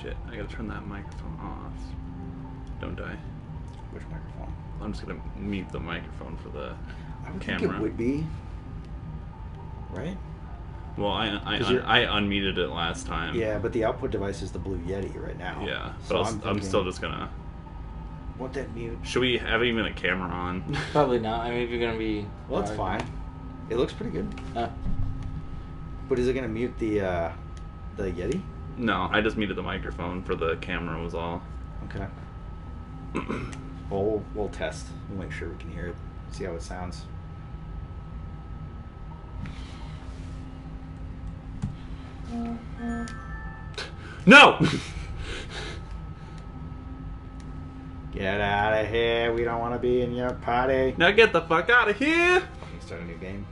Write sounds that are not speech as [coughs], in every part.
Shit, I gotta turn that microphone off. Don't die. Which microphone? I'm just gonna mute the microphone for the I would camera. think it would be. Right? Well, I I, 'Cause un- I unmuted it last time. Yeah, but the output device is the Blue Yeti right now. Yeah, but So I'll, I'm, I'm, thinking, still just gonna. Want that mute? Should we have even a camera on? [laughs] Probably not. I mean, if you're gonna be. Well, that's fine. It looks pretty good. Uh, But is it gonna mute the uh, the Yeti? No, I just muted the microphone for the camera. Was all. Okay. [clears throat] well, we'll we'll test. We'll make sure we can hear it. See how it sounds. No. [laughs] Get out of here. We don't want to be in your party. now get the fuck out of here. Start a new game?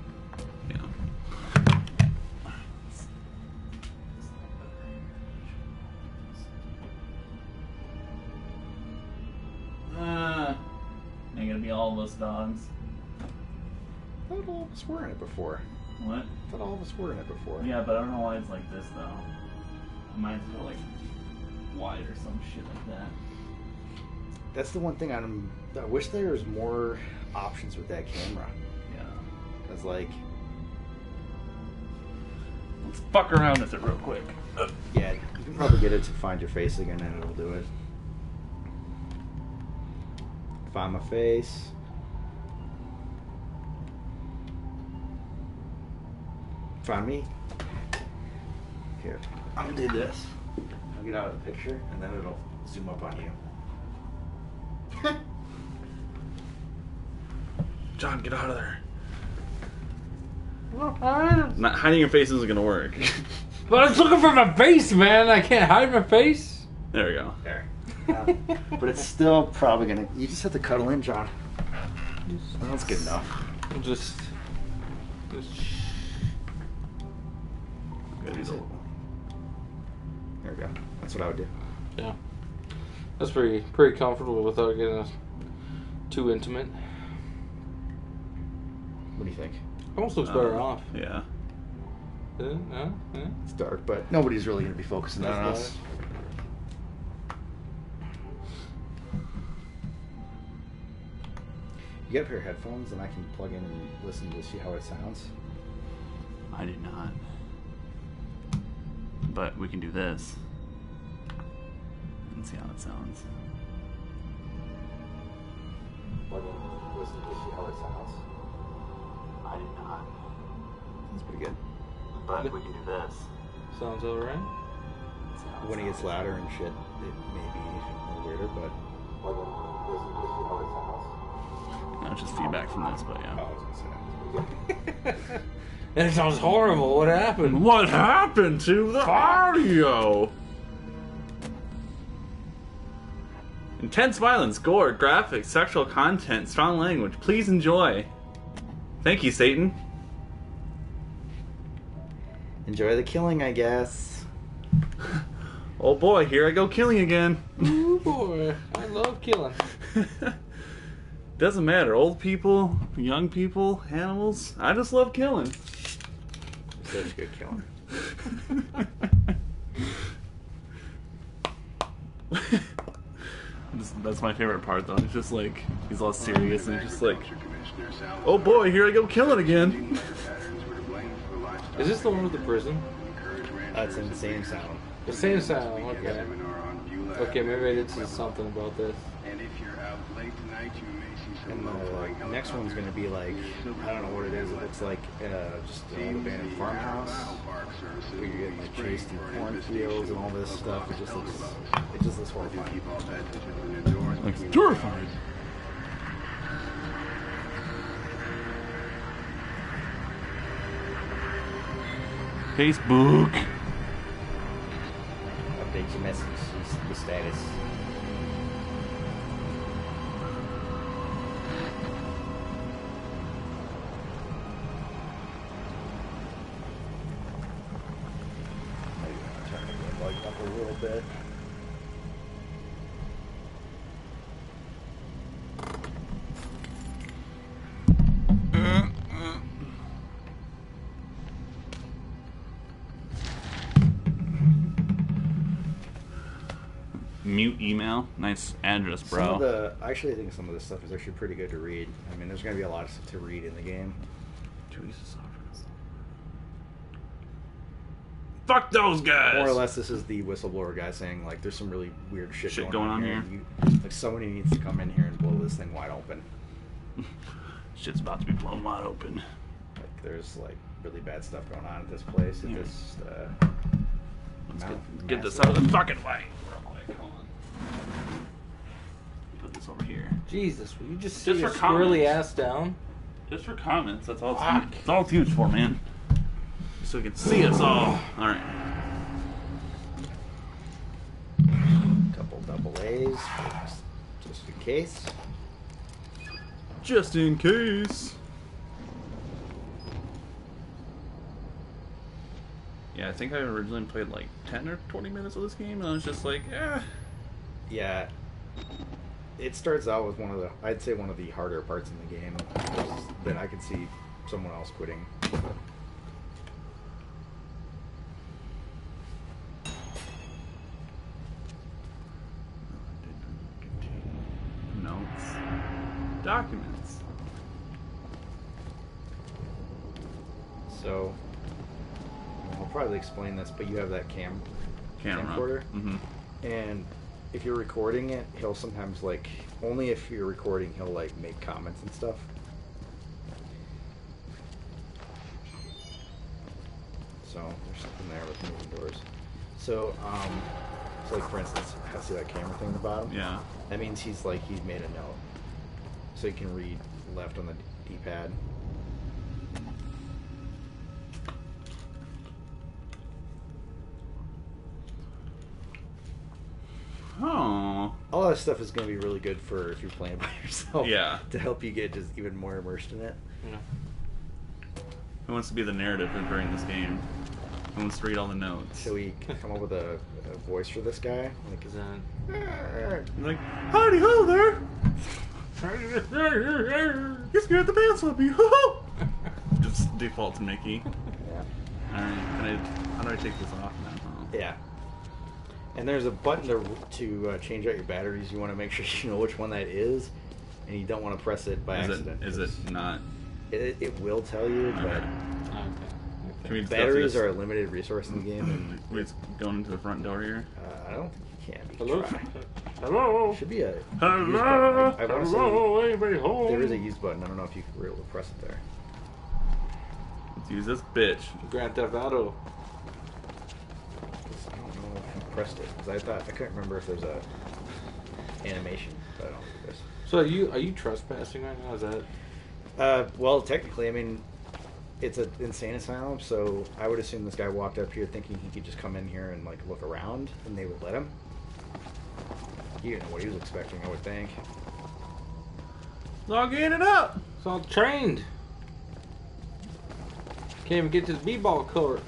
Gonna be all of us dogs. I thought all of us were in it before. What? I thought all of us were in it before. Yeah, but I don't know why it's like this though. Mine's more like wide or some shit like that. That's the one thing I'm. I wish there was more options with that camera. Yeah. Cause like, Let's fuck around with it real quick. yeah, you can probably get it to find your face again, and it'll do it. Find my face. Find me. Here, I'm gonna do this. I'll get out of the picture, and then it'll zoom up on you. [laughs] John, get out of there. but Not hiding your face isn't gonna work. [laughs] But I was looking for my face, man. I can't hide my face. there we go. There. [laughs] but it's still probably gonna. You just have to cuddle in, John. That's good enough. I'm just. just Good. Is it? There we go. That's what I would do. yeah. That's pretty pretty comfortable without getting too intimate. What do you think? Almost looks better Uh, off. Yeah. Yeah, yeah, yeah. It's dark, but nobody's really gonna be focusing on That's us. You got a pair of headphones, and I can plug in and listen to see how it sounds. I did not. But we can do this. And see how it sounds. Plug in, listen to see how it sounds. I did not. That's pretty good. But we can do this. Sounds alright. See how it When it gets louder and shit, it may be a little weirder, but. Plug in, listen to see how it sounds. No, it's just feedback from this, but Oh, yeah. I was gonna say. [laughs] That sounds horrible. What happened? What happened to the audio? Intense violence, gore, graphics, sexual content, strong language. Please enjoy. Thank you, Satan. Enjoy the killing, I guess. [laughs] Oh boy, here I go killing again. Ooh boy, I love killing. [laughs] Doesn't matter. Old people, young people, animals. I just love killing. Such good killing. That's- That's my favorite part, though. It's just like he's all serious and he's just like, "Oh boy, here I go killing again." Is this the one with the prison? That's in the same sound. The same sound. Okay. Okay, maybe I did see something about this. And if you're out late tonight, you may see some And the next one's gonna be like, I don't know what it is. It looks like uh, just an abandoned farmhouse. Where you get like chased through cornfields and all this stuff. It just looks, it just looks horrifying. Keep all that indoors Looks terrifying. Facebook. Update your message, your status. Mute email. Nice address, bro. Some of the actually, I think some of this stuff is actually pretty good to read. I mean, there's going to be a lot of stuff to read in the game. Jesus. Fuck those guys. More or less, this is the whistleblower guy saying like, "There's some really weird shit, Shit going, going on, on here. here. You, like somebody needs to come in here and blow this thing wide open. [laughs] Shit's about to be blown wide open. Like, there's like really bad stuff going on at this place. At Yeah. this uh, Let's mount- get, get this out of the fucking way. Real quick, hold on. Put this over here. Jesus, will you just Just sit for your squirrely ass down? Just for comments. That's all. It's, Fuck. that's all it's used for, man. So you can see us all. All right. couple double A's, just- just in case. Just in case. Yeah, I think I originally played like 10 or 20 minutes of this game, and I was just like, eh. Yeah, it starts out with one of the I'd say one of the harder parts in the game that I could see someone else quitting. Notes. Documents. So I'll probably explain this, but you have that cam Camera. Camcorder? hmm and if you're recording it, he'll sometimes like only if you're recording he'll like make comments and stuff. So there's something there with moving doors. So um so like for instance, I see that camera thing at the bottom? Yeah. That means he's like he's made a note. So you can read left on the D pad. All that stuff is going to be really good for if you're playing [laughs] by yourself. Yeah. To help you get just even more immersed in it. Who wants to be the narrative during this game? Who wants to read all the notes? So we come up with a, a voice for this guy. Like, Is that like, howdy ho there! You scared the pants off me! Just default to Mickey. [laughs] yeah. Alright, can I, how do I take this off now? Yeah. And there's a button to to uh, change out your batteries. You want to make sure [laughs] you know which one that is, and you don't want to press it by Is accident. it, is it not? It, it will tell you, but Okay. Can we just go through batteries are a limited resource in the game, and [laughs] We going into the front door here. uh, I don't think you can. You Hello? try. Hello? Should be a Hello? I, I want say Hello? Anybody home? there is a use button. I don't know if you can be able to press it there. Let's use this bitch. Grand Theft Auto. Pressed it because I thought I couldn't remember if there's a animation, but I don't think there's. So are you are you trespassing right now? Is that Uh, well, technically, I mean, it's an insane asylum, so I would assume this guy walked up here thinking he could just come in here and like look around, and they would let him. He didn't know what he was expecting, I would think. Logging it up! it's all trained? Can't even get to the b-ball court.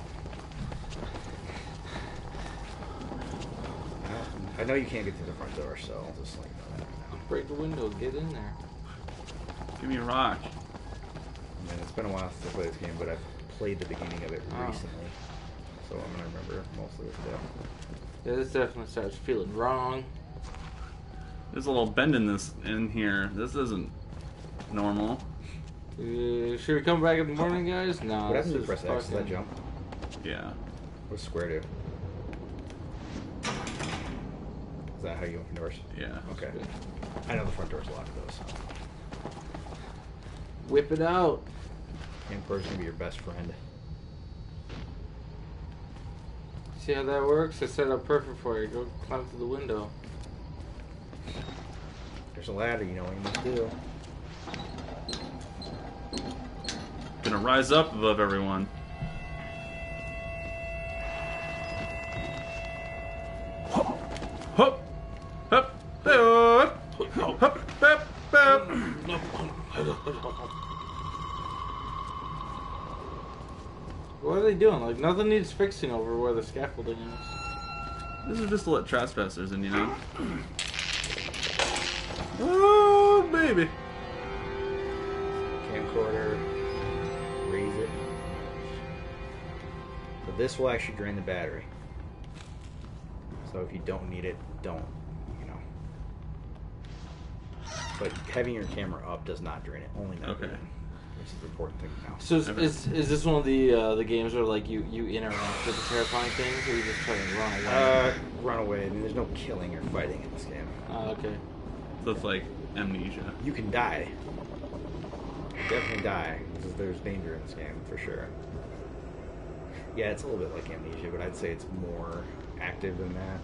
I, know you can't get to the front door, so I'll just like that right now. Break the window, get in there. Give me a rock. I mean, it's been a while since I played this game, but I've played the beginning of it Oh. recently, so I'm gonna remember mostly of the stuff. Yeah, this definitely starts feeling wrong. There's a little bend in this in here. This isn't normal. Uh, should we come back in the morning, guys? No. what this happens if you press X? Does that jump? Yeah. What's square do? Is that how you open doors? Yeah. Okay. I know the front door's locked though, so. Whip it out. Camcorder's gonna be your best friend. See how that works? I set up perfect for you. Go climb through the window. There's a ladder, you know what you must do. Gonna rise up above everyone. Hup! What are they doing? Like nothing needs fixing over where the scaffolding is. This is just to let trespassers in, you know? Oh, baby! Camcorder, raise it. So this will actually drain the battery. So if you don't need it, don't. But having your camera up does not drain it. Only night Okay. vision, which is the important thing now. So is, is, is this one of the uh, the games where like you, you interact with the terrifying things, or you just try to run away? Uh, run away. I mean, there's no killing or fighting in this game. Oh, okay. So it's like amnesia. You can die. You definitely die. Because there's danger in this game for sure. Yeah, it's a little bit like Amnesia, but I'd say it's more active than that.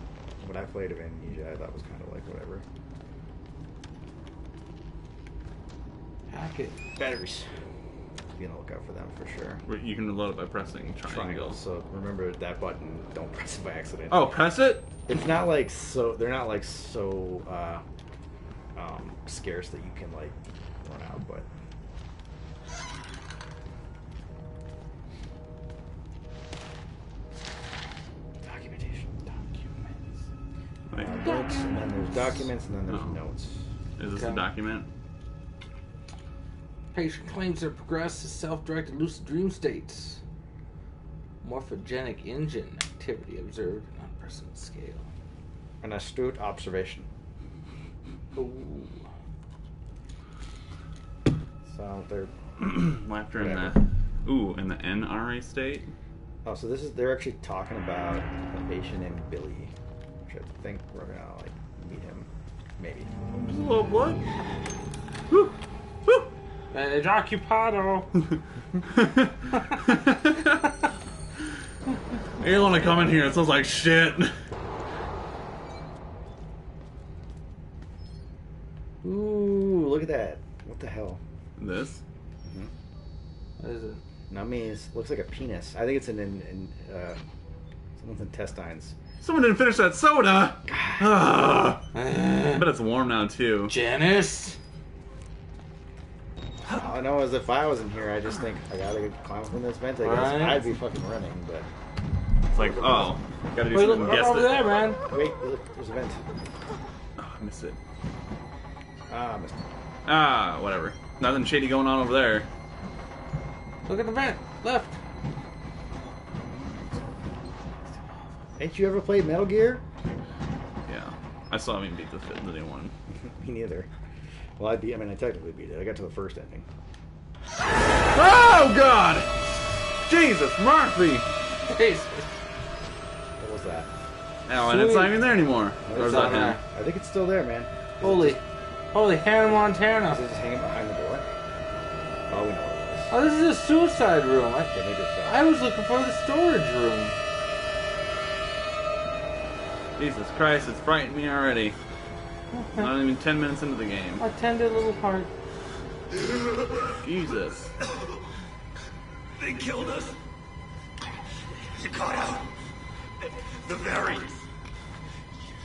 What I played of Amnesia, I thought was kind of like whatever. Hack it. Batteries. Be on the lookout for them for sure. You can reload it by pressing triangle. Triangle. So remember that button. Don't [laughs] press it by accident. Oh, press it. It's not like so. They're not like so uh, um, scarce that you can like run out, but. Documentation. Documents. Wait, Uh, books, and then there's documents, and then there's Oh. notes. is this Okay. a document? Patient claims to their to self-directed lucid dream states. Morphogenic engine activity observed on unprecedented scale. An astute observation. Ooh. So they're [clears throat] Laughter in Whatever. the ooh in the NRA state. oh, so this is they're actually talking about a patient named Billy, which I think we're gonna like meet him, maybe. Oh, what? Woo! Woo! It's occupado. you don't want to come in here. It smells like shit. Ooh, look at that! What the hell? This? What is it? Not me. It looks like a penis. I think it's in, in, in uh, someone's intestines. Someone didn't finish that soda. Ah. [sighs] [sighs] I Uh, bet it's warm now too. Janice. I know as if I was in here, I just think I gotta climb from this vent. I guess Right. I'd be fucking running, but It's like oh, gotta do Wait, look, something. look Guess over it. there, man. wait, look, there's a vent. Oh, I missed it. Ah, missed it. Ah, whatever. Nothing shady going on over there. Look at the vent. Left. Ain't you ever played Metal Gear? Yeah, I still haven't beat the, the new one. [laughs] Me neither. Well, I beat. I mean, I technically beat it. I got to the first ending. Oh God! Jesus, Murphy! Jesus. What was that? Oh, and it's not Sweet. even there anymore. No, Or is it's that not there. him? I think it's still there, man. Is holy, just- holy Hannah Is Montana. it just hanging behind the door? Oh, we know what it is. Oh, this is a suicide room. I, They made it I was looking for the storage room. Jesus Christ, it's frightened me already. Not even 10 minutes into the game. A tender little heart. Jesus. They killed us. You got out. The variants.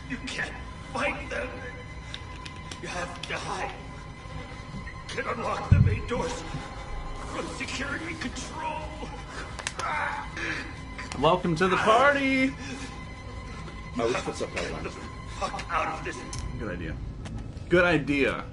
You can't fight them. You have to hide. Can unlock the main doors from security control. Welcome to the party! Oh, we should put subtitles on. Fuck out of this. Good idea. Good idea.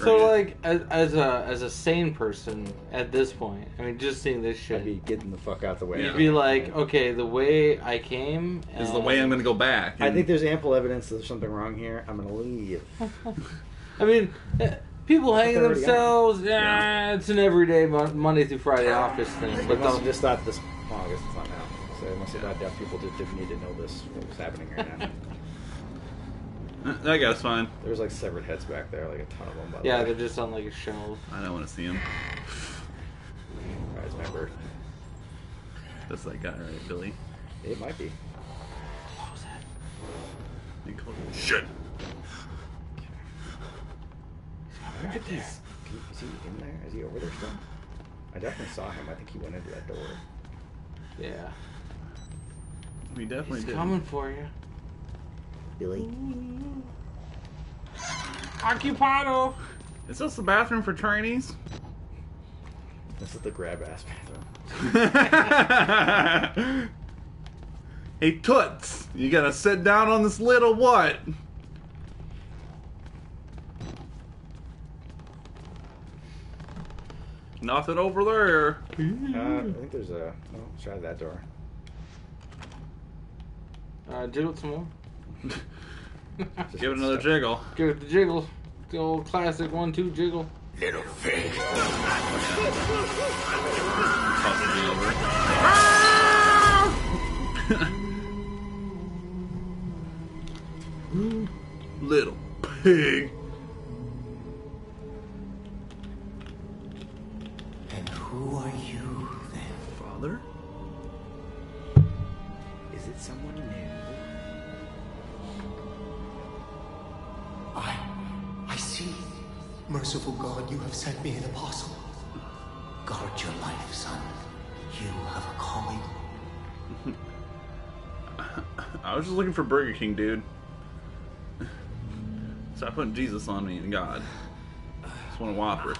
So, like, as, as a as a sane person at this point, I mean, just seeing this shit, I'd be getting the fuck out the way. You'd be like, okay, the way I came This is the way I'm gonna go back. I think there's ample evidence that there's something wrong here. I'm gonna leave. [laughs] I mean, eh, people hanging themselves. Yeah, it's an everyday Monday through Friday office thing. But But must have just thought this. Well, I guess it's not now. So they must have thought deaf people just didn't need to know this what was happening right now. [laughs] Uh, That guy's fine. There's like severed heads back there, like a ton of them. By the yeah, way. they're just on like a shelf. I don't want to see him. Guys, remember, That's that guy, right, Billy? it might be. He called him shit. Look at this. Can you, is he in there? Is he over there still? I definitely saw him. I think he went into that door. Yeah, We definitely he's did. coming for you. Billy. Occupado. Is this the bathroom for trainees? This is the grab ass bathroom. [laughs] hey, Toots, you gotta sit down on this lid or what? Nothing over there. Uh, I think there's a. Oh, let's try that door. Uh, jiggle it some more. Just Give it another stuff. jiggle. Give it the jiggle. The old classic one two jiggle. Little pig. [laughs] Little pig. And who are you then? Father? Merciful God, you have sent me an apostle. Guard your life, son. You have a calling. [laughs] I was just looking for Burger King, dude. Stop putting Jesus on me and God. I Just want a Whopper.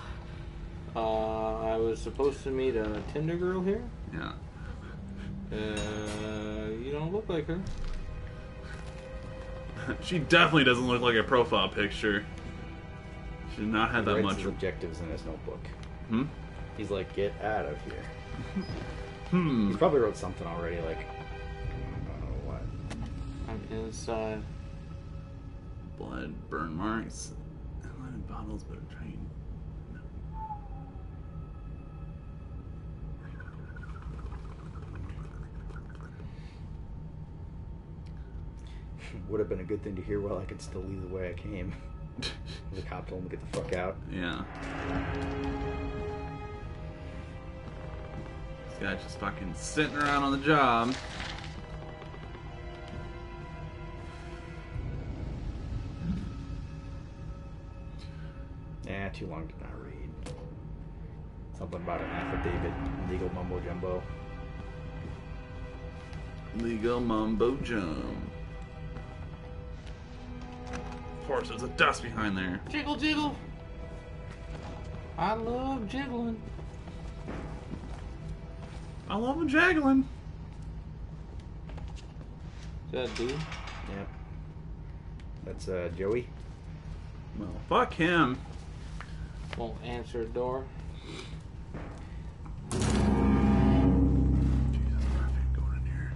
Uh, I was supposed to meet a Tinder girl here. Yeah. Uh, you don't look like her. [laughs] She definitely doesn't look like a profile picture. She did not have He that much. his objectives in his notebook. Hmm? He's like, get out of here. [laughs] Hmm. He's probably wrote something already, like, I don't know what. I'm inside. Blood, burn marks, lemon bottles, but a train. [laughs] Would have been a good thing to hear while I could still leave the way I came. [laughs] the cop told him to get the fuck out. Yeah. This guy's just fucking sitting around on the job. Nah, too long to not read. Something about an affidavit, legal mumbo jumbo. Legal mumbo jum. Of course, there's a dust behind there. Jiggle jiggle. I love jiggling. I love a jaggling. Is that dude? Yep. That's uh, Joey. Well, fuck him. Won't answer a door. Jesus, perfect going in here.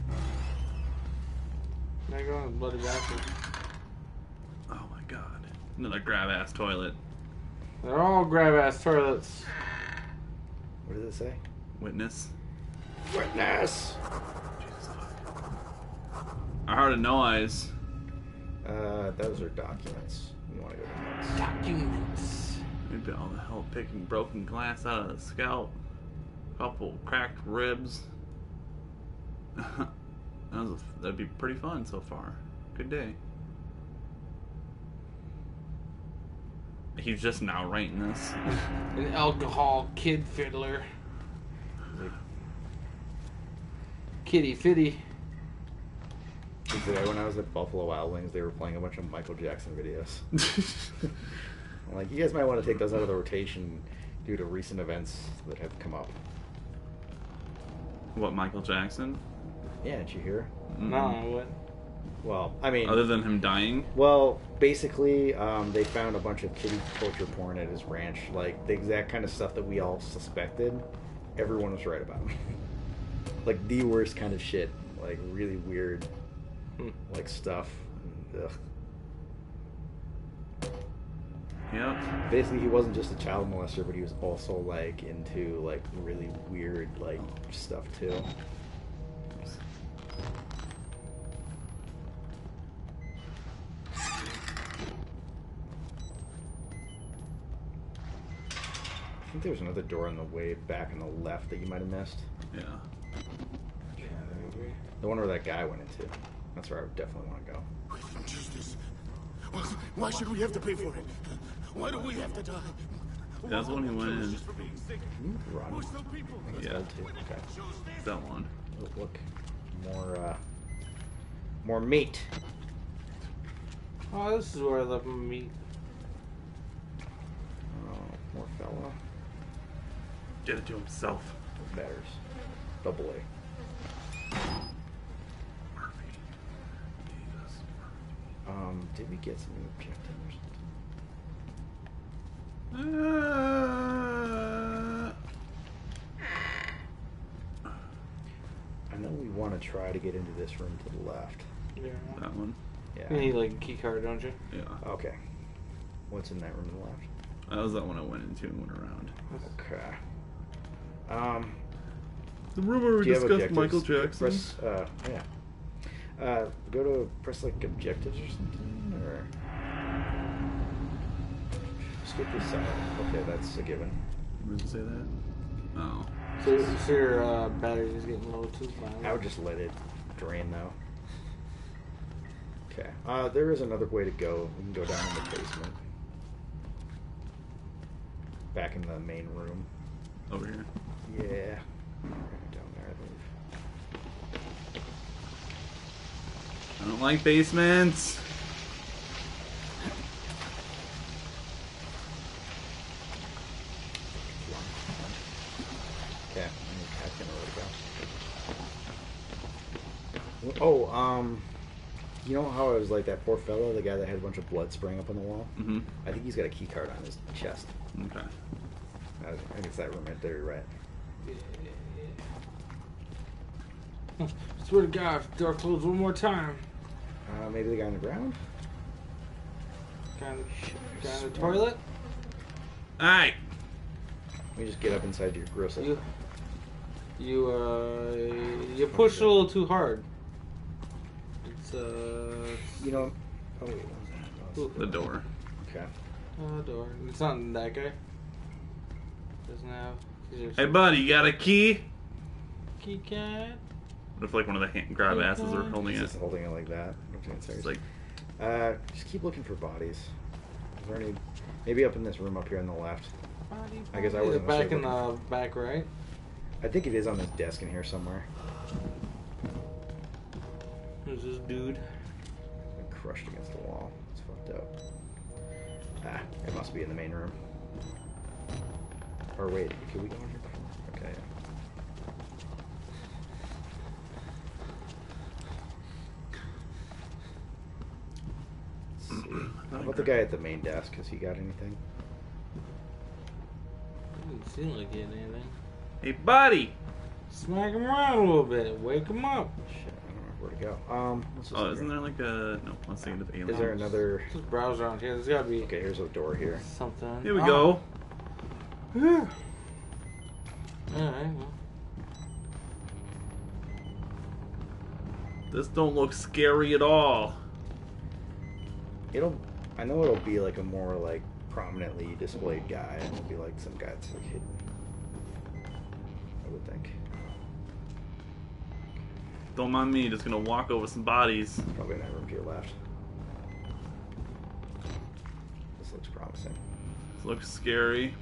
There go on bloody bastard. My. Another grab ass toilet. They're all grab ass toilets. What does it say? Witness. Witness! Jesus. I heard a noise. Uh, those are documents. You want to go to notes. Documents. Maybe all the hell picking broken glass out of the scalp. Couple cracked ribs. [laughs] that was a, that'd be pretty fun so far. Good day. He's just now writing this. An alcohol kid fiddler. Like, Kitty fitty. today when I was at Buffalo Wild Wings, they were playing a bunch of Michael Jackson videos. [laughs] I'm like, you guys might want to take those out of the rotation due to recent events that have come up. what, Michael Jackson? Yeah, did you hear? Mm-hmm. No, what? Well, I mean, Other than him dying? well, basically, um, they found a bunch of kitty torture porn at his ranch, like the exact kind of stuff that we all suspected. Everyone was right about. [laughs] like the worst kind of shit, like really weird, Hmm. like stuff. Ugh. Yep. Basically, he wasn't just a child molester, but he was also like into like really weird like stuff too. Think there was another door on the way back on the left that you might have missed. Yeah. The one where that guy went into. That's where I would definitely want to go. Justice. Why should we have to pay for it? Why do we have to die? That's the one he went in. Just for being sick. Run. We're still people. Yeah. Okay. That one. Look, look. More uh more meat. Oh, this is where I left my meat. Oh, more fella. Did it to himself. Batters. Double A. Murphy. Um, did we get some new objective or something? Uh, I know we want to try to get into this room to the left. Yeah. that one. Yeah. You need like a key card, don't you? Yeah. Okay. What's in that room to the left? That was that one I went into and went around. Okay. Um, The room where we do you have discussed? Michael Jackson. Press, uh, yeah. Uh, go to press like objectives or something, or skip this out. Okay, that's a given. Did you say that? Oh. So, so your uh, is getting low too. finally. I would just let it drain though. Okay. Uh, there is another way to go. We can go down in the basement. Back in the main room. Over here. Yeah. Right down there, I believe. I don't like basements. Okay. I can't remember where to go. Oh, um, you know how I was like that poor fellow, the guy that had a bunch of blood spraying up on the wall? Mm-hmm. I think he's got a key card on his chest. Okay. I think it's that room right there, you're right. Swear to God, if the door closed one more time. Uh, maybe the guy on the ground? Guy in the, guy in the toilet. Alright. Let me just get up inside your gristle. You, you, uh, you pushed a little too hard. It's uh, You know. Oh wait, what was that? The door. Okay. oh, door. It's not that guy. Doesn't have. Hey, buddy, you got a key? Key cat. What if like one of the hand grab asses are holding He's it? just holding it like that. Okay, sorry. It's like Uh, just keep looking for bodies. Is there any? Maybe up in this room up here on the left. Body, I guess I wasn't it back in necessarily the back right? I think it is on this desk in here somewhere. There's this dude. Been crushed against the wall. It's fucked up. Ah, it must be in the main room. Or wait, can we go in here? Okay. How about the guy at the main desk? Has he got anything? Doesn't seem like getting anything. Hey, buddy! Smack him around a little bit. Wake him up. Shit, I don't know where to go. Um, what's this Oh, isn't here? there like a no? Let's think of alien. Is there another? Just browse around here. There's gotta be Okay, here's a door here. something. Here we Oh. go. Alright, well. This don't look scary at all. It'll. I know it'll be like a more like prominently displayed guy. and It'll be like some guy that's like hidden. I would think. Don't mind me, just gonna walk over some bodies. Probably in that room to your left. This looks promising. This looks scary.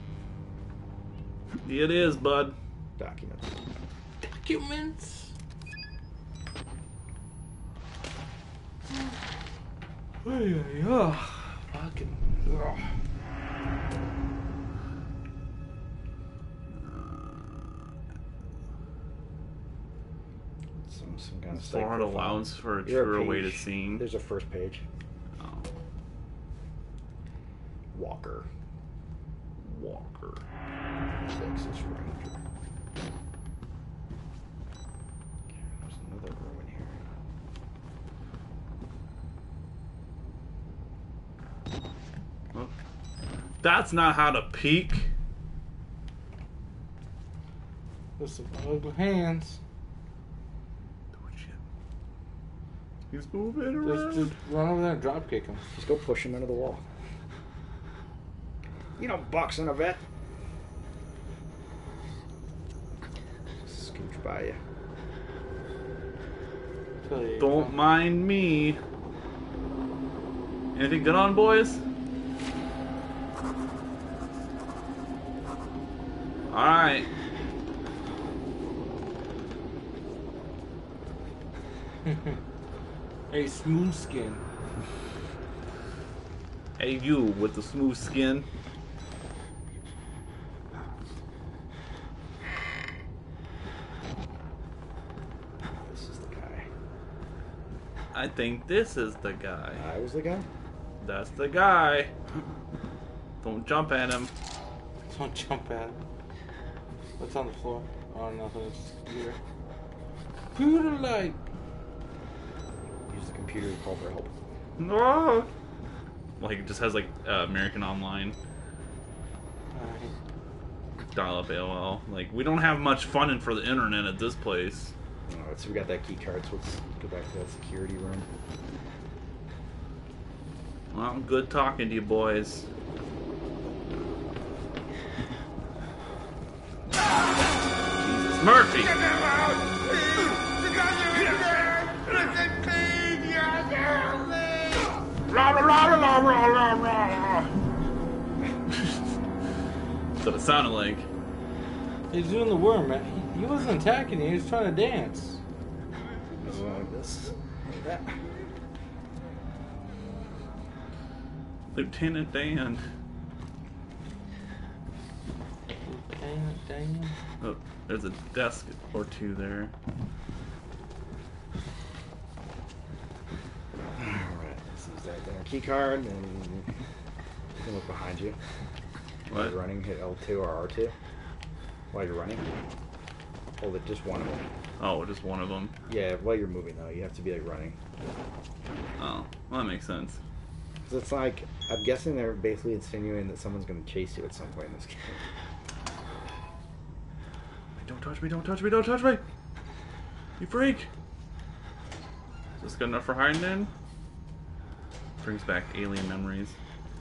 It is, bud. Documents. Documents. Oh, yeah, yeah. Fucking. ugh. Some some kind of Florida allowance for a You're truer way to page- seeing. There's a first page. Oh. Walker. Walker. Texas Ranger. Okay, There's another room in here. Oh. That's not how to peek. With some ugly hands. He's moving Just, around. just run over there and drop kick him. Just go push him into the wall. You don't box in a vet. By you. You, Don't mind me. Anything good on, boys? Alright. [laughs] Hey, smooth skin. Hey, you with the smooth skin. This is the guy. I think this is the guy. I was the guy? That's the guy. Don't jump at him. Don't jump at him. What's on the floor? Oh, nothing. It's here. Computer light. Use the computer to call for help. No. Like it just has like uh, American Online, Alright. dial-up AOL. Like we don't have much funding for the internet at this place. Alright, so we got that key card, so let's go back to that security room. Well, good talking to you boys. Jesus, Murphy. That's what it sounded like. He's doing the worm, man. He, he wasn't attacking you, he was trying to dance. Something like this. Like that. Lieutenant Dan. Dang, dang. Oh, there's a desk or two there. Alright, let's use that there. Key card, and you can look behind you. While What? you're running, hit L2 or R2. While you're running. Hold it, just one of them. Oh, just one of them. Yeah, while you're moving though, you have to be like running. Oh, well, that makes sense. 'Cause it's like, I'm guessing they're basically insinuating that someone's going to chase you at some point in this game. Don't touch me, don't touch me, don't touch me! You freak! Is this good enough for hiding in? Brings back alien memories.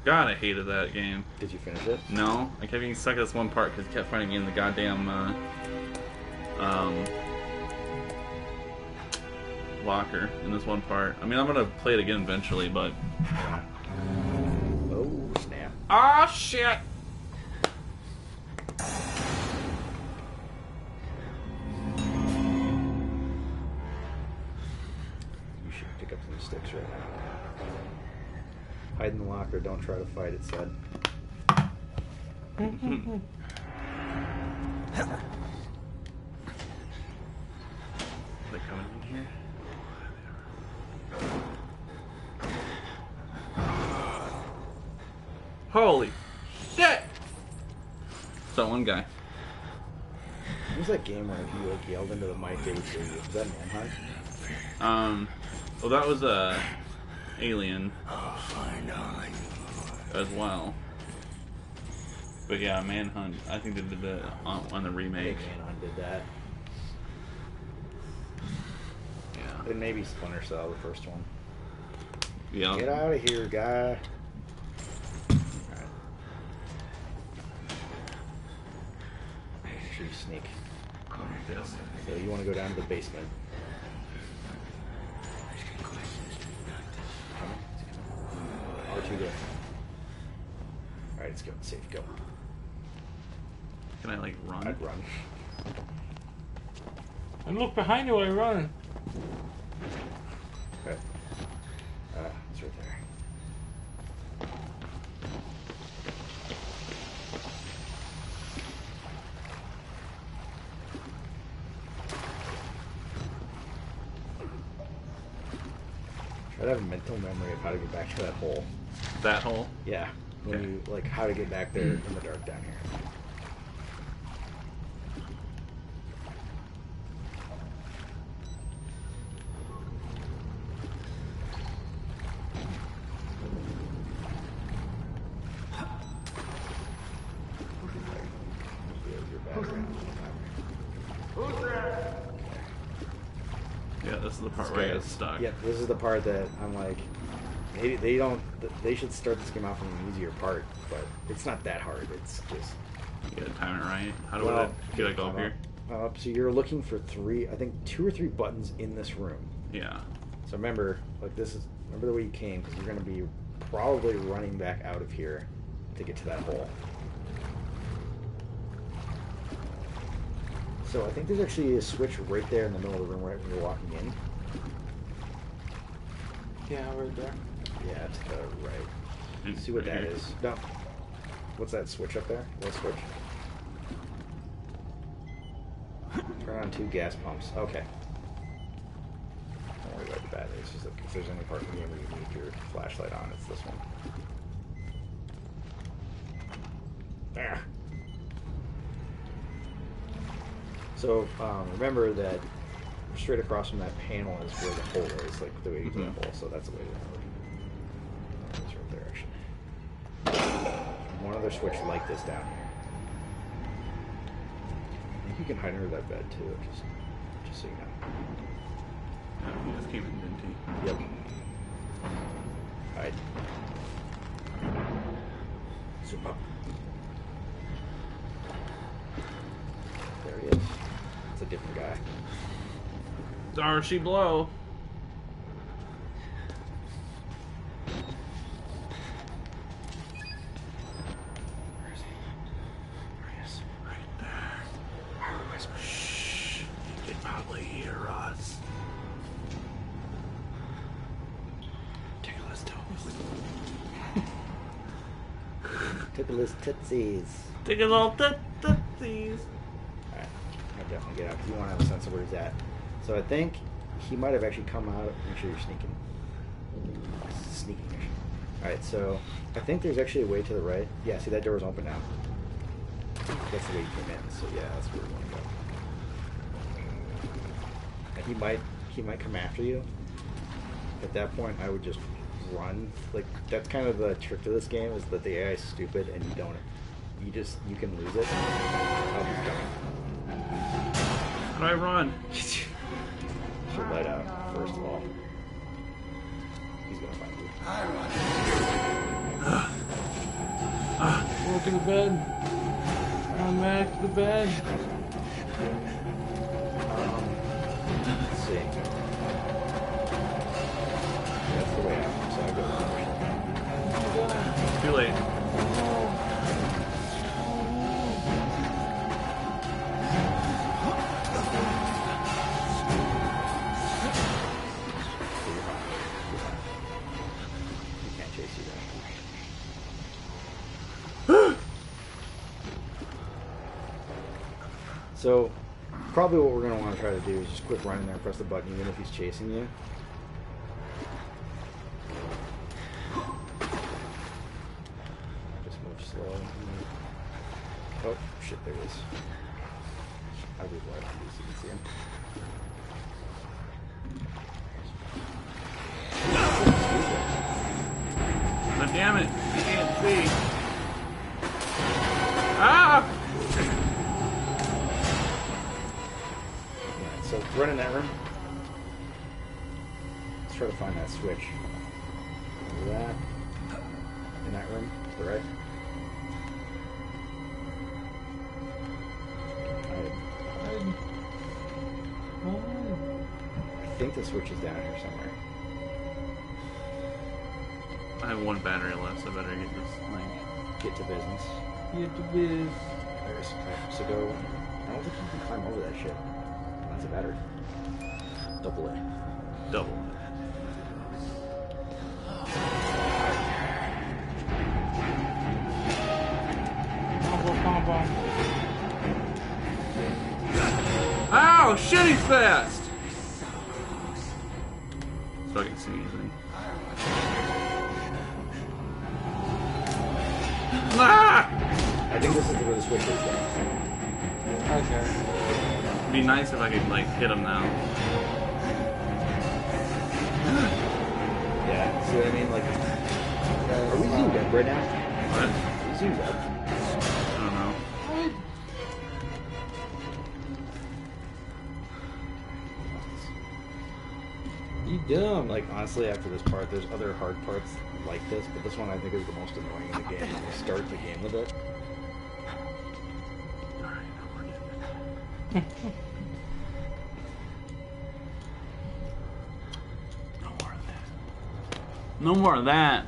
God, I hated that game. Did you finish it? No, I kept getting stuck at this one part because it kept finding me in the goddamn, uh, um, locker in this one part. I mean, I'm gonna play it again eventually, but. Oh, snap. Ah, shit! You should pick up some sticks right now. Hide in the locker, don't try to fight, it said. [laughs] Are they coming in here? Holy shit! So one guy. What was that game where he like yelled into the mic that he threw? Was that Manhunt? Um, well, that was uh, Alien as well. But yeah, Manhunt. I think they did that on, on the remake. think Manhunt did that. Yeah. And maybe Splinter Cell, the first one. Yeah. Get out of here, guy. Alright. Make sure you sneak. Yes. So you want to go down to the basement. Coming? R2 go. Alright, let's go. Safe, go. Can I like run? I'd run. And look behind you while you're running. Get back to that hole. That hole. Yeah. When Okay. you like how to get back there in the dark down here. Yeah, this is the part where I get stuck. Yeah, this is the part that I'm like, maybe they don't. They should start this game out from an easier part, but it's not that hard. It's just. You gotta time it right. How do well, I get I go up I'm here? Up, up. So you're looking for three, I think two or three buttons in this room. Yeah. So remember, like this is remember the way you came because you're going to be probably running back out of here to get to that hole. So I think there's actually a switch right there in the middle of the room, right when you're walking in. Yeah, right there. Yeah, to the right. And See what that is. No. What's that switch up there? What switch? Turn on two gas pumps. Okay. Don't worry about the battery. It's just like if there's any part of the game where you need your flashlight on, it's this one. There. So um, remember that straight across from that panel is where the hole is, like the way you to Mhm. the hole. So that's the way to remember. It's right there, actually. Another switch like this down here. I think you can hide under that bed too, just just so you know. Yeah, he just came in, didn't he? Yep. Hide. Zoom up. There he is. It's a different guy. Darcy Blow. Tootsies. Tickle all the tootsies. Alright, I'll definitely get out because you want to have a sense of where he's at. So I think he might have actually come out. Make sure you're sneaking. Sneaking. Alright, so I think there's actually a way to the right. Yeah, see that door's open now. That's the way you came in. So yeah, that's where we want to go. And he might he might come after you. At that point, I would just run. Like that's kind of the trick to this game is that the AI is stupid and you don't. You just you can lose it. Oh, he's coming. How do I run? Should let out first of all. He's gonna find you. I run. Walk to the bed. Run back to the bed. Um, let's see. That's the way out. So I go. Too late. So, probably what we're going to want to try to do is just quick run in there and press the button even if he's chasing you. One battery left, so I better get this thing. Get to business. Get the biz. There's okay, so go. I don't think you can climb over that shit. That's a battery. Double A. Double. Combo, combo. Ow! Shit, he's fast! If I could, like, hit him now. Yeah. See what I mean? Like, are we zoomed up right now? What? We zoomed up. I don't know. You dumb. Like honestly, after this part, there's other hard parts like this, but this one I think is the most annoying in the game. You start the game with it. No more of that.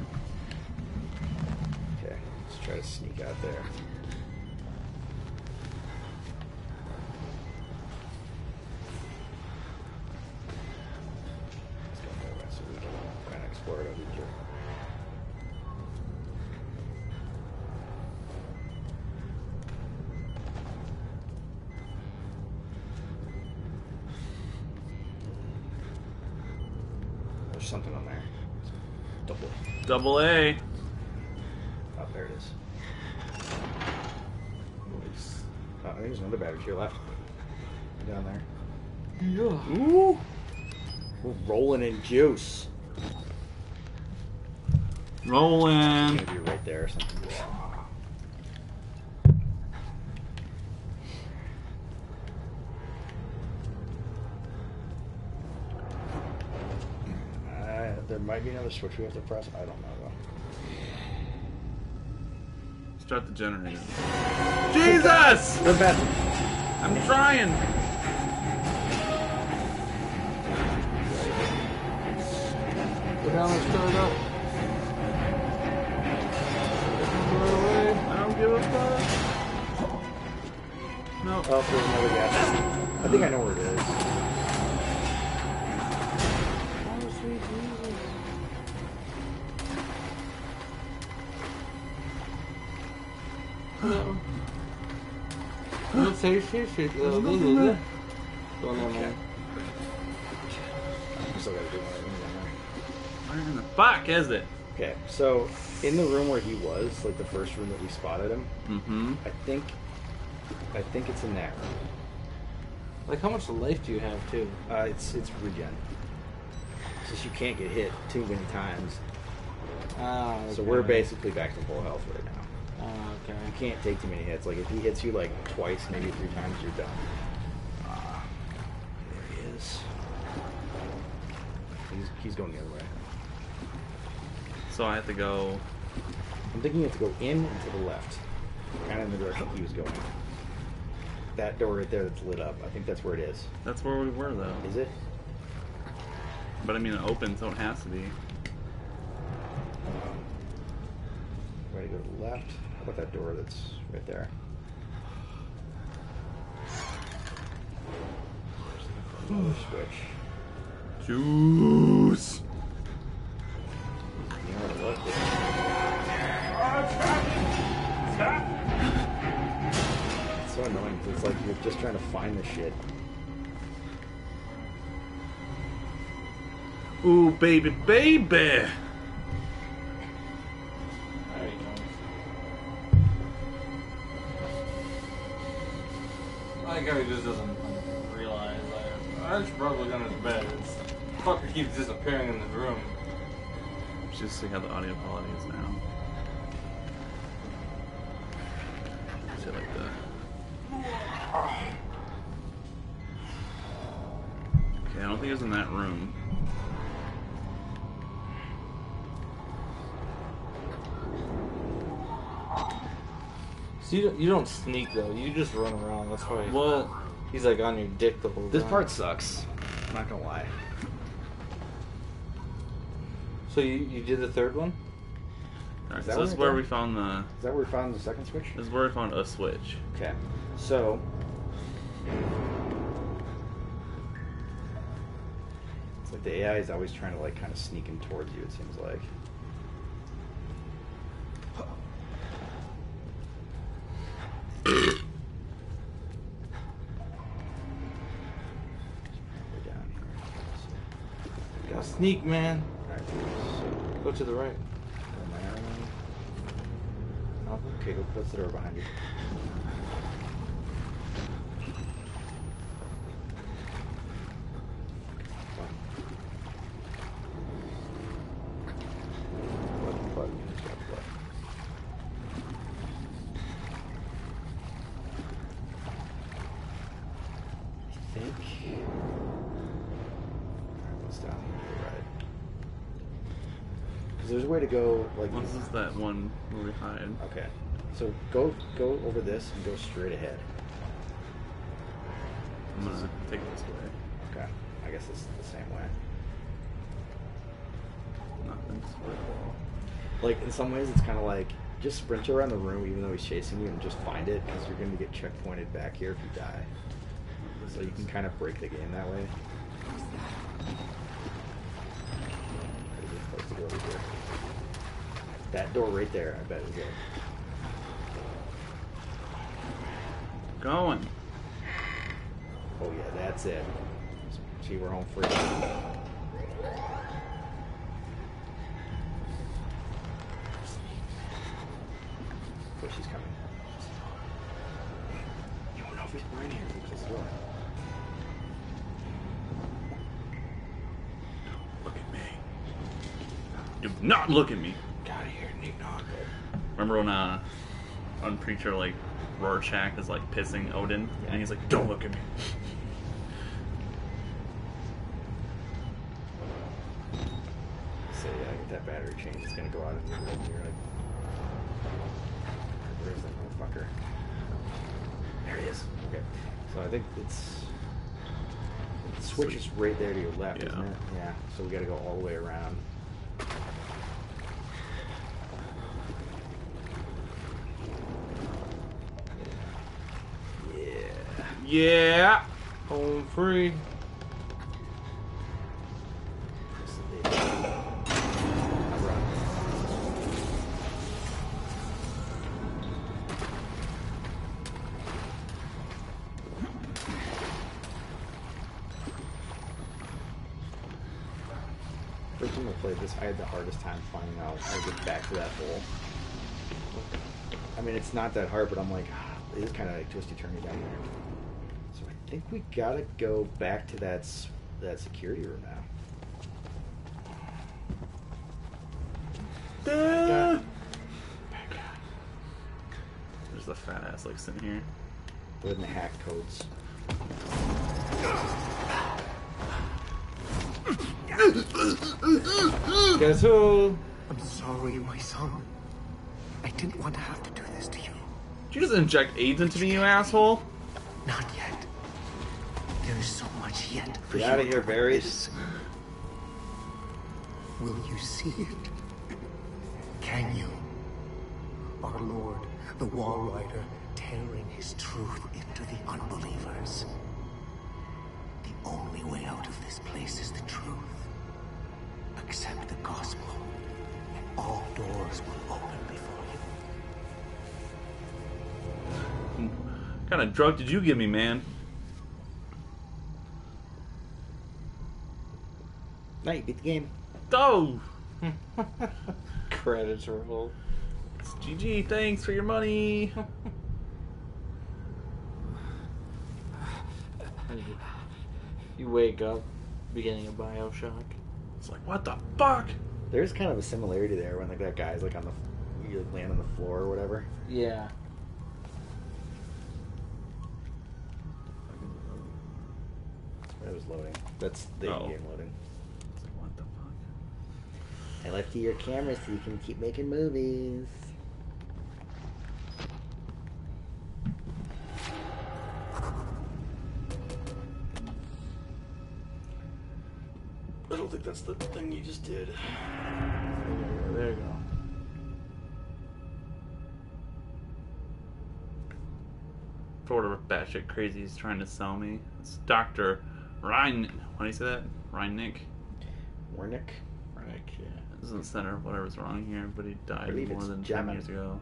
Okay, let's try to sneak out there. Something on there. Double. Double A. Oh, there it is. Oh, there's another battery to your left. Down there. Yeah. Ooh! We're rolling in juice. Rolling. It's gonna be right there or something. Might be another switch we have to press. I don't know though. Start the generator. Jesus! The bathroom. I'm trying. Go down and start up. I don't give a fuck. No. Oh, there's another gas. I think I know where it is. Shit, shit. Uh, There's nothing is there. it. Go on there, man. I still gotta do one of these Where in the fuck is it? Okay, so in the room where he was, like the first room that we spotted him, Mm-hmm. I think, I think it's in that room. Like, how much life do you have, too? Uh, it's it's regen. Since you can't get hit too many times, Ah, so we're basically back to full health right now. Ah, You can't take too many hits. Like if he hits you like twice, maybe three times, you're done. Ah, there he is. He's he's going the other way. So I have to go. I'm thinking you have to go in and to the left, kind of in the direction he was going. That door right there that's lit up. I think that's where it is. That's where we were though. Is it? But I mean, it opens, so it has to be. Ready to go to the left. About that door that's right there? Another switch. Juice. You know what it looked It's so annoying. It's like you're just trying to find the shit. Ooh, baby, baby. Think he just doesn't realize. Like, I should probably go to bed. It's, fucker keeps [laughs] disappearing in the room. Just see how the audio quality is now. Shit like that. [sighs] Okay, I don't think it in that room. So you don't, you don't sneak though. You just run around. That's why. Well, he's like on your dick the whole This time. This part sucks. I'm not gonna lie. So you, you did the third one? alright, Is that so this is where where we found the. Is that where we found the second switch? This is where we found a switch. Okay. So. It's like the AI is always trying to like kind of sneak in towards you. It seems like. Gotta sneak, man. Go to the right. Okay, go close the door behind you. Button, button, he's got the button. I think. Alright, what's down here to the right? Because there's a way to go, like. This is that one where we hide. Okay. So go go over this and go straight ahead. I'm gonna take this way. Okay. I guess it's the same way. Nothing. Square wall. Like in some ways, it's kind of like just sprint around the room, even though he's chasing you, and just find it because you're going to get checkpointed back here if you die. So you can kind of break the game that way. There's a place to go over here. That door right there, I bet is it. Going. Oh yeah, that's it. See, we're home free. Oh, she's coming. You don't know if he's right here. Close the door. Look at me. Do not look at me. Get out of here, Nick Knock. Remember when uh, on Preacher like Rorschach is like pissing Odin, and he's like, "Don't look at me." So yeah, I get that battery change, it's gonna go out in the middle and you're like, where's that motherfucker? There he is. Okay. So I think it's the switch is right there to your left, isn't it? Yeah. So we got to go all the way around. Yeah. Home free. First time I played this, I had the hardest time finding out how to get back to that hole. I mean, it's not that hard, but I'm like, ah, it is kind of like twisty turny down there. So I think we gotta go back to that that security room now. There's the fat ass like sitting here. With the hack codes. Guess who? I'm sorry, my son. I didn't want to have to do this to you. Did you just inject AIDS into me, you asshole? Not yet. There is so much yet for Get you outta here, to Varys. Will you see it? Can you? Our Lord, the Walrider, tearing his truth into the unbelievers. The only way out of this place is the truth. Accept the gospel, and all doors will open before you. What kind of drug did you give me, man? Now you beat the game. Oh! [laughs] Credits roll. It's GG, thanks for your money. You, you wake up, beginning of Bioshock. It's like, what the fuck? There's kind of a similarity there when like that guy's like on the you like, land on the floor or whatever. Yeah. It was loading. That's the Oh. game loading. It's like, what the fuck? I left you your camera so you can keep making movies. I don't think that's the thing you just did. There you go. For whatever batshit crazy he's trying to sell me. It's Dr. Ryan. What do you say that? Ryan Warnick? Right, yeah. This is the center of whatever's wrong here, but he died more than 10 years ago.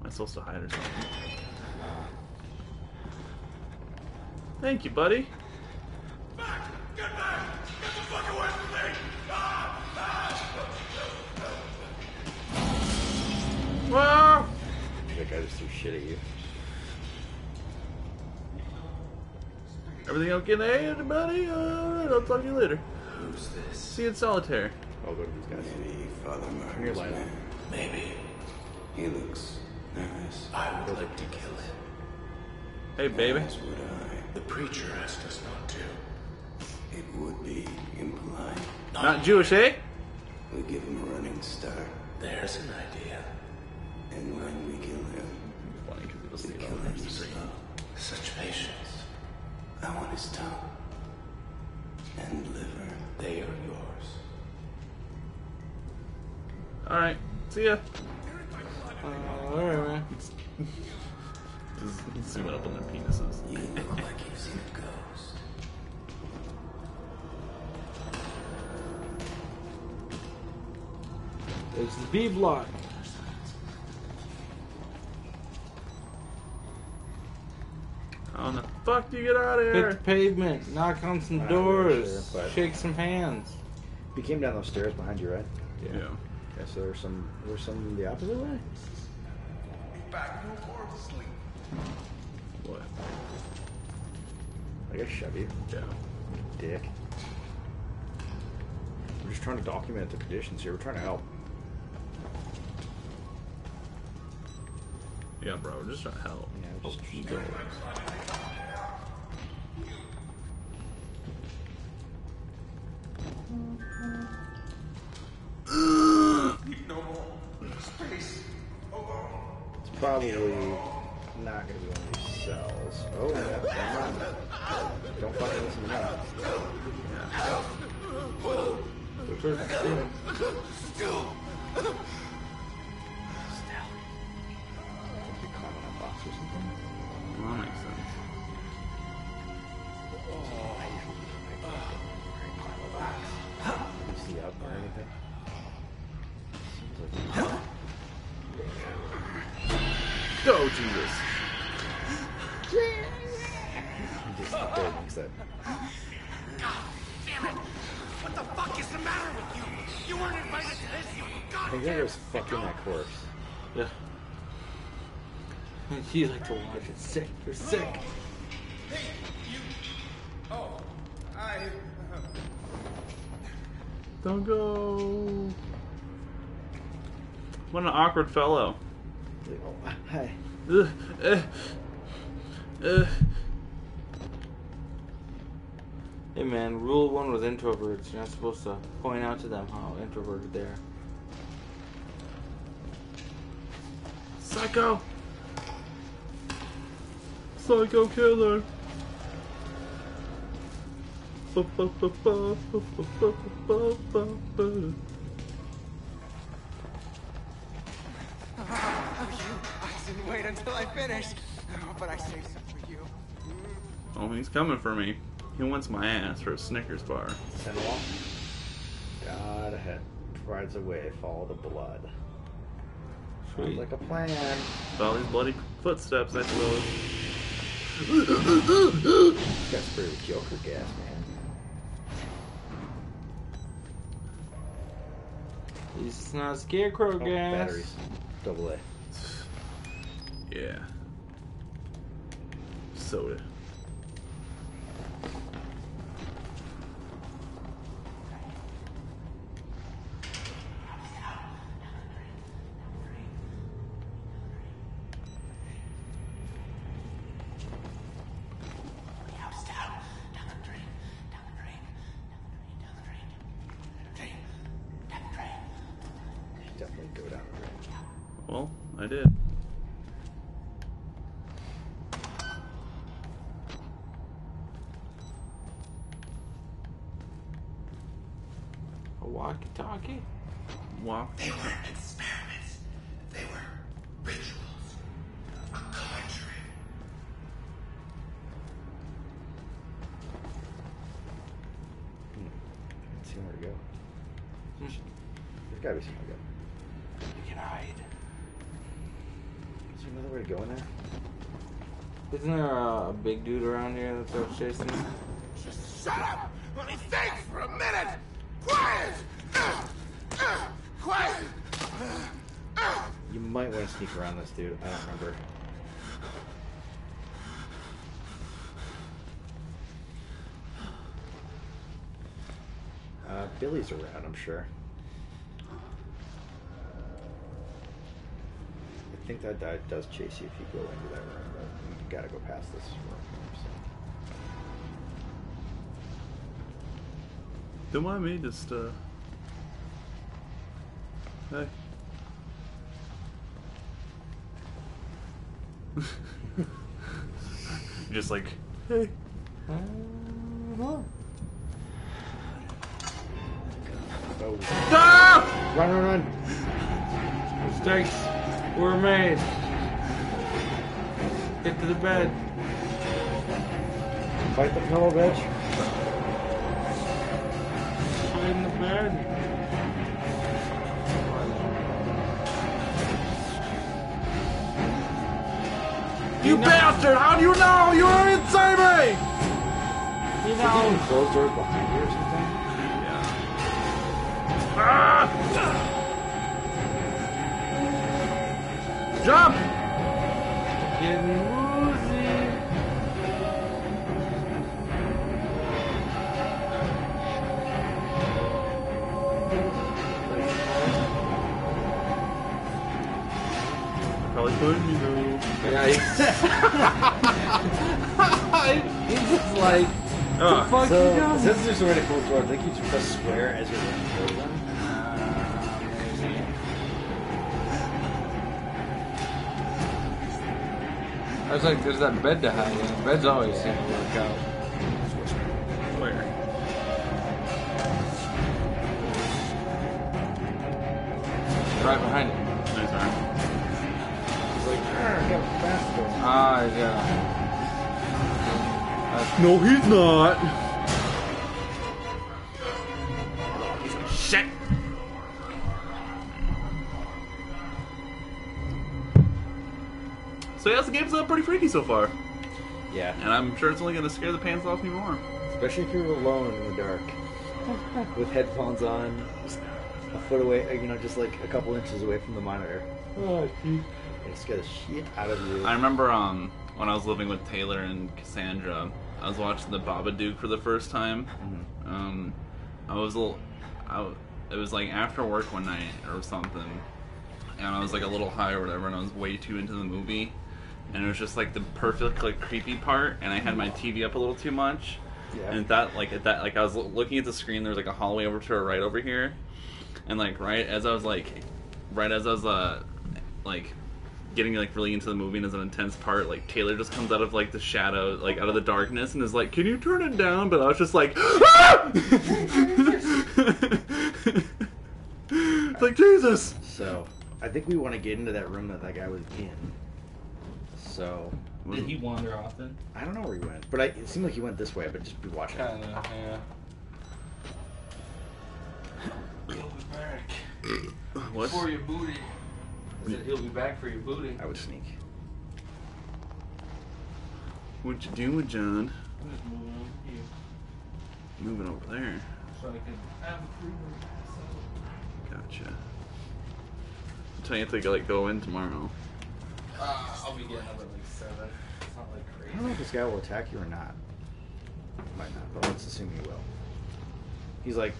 Am I supposed to hide or something? Thank you, buddy. That guy just threw shit at you. Everything okay there, everybody? Alright, I'll talk to you later. Who's this? See you in solitaire. I'll go to these guys. Maybe Father Turn your Murder's man. Maybe. He looks nervous. I would like to kill him. Hey, baby. As would I. The preacher asked us not to. It would be impolite. Not Jewish, eh? We give him a running start, There's an idea. and when we kill him, Funny because it was we the kill him slow. Such patience. I want his tongue and liver. They are yours. Alright, see ya. Uh, alright, man. Just zoom it up on their penises. You look like you've seen a ghost. It's the B block. How the fuck do you get out of Hit here? the pavement, knock on some I'm doors, really sure, shake some hands. You came down those stairs behind you, right? Yeah. Okay, so there's some there's some the opposite way? Back no more asleep. What? I guess shove you. Yeah. Dick. We're just trying to document the conditions here. We're trying to help. Yeah, bro, oh, just trying to help. Yeah, just It's probably not going to be one of these cells. Oh, yeah, never mind. Don't fucking listen to me. Think You like to watch it. Sick. You're sick. Don't go. What an awkward fellow. Oh, hi. Ugh. Hey man, rule one with introverts. You're not supposed to point out to them how introverted they are. Psycho! I oh, didn't wait until I finished. Oh, but I saved some for you. Oh, he's coming for me. He wants my ass for a Snickers bar. Send along. God ahead. Provides a way. Follow the blood. Sounds like a plan. Follow these bloody footsteps, I suppose. Got sprayed with Joker gas, man. It's not scarecrow Oh, gas. batteries. Double A. Yeah. Soda. Walk. They weren't experiments. They were rituals. A conjuring. Hmm. Can't see where to go. Hmm. There's gotta be somewhere to go. You can hide. Is there another way to go in there? Isn't there a, a big dude around here that's always chasing you? Just shut up! Let me think for a minute! Quiet! Uh, uh, quiet! Uh, You might want to sneak around this dude. I don't remember. Uh, Billy's around, I'm sure. I think that guy does chase you if you go into that room, but you gotta go past this room. Don't mind me, just, uh. Hey. Just like, hey. Oh. Ah! Run, run, run! Mistakes were made. Get to the bed. Fight the pillow, bitch. You bastard! How do you know? You were inside me! You Did you know. close doors behind you or something? Yeah. Ah! Jump! Getting Yeah, he's, [laughs] he's just like, Ah, fuck So, you doing? since there's a way to close door, I think you just press square as you're running towards them. I was like, there's that bed to hide in. Beds always seem to work out. No, he's not. Shit. So yeah, the game's uh, pretty freaky so far, Yeah, and I'm sure it's only gonna scare the pants off me more. especially if you're alone in the dark [laughs] with headphones on, a foot away, you know, just like a couple inches away from the monitor. Oh, it scares the shit out of you. I remember um when I was living with Taylor and Cassandra, I was watching the Babadook for the first time. Um, I was a little, I, it was like after work one night or something, and I was like a little high or whatever, and I was way too into the movie, and it was just like the perfect like creepy part, and I had my TV up a little too much. Yeah. And that like at that like I was looking at the screen, there was like a hallway over to our right over here, and like right as I was like, right as I was uh like getting like really into the movie and as an intense part, like Taylor just comes out of like the shadow, like out of the darkness, and is like, "Can you turn it down?" But I was just like, "Ah!" [laughs] like Jesus. So, I think we want to get into that room that that guy was in. So, Did he wander often? I don't know where he went, but I, it seemed like he went this way. But just be watching. Kind of, yeah. He'll back What? for your booty. I said he'll be back for your booty. I would sneak. What you doing, John? I'm just moving on here Moving over there. so I can have a free room. Gotcha. I'm telling you to like go in tomorrow. Uh, I'll be getting up at like seven. It's not like crazy. I don't know if this guy will attack you or not. Might not, but let's assume he will. He's like,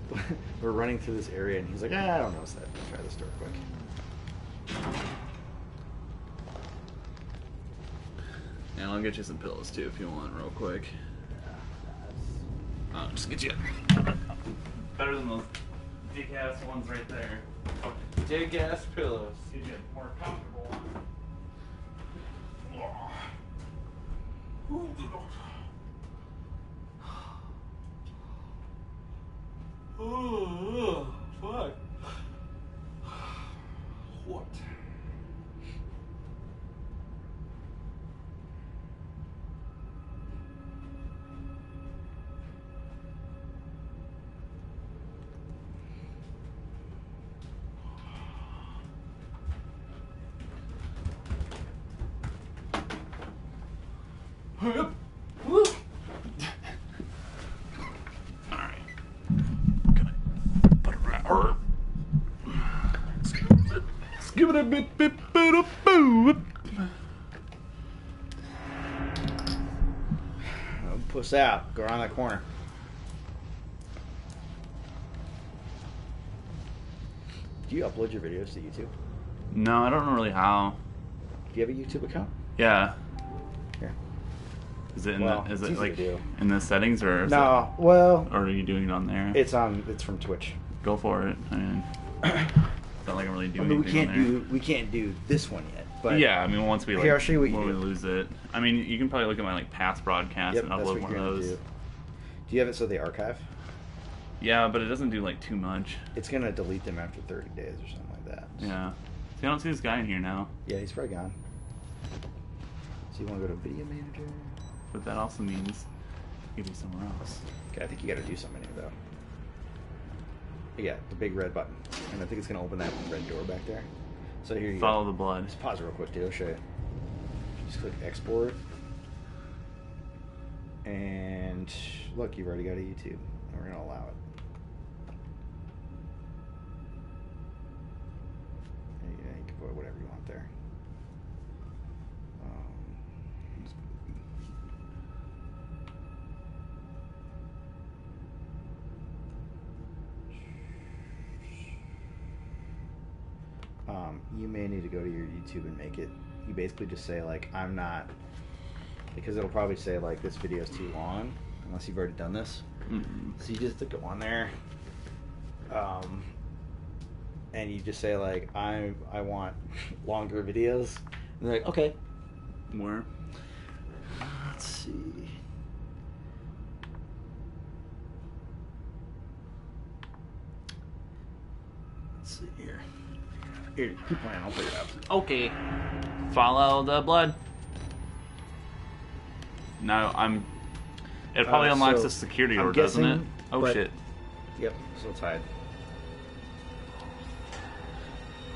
[laughs] we're running through this area, and he's like, ah, I don't notice that. Let's try this door quick. And I'll get you some pillows too if you want, real quick. I'll just get you better than those big ass ones right there. Big ass pillows. Get you a more comfortable one. Oh, fuck. What? Puss out. Go around that corner. Do you upload your videos to YouTube? No, I don't know really how. Do you have a YouTube account? Yeah. Here. Is it in Well, the, is it like in the settings or No. Well, or are you doing it on there? it's on. It's from Twitch. Go for it. I mean, not like I'm really I doing mean, we can't do we can't do this one yet. But yeah, I mean, once we like, Here, I'll show you what you when we do. lose it. I mean, you can probably look at my like past broadcasts Yep, and upload one of those. do. Do you have it so they archive? Yeah, but it doesn't do like too much. It's gonna delete them after 30 days or something like that. Yeah. See, I don't see this guy in here now, Yeah, he's probably gone. So you want to go to Video Manager? but that also means he could be somewhere else. Okay, I think you got to do something here though. Yeah, the big red button, and I think it's gonna open that red door back there. So here you Follow go. the blood. Just pause it real quick, dude. I'll show you. Just click export, and look, you've already got a YouTube. And we're gonna allow it. You, you can put whatever um, you may need to go to your YouTube and make it. You basically just say like, "I'm not," because it'll probably say like, "This video is too long," unless you've already done this. Mm-mm. So you just go on there, um, and you just say like, "I I want [laughs] longer videos," and they're like, "Okay." more. Let's see. Let's see here. Here, keep playing. I'll figure it out. Okay. Follow the blood. No, I'm. It probably Uh, unlocks so the security I'm door, doesn't it? Oh but- shit. Yep, still tied.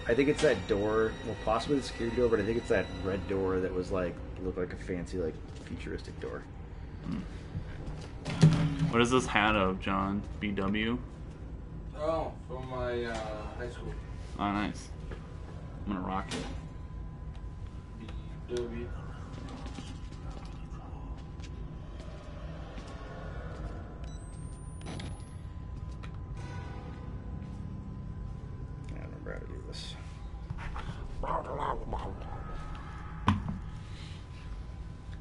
I think it's that door, well, possibly the security door, but I think it's that red door that was like looked like a fancy, like futuristic door. What is this hat of, John? BW? Oh, from my uh, high school. Oh, nice. I'm gonna rock it. BW. I don't remember how to do this.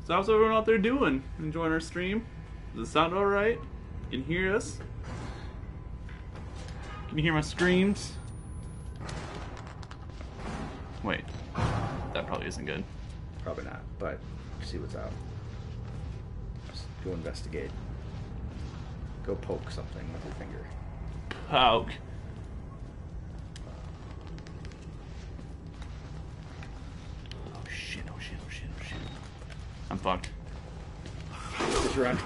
So how's everyone out there doing? Enjoying our stream? Does it sound alright? Can you hear us? Can you hear my screams? Probably isn't good. Probably not, but see what's out. Just go investigate. Go poke something with your finger. Poke. Oh shit, oh shit, oh shit, oh shit. I'm fucked. Just run.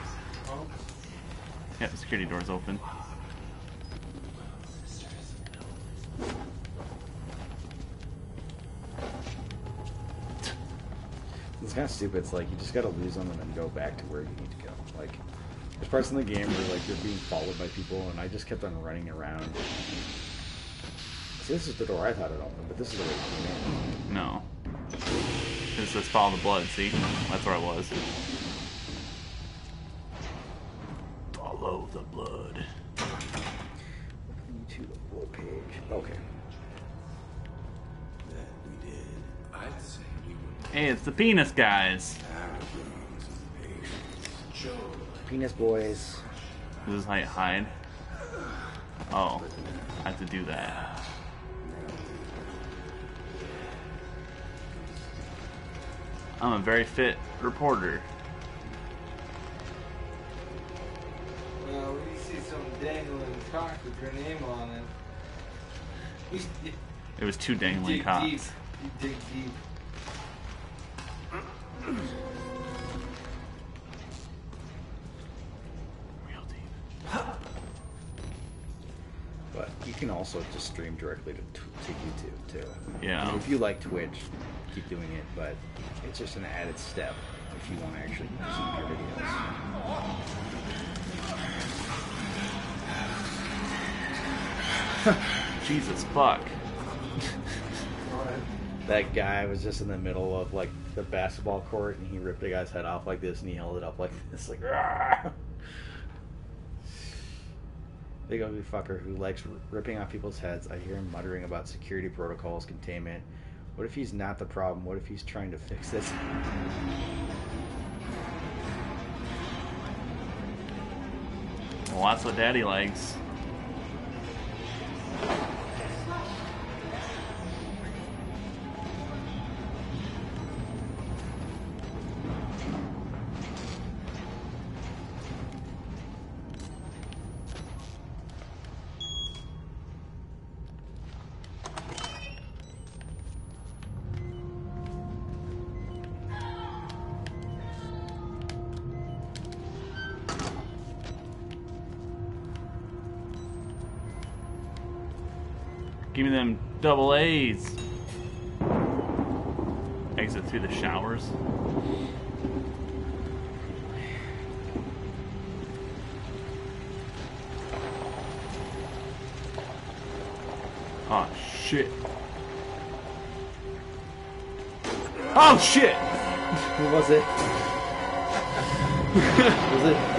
Yeah, the security door's open. It's kind of stupid. It's like you just gotta lose them and then go back to where you need to go. Like there's parts in the game where like you're being followed by people, and I just kept on running around. See, this is the door I thought it opened, but this is the way it came in. No. It says follow the blood, see? That's where I was. The penis guys. paragons of patience. Joe, Penis boys. This is how you hide. Oh, I have to do that. I'm a very fit reporter. Well, when you see some dangling cock with your name on it, you, [laughs] you It was two dangling dig cocks. deep. You dig deep. Can also just stream directly to, to YouTube too. Yeah. I mean, if you like Twitch, keep doing it, but it's just an added step if you want to actually consume your videos. [laughs] Jesus fuck. [laughs] That guy was just in the middle of like the basketball court and he ripped the guy's head off like this and he held it up like this, like [laughs] "Rah!" Big ugly fucker who likes ripping off people's heads. I hear him muttering about security protocols, containment. What if he's not the problem? What if he's trying to fix this? Well, that's what daddy likes. Double A's. Exit through the showers. Oh shit. Oh shit! Who was it? [laughs] was it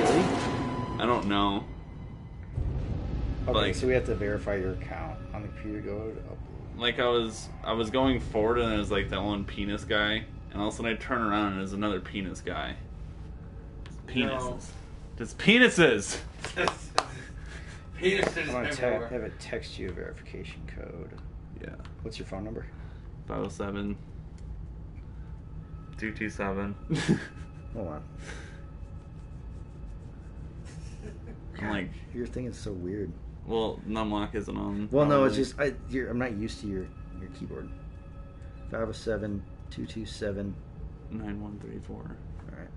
Okay, Like- so we have to verify your account on the computer. Go to upload. like I was I was going forward and there's like that one penis guy, and all of a sudden I turn around and there's another penis guy. Penises. No. It's penises. [laughs] Penises I want to te- have it text you a verification code. Yeah. What's your phone number? 507 227. [laughs] Hold on. I'm like, Your thing is so weird. Well, numlock isn't on. Well, no, it's just I. You're, I'm not used to your your keyboard. Five oh seven two two seven. 9134. All right.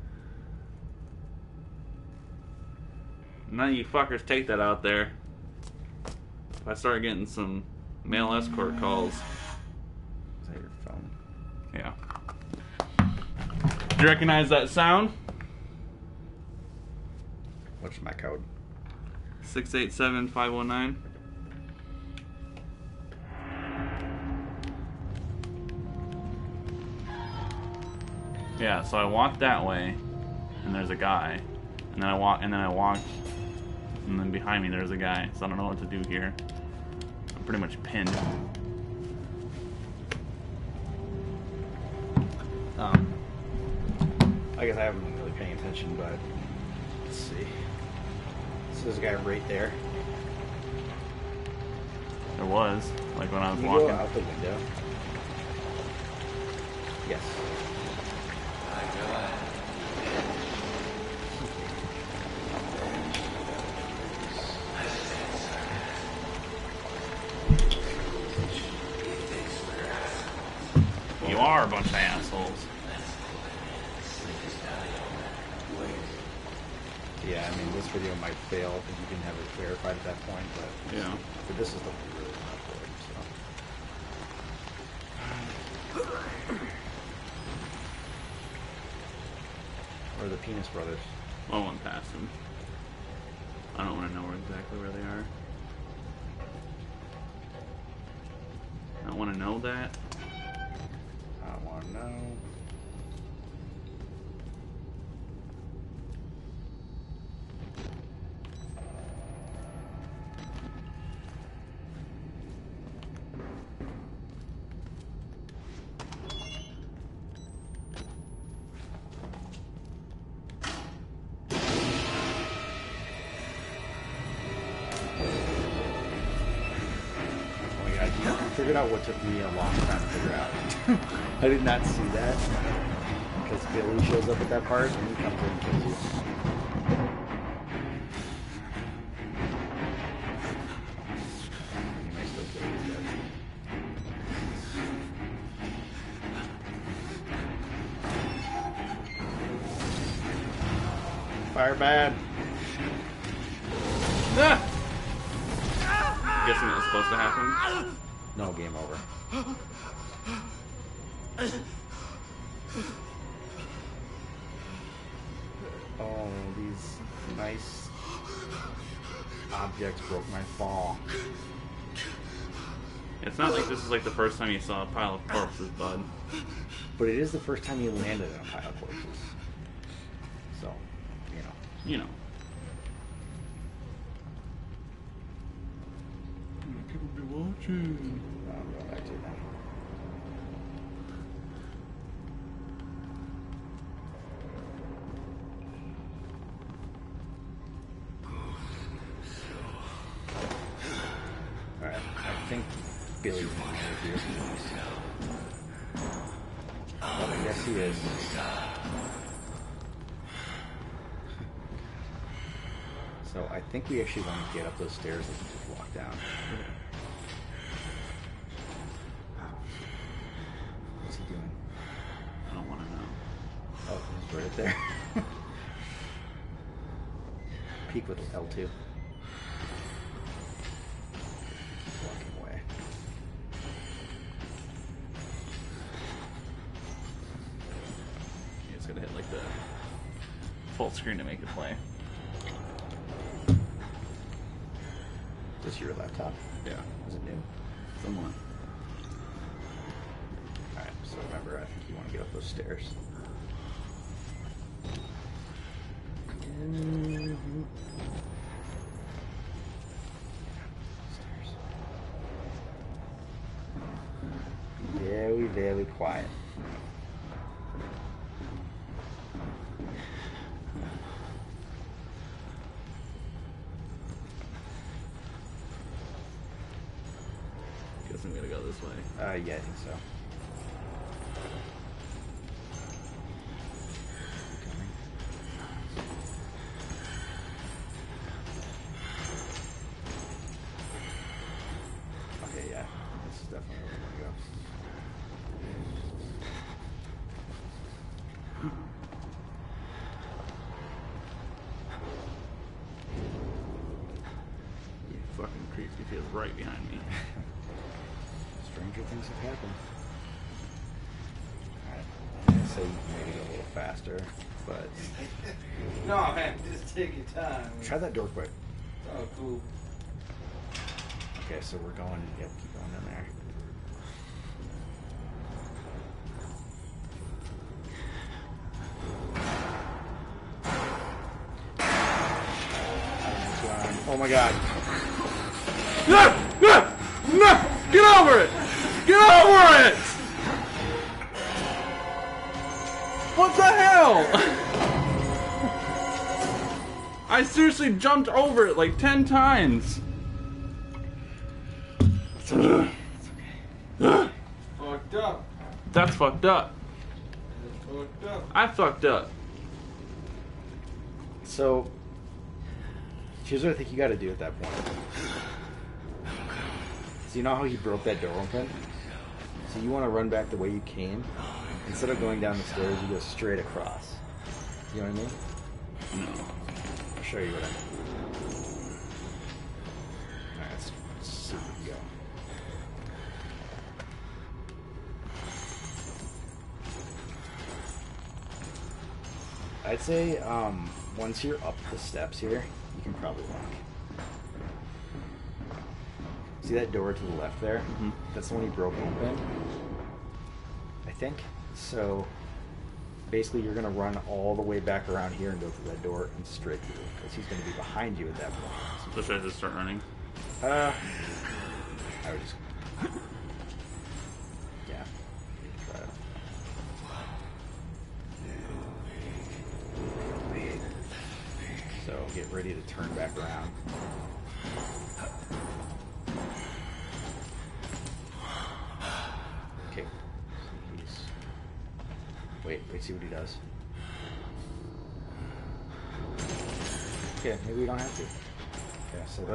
Now you fuckers take that out there. If I start getting some male escort calls, Is that your phone? yeah. Do you recognize that sound? What's my code? 687519. Yeah, so I walked that way, and there's a guy, and then I walk, and then I walked, and then behind me there's a guy. So I don't know what to do here. I'm pretty much pinned. Um. I guess I haven't been really paying attention, but let's see. So there's a guy right there. There was like when I was Can you walking. go out the window? Yes. You are a bunch of assholes. Yeah, I mean this video might fail if you didn't have it verified at that point, but Yeah. but this is the one we really want for it, so. Or the Penis Brothers. I went past them. I don't want to know exactly where they are. I don't want to know that. Figured out what took me a long time to figure out. [laughs] I did not see that. Because Billy shows up at that part and he comes in and kills you. You like the first time you saw a pile of corpses, bud. But it is the first time you landed on a pile of corpses. So, you know. You know. People be watching. I'm going back to it now. Alright, I think Billy's over here. Well, I guess he is. So I think we actually want to get up those stairs Uh, yeah, I think so. Okay, yeah, this is definitely where we're gonna go. You fucking creeps. He feels right behind me. Stranger things have happened. Alright, I'm gonna say you can maybe go a little faster, but [laughs] No, man, just take your time. try that door quick. Oh, cool. Okay, so we're going. Yep, keep going in there. I don't know what's going on. Oh my god. Ah! I seriously jumped over it like ten times. Fucked up. That's fucked up. That's fucked up. I fucked up. So, here's what I think you got to do at that point. So you know how he broke that door open? So you want to run back the way you came. Instead of going down the stairs, you go straight across. You know what I mean? No. Show you what I mean. Alright, let's, let's see where we go. I'd say um, once you're up the steps here, you can probably walk. See that door to the left there? Mhm. That's the one he broke open. I think. So basically, you're going to run all the way back around here and go through that door and straight through because he's going to be behind you at that point. So should I just start running? Uh, I would just. Yeah. Try it. So get ready to turn back around.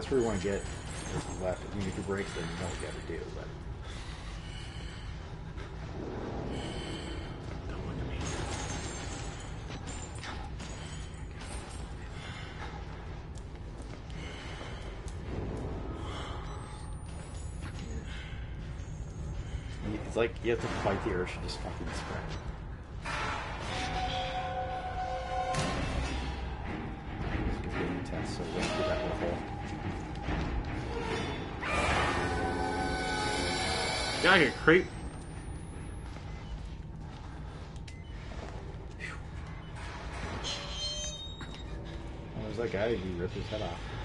That's where we want to get is the left. I mean, if you break, then you know what you got to do. But it's like you have to fight the urge to just fucking sprint. Get out here, creep. Oh, there's that guy who ripped his head off.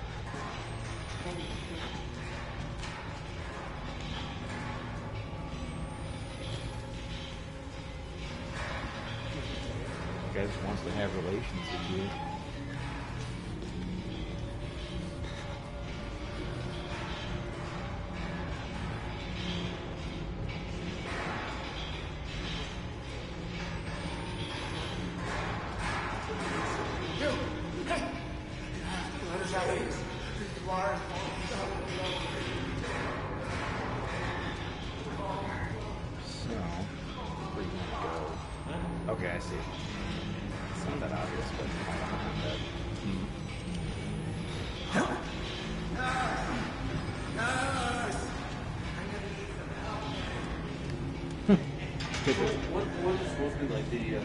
I see. It's not that obvious, but I don't know that. What, what is supposed to be like the, uh,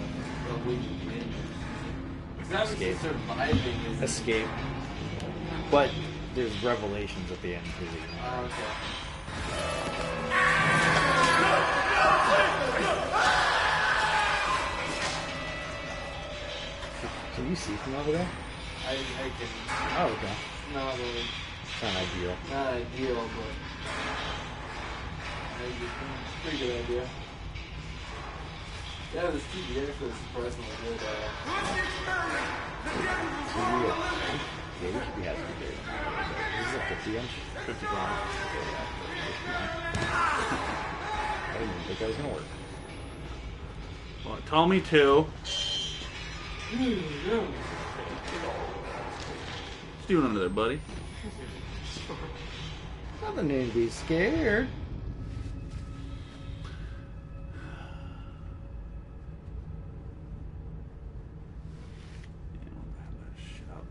the way you win? Because obviously Escape. surviving is... Escape. But there's revelations at the end too. you know. Oh, okay. Can you see from over there? I, I can... Oh, okay. Not really... It's not ideal. Not ideal, but... I just, pretty good idea. Yeah, this TV actually is surprisingly good. Uh, Yeah, you should be happy with it. This is a 50 inch? 55. I didn't even think that was gonna work. Well, tell me to. What's doing under there, buddy? Nothing need to be scared. Yeah, I'll have that shit up.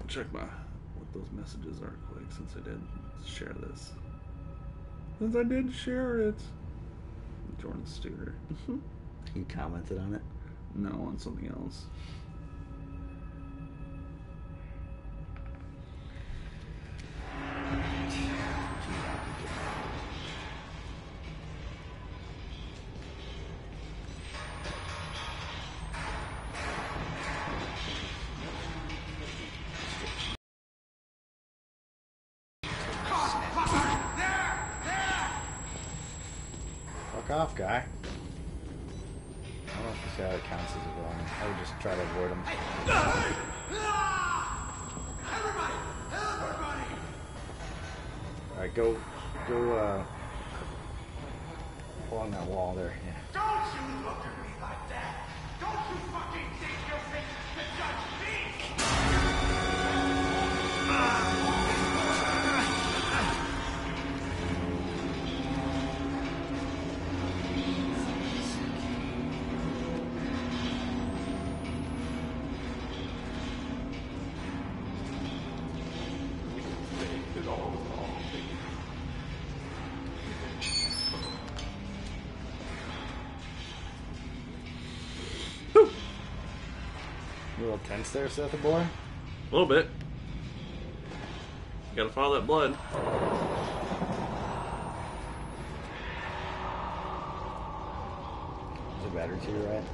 I'll check my what those messages are quick since I did share this. Since I did share it. Jordan Stewart. [laughs] he commented on it? no, on something else. Tense there, Seth the boy? A little bit. You Gotta follow that blood. Is a battery to your right?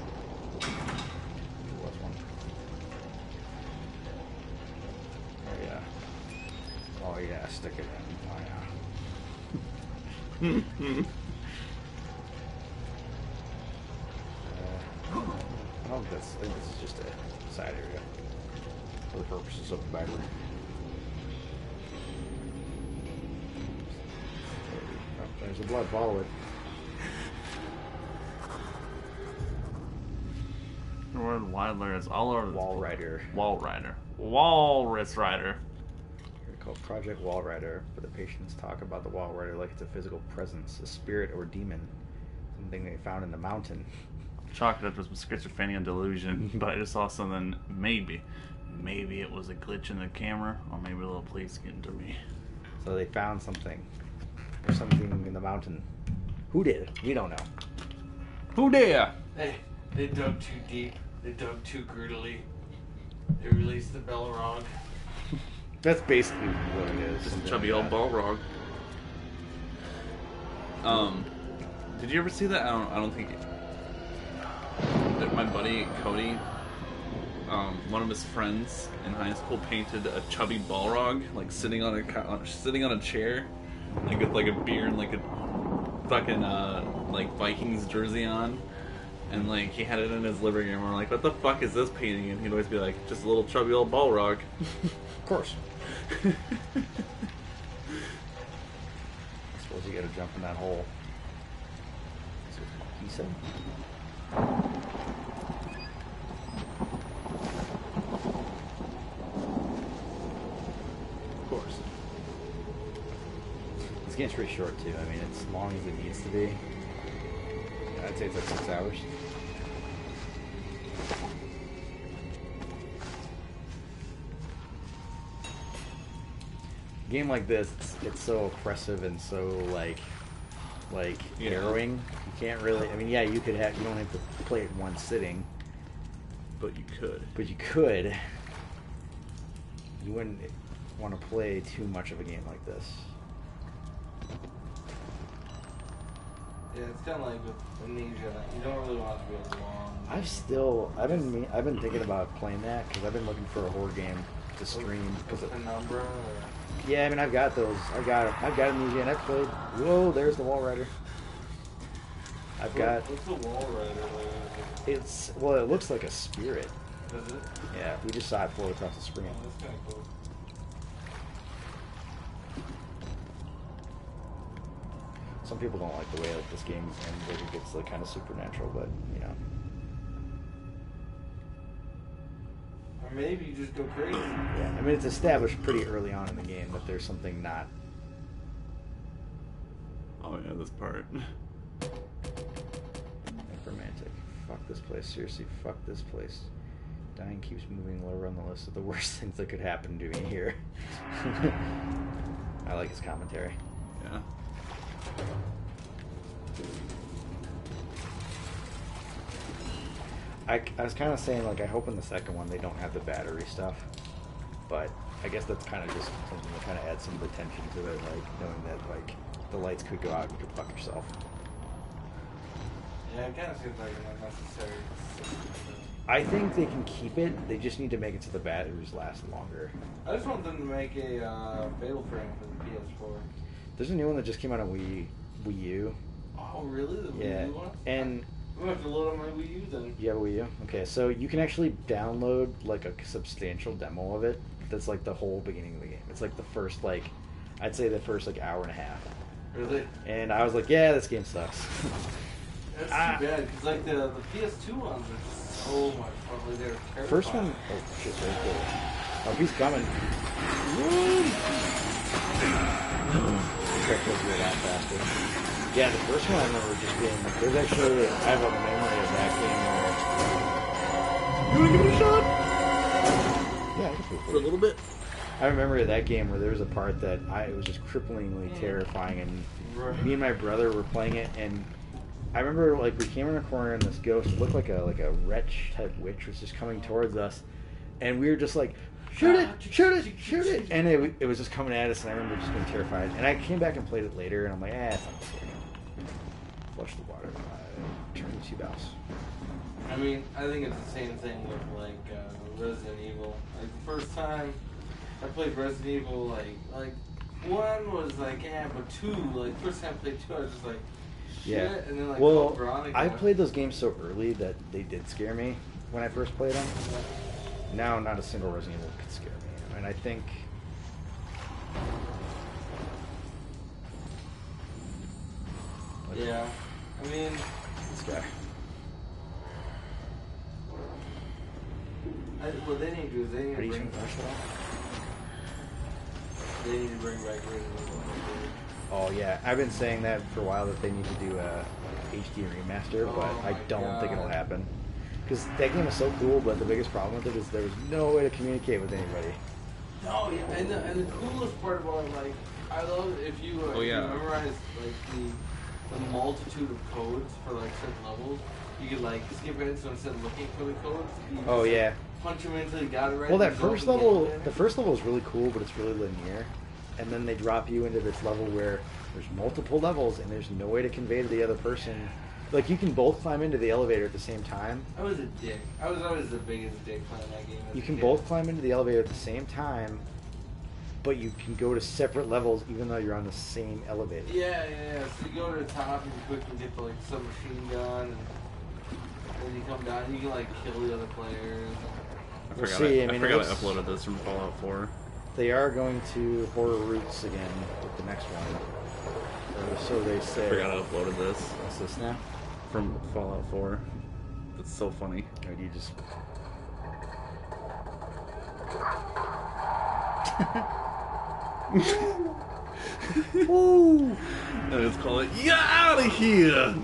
Walrider all over. Walrider. Wall Rider. Walrus Rider. Here called Project Walrider, but the patients talk about the Walrider like it's a physical presence, a spirit or demon, something they found in the mountain. Chalked it up as schizophrenia and delusion, [laughs] but I just saw something. Maybe, maybe it was a glitch in the camera, or maybe a little police getting to me. So they found something. There's something in the mountain. Who did? We don't know. Who did? they, they dug too deep. They dug too greedily. They released the Balrog. [laughs] That's basically what it is. Just a chubby like old that. Balrog. Um, did you ever see that? I don't. I don't think. That my buddy Cody, um, one of his friends in high school painted a chubby Balrog, like sitting on a co- on- sitting on a chair, like with like a beer and like a fucking uh like Vikings jersey on. And like he had it in his living room, we're like, "What the fuck is this painting?" And he'd always be like, "Just a little chubby old Balrog." [laughs] Of course. I suppose you gotta jump in that hole. He said. of course. This game's pretty short too. I mean, it's as long as it needs to be. I'd say it's like six hours. A game like this, it's, it's so oppressive and so like, like Yeah. harrowing. You can't really. I mean, yeah, you could have. You don't have to play it one sitting, But you could. but you could. You wouldn't want to play too much of a game like this. Yeah, it's kind of like with Amnesia. You don't really want it to be a long. I've still, I've been, me- I've been thinking about playing that because I've been looking for a horror game to stream because Penumbra or yeah, I mean I've got those. I've got I've got them again. I've played. Whoa, there's the Walrider. I've got What's the Walrider? Like, it's well, it looks like a spirit. Does it? Yeah, we just saw it float across the screen. Oh, that's kind of cool. Some people don't like the way like this game ends. Like it gets like kind of supernatural, but you know. Or maybe you just go crazy. Yeah, I mean it's established pretty early on in the game that there's something not. Oh yeah, this part. Necromantic. Fuck this place. Seriously, fuck this place. Dying keeps moving lower on the list of the [laughs] worst things that could happen to me here. [laughs] I like his commentary. Yeah. I, I was kind of saying like I hope in the second one they don't have the battery stuff, but I guess that's kind of just something to kind of add some of the tension to it, like knowing that like the lights could go out and you could fuck yourself. Yeah, it kind of seems like an unnecessary. I think they can keep it. They just need to make it so the batteries last longer. I just want them to make a uh, Fatal Frame for the PS4. There's a new one that just came out on Wii Wii U. Oh, really? The Wii Yeah, U one? and I'm gonna have to load on my Wii U then. you have a Wii U. Okay, so you can actually download like a substantial demo of it. That's like the whole beginning of the game. It's like the first like, I'd say the first like hour and a half. Really? And I was like, yeah, this game sucks. That's Ah. too bad because like the the PS2 ones are just so much fun. They're terrifying. First one, oh shit, very cool. Oh, he's coming. Trick was a lot faster. Yeah, the first one I remember just being. There's actually I have a memory of that game where. You wanna give it a shot? Yeah, I For a little bit. I remember that game where there was a part that I it was just cripplingly terrifying, and me and my brother were playing it, and I remember like we came in a corner and this ghost looked like a like a wretch type witch was just coming towards us, and we were just like. Shoot it! Shoot it! Shoot it! And it, it was just coming at us, and I remember just being terrified. And I came back and played it later, and I'm like, ah, it's not scary. Flush the water. Uh, turn the tube house. I mean, I think it's the same thing with like uh, Resident Evil. Like the first time I played Resident Evil, like like one was like yeah, but two, like first time I played two, I was just like shit, Yeah. and then like well, Veronica. I played those games so early that they did scare me when I first played them. Now, not a single Resident Evil could scare me, and I think. Yeah, I mean, This guy. I, what they need to do is they need to bring the they need to bring back Oh yeah, I've been saying that for a while that they need to do a HD remaster, oh but Oh I don't think it'll happen. Because that game was so cool, but the biggest problem with it is there was no way to communicate with anybody. No, yeah, and the, and the coolest part about it, like, I love if you, uh, Oh, if yeah. you memorize like the the multitude of codes for like certain levels, you could like skip it. So instead of looking for the codes, you Oh just, yeah. punch them until you got it right. Well, that first level, the first level is really cool, but it's really linear. And then they drop you into this level where there's multiple levels and there's no way to convey to the other person. Like you can both climb into the elevator at the same time. I was a dick. I was always the biggest dick playing that game. You can kid. both climb into the elevator at the same time, but you can go to separate levels even though you're on the same elevator. Yeah, yeah, yeah. So you go to the top and you quickly get the like submachine gun, and then you come down. And You can like kill the other players. I We'll forgot, see, I, I I mean, forgot it I uploaded this from Fallout 4. They are going to horror roots again with the next one. Or so they say. I say. forgot I uploaded this What's this now? From Fallout 4. It's so funny. Do you just [laughs] Woo! It's called it, Yeah, out of here! [laughs]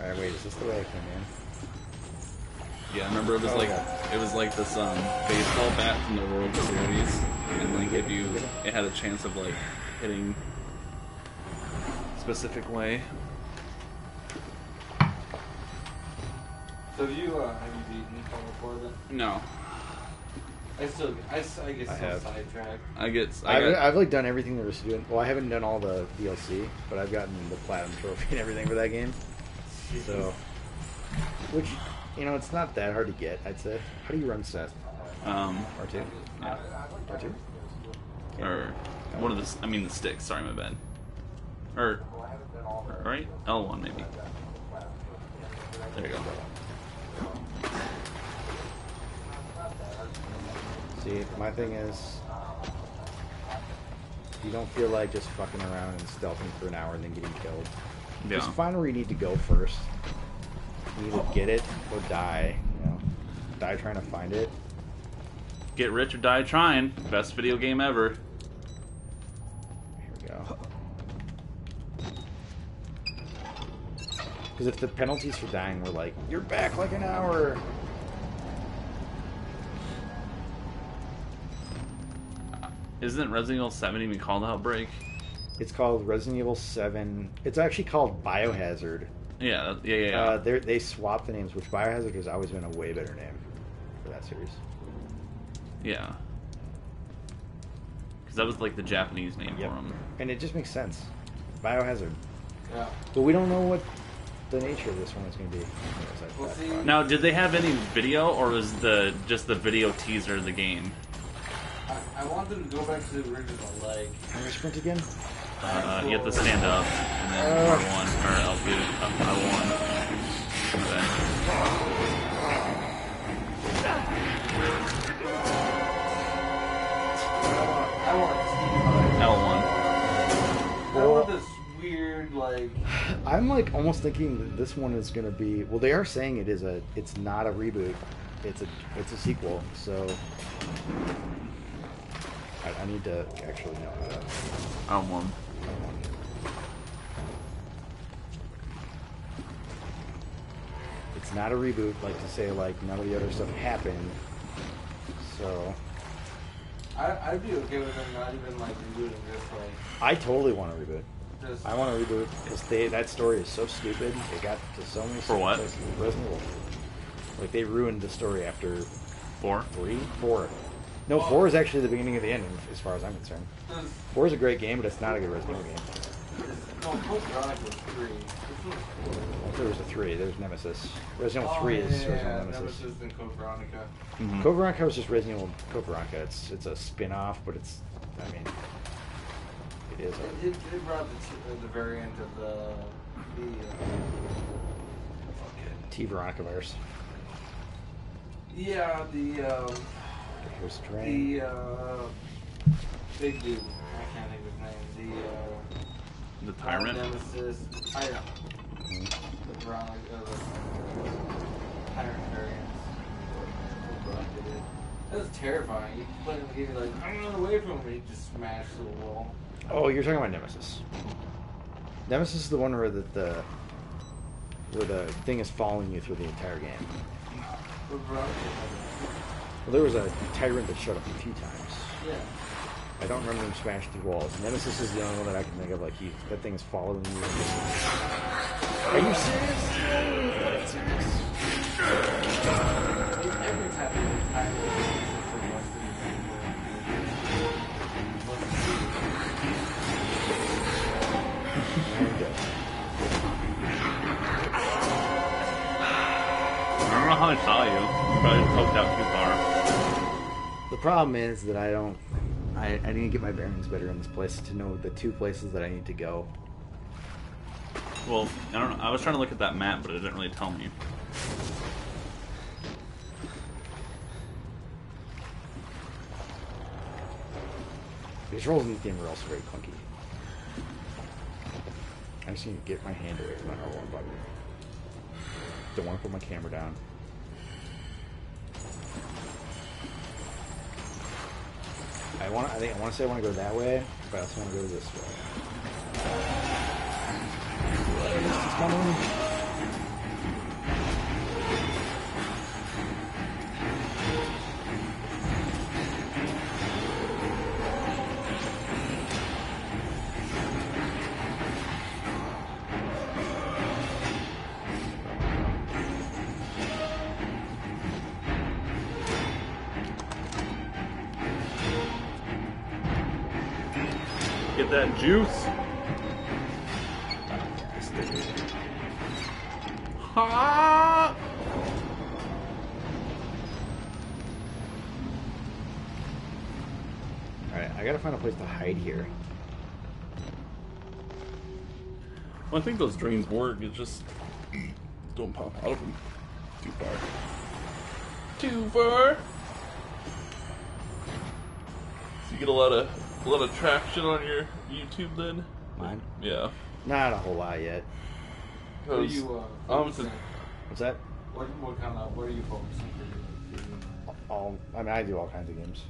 Alright, wait, is this the way I came in? yeah, I remember it was Oh, like yeah. it was like this um baseball bat from the World Series, and like if you it had a chance of like hitting specific way. So have you uh, have you beaten Fallout 4 then? No, I still, I, s- I get I still have. sidetracked. I get I I've, got I've like done everything there is to do. Well, I haven't done all the DLC, but I've gotten the platinum trophy and everything for that game. So, which you know, it's not that hard to get. I'd say. How do you run Seth? Um, R two. yeah. R two. or one of the. s- I mean the sticks. Sorry, my bad. Or right L one maybe. There you go. See, my thing is, you don't feel like just fucking around and stealthing for an hour and then getting killed. Yeah. Just find where you need to go first. You either get it or die. You know, die trying to find it. Get rich or die trying. Best video game ever. Because if the penalties for dying were like, you're back like an hour. Isn't Resident Evil 7 even called Outbreak? It's called Resident Evil 7. It's actually called Biohazard. Yeah, yeah, yeah. yeah. Uh, they're- they swapped the names, which Biohazard has always been a way better name for that series. yeah. Because that was like the Japanese name Yep. for them. And it just makes sense. Biohazard. Yeah. But we don't know what the nature of this one is going to be. Anyways, I- Well, that's see- fine. Now, did they have any video, or was the just the video teaser of the game? I, I want them to go back to the original, like. Can we sprint again? Uh, you have to stand up, and then Uh. R1 or L2, uh, L1. Okay. I want like. I'm like almost thinking that this one is going to be. Well, they are saying it is a. It's not a reboot. It's a. It's a sequel. So. I, I need to actually know how to. L1. It's not a reboot, like to say like none of the other stuff happened. So I, I'd be okay with them not even, like, rebooting this, like. I totally want to reboot. Just. I want to reboot because they that story is so stupid. It got to so many For what? places. Resident Evil. Like they ruined the story after Four. three, four. No, four is actually the beginning of the end, as far as I'm concerned. This, Four is a great game, but it's not a good Resident Evil game. this, no, Code Veronica was three. This was four. Well, there was a three. There's Nemesis. Resident Evil Oh, three is yeah, Resident Evil Nemesis. Nemesis and Code Veronica. Mhm. Code Veronica was just Resident Evil Code Veronica. It's it's a spin-off, but it's I mean it is a It, it, it brought the, t- uh, the variant of the. the uh, fuck. T Veronica virus. Yeah, the. Um, Here's the train. the. Uh, big dude. I can't think of his name. The. Uh, The Tyrant. Nemesis. Tyrant. The Veronica. Uh, the Tyrant variants. Code Veronica did. That was terrifying. You play the game, you're like, I'm running away from him, and he just smashed through the wall. Oh, you're talking about Nemesis. Nemesis is the one where the, the where the thing is following you through the entire game. Well, there was a tyrant that showed up a few times. Yeah. I don't remember him smashing through walls. Nemesis is the only one that I can think of. Like he, that thing is following you. Are you serious? Every how [laughs] I saw you. You Probably poked out too far. The problem is that I don't. I, I need to get my bearings better in this place to know the two places that I need to go. Well, I don't know. I was trying to look at that map, but it didn't really tell me. These rolls in this game are also very clunky. I just need to get my hand away from that R1 button. Don't want to put my camera down. I want. I think I want to say I want to go that way, but I also want to go this way. Juice. Ha! Alright, I gotta find a place to hide here. Well, I think those drains work. it just don't pop out of them too far. Too far. So you get a lot of a lot of traction on your YouTube then. Mine? Yeah. Not a whole lot yet. What are 'Cause, you, uh, um, focusing? What's that? What, what kind of, what are you focusing for your, your All, I mean, I do all kinds of games.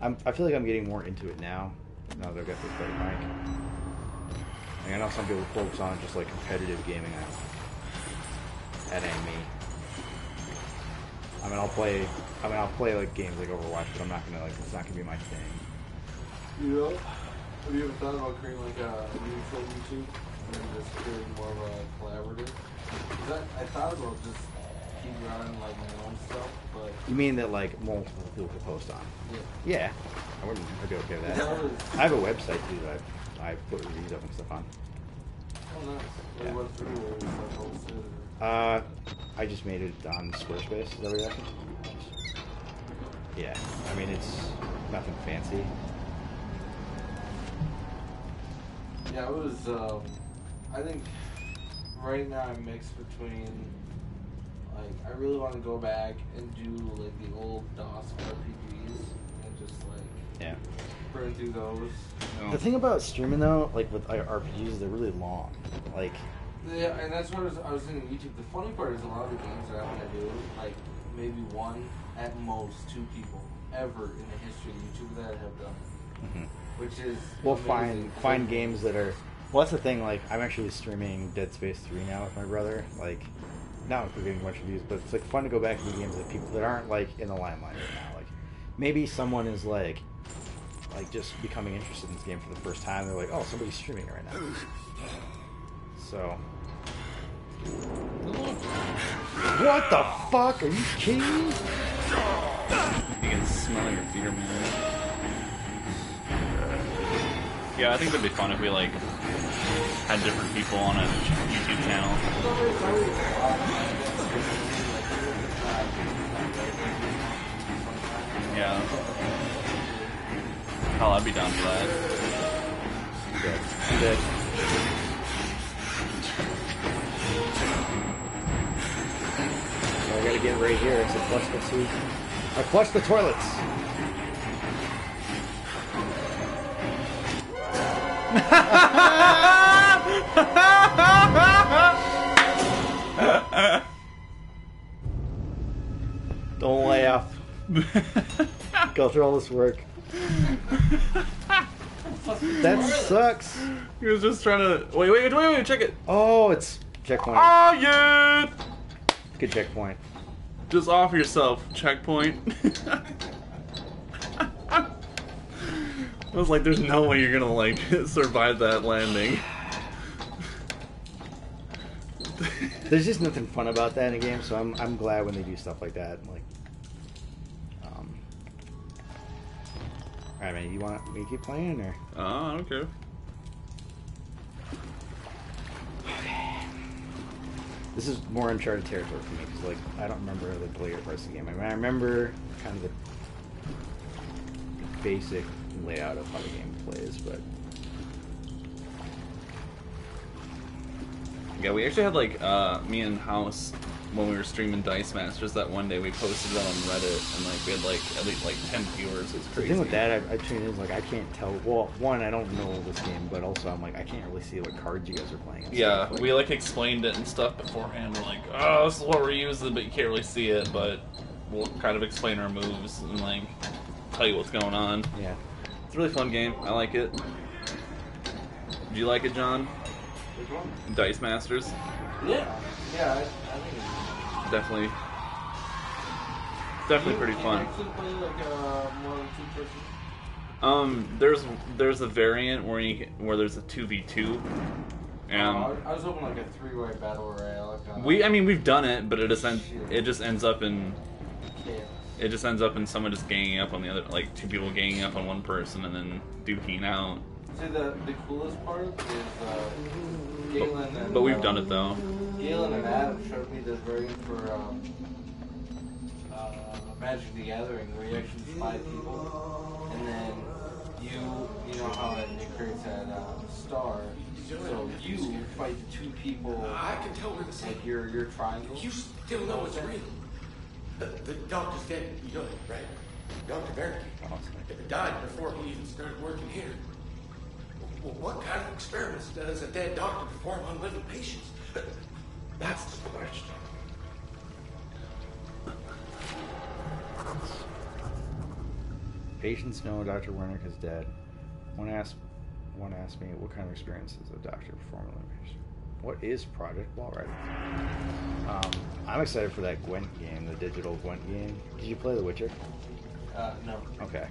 I'm, I feel like I'm getting more into it now. Now that I've got this better mic. Like, I know some people focus on just like competitive gaming. That, that ain't me. I mean, I'll play. I mean, I'll play like games like Overwatch, but I'm not gonna like. It's not gonna be my thing. You know, have you ever thought about creating like a neutral YouTube and then just creating more of a collaborative? 'Cause I, I thought about just keep running like my own stuff, but You mean that like multiple people could post on? yeah. Yeah, I wouldn't. I'd be okay with that. That was- I have a website too that I, I put reviews up and stuff on. Oh, nice. Yeah. Like, what through or was that hosted or? Uh, I just made it on Squarespace. Is that what you're asking? Yeah, I mean it's nothing fancy. Yeah, it was. Um, I think right now I'm mixed between like I really want to go back and do like the old DOS RPGs and just like Yeah. burn through those. The thing about streaming though, like with RPGs, they're really long. Like, Yeah, and that's what I was, I was thinking. YouTube. The funny part is a lot of the games that I want to do, like maybe one at most two people ever in the history of YouTube that have done, it. Which is we'll amazing. find find games that are. Well, that's the thing. Like, I'm actually streaming Dead Space 3 now with my brother. Like, not we're getting much reviews, but it's like fun to go back to the games that people that aren't like in the limelight right now. Like, maybe someone is like, like just becoming interested in this game for the first time. They're like, oh, somebody's streaming it right now. So. What the fuck? Are you kidding me? You can smell your fear, man. Yeah, I think that'd be fun if we like had different people on a YouTube channel. Yeah. Hell, I'd be down for that. Good. Good. I gotta get right here. So flush the suit. I flush the toilets. [laughs] Don't laugh. Go through all this work. That sucks. he was just trying to wait, wait, wait, wait, check it. Oh, it's checkpoint. Oh yeah! Good checkpoint. Just off yourself, checkpoint. [laughs] I was like, there's no way you're gonna like [laughs] survive that landing. There's just nothing fun about that in a game, so I'm I'm glad when they do stuff like that. Like, um, all right, man. You want me to keep playing or? Oh, I don't care. This is more uncharted territory for me because, like, I don't remember the player parts of the game. I mean, I remember kind of the basic layout of how the game plays, but Yeah, we actually had like uh, me and House when we were streaming Dice Masters that one day. We posted that on Reddit and like we had like at least like ten viewers. It was the thing with that, I, I tune in like I can't tell. Well, one, I don't know this game, but also I'm like I can't really see what cards you guys are playing. Yeah. Like, we like explained it and stuff beforehand. We're like, oh, this is what we're using, but you can't really see it. But we'll kind of explain our moves and like tell you what's going on. yeah. It's a really fun game. I like it. Do you like it, John? Which one? Dice Masters, Yeah, yeah. I, I think it's definitely, definitely You- pretty you fun. play like uh, more than two. Um, there's there's a variant where you where there's a two v two, and Oh, I was hoping like a three-way battle royale. Kind we I mean we've done it, but it just en- it just ends up in Yeah. It just ends up in someone just ganging up on the other like two people ganging up on one person and then duking out. See, the the coolest part is uh, Galen and. But we've uh, done it though. Galen and Adam showed me this variant for um, uh, Magic the Gathering, where you actually five people, and then at uh, Star. So you fight the two people. I can tell we're the same. Like your your triangle. You still know it's real. The, the doctor's dead. You know that, right? Dr. He died before he even started working here. Well, what kind of experiments does a dead doctor perform on living patients? [laughs] That's the question. Patients know Dr. Wernicke is dead. One asked, one asked me, what kind of experiences does a doctor perform on a patient? What is Project Walrider? Um, I'm excited for that Gwent game, the digital Gwent game. Did you play The Witcher? Uh, no. Okay.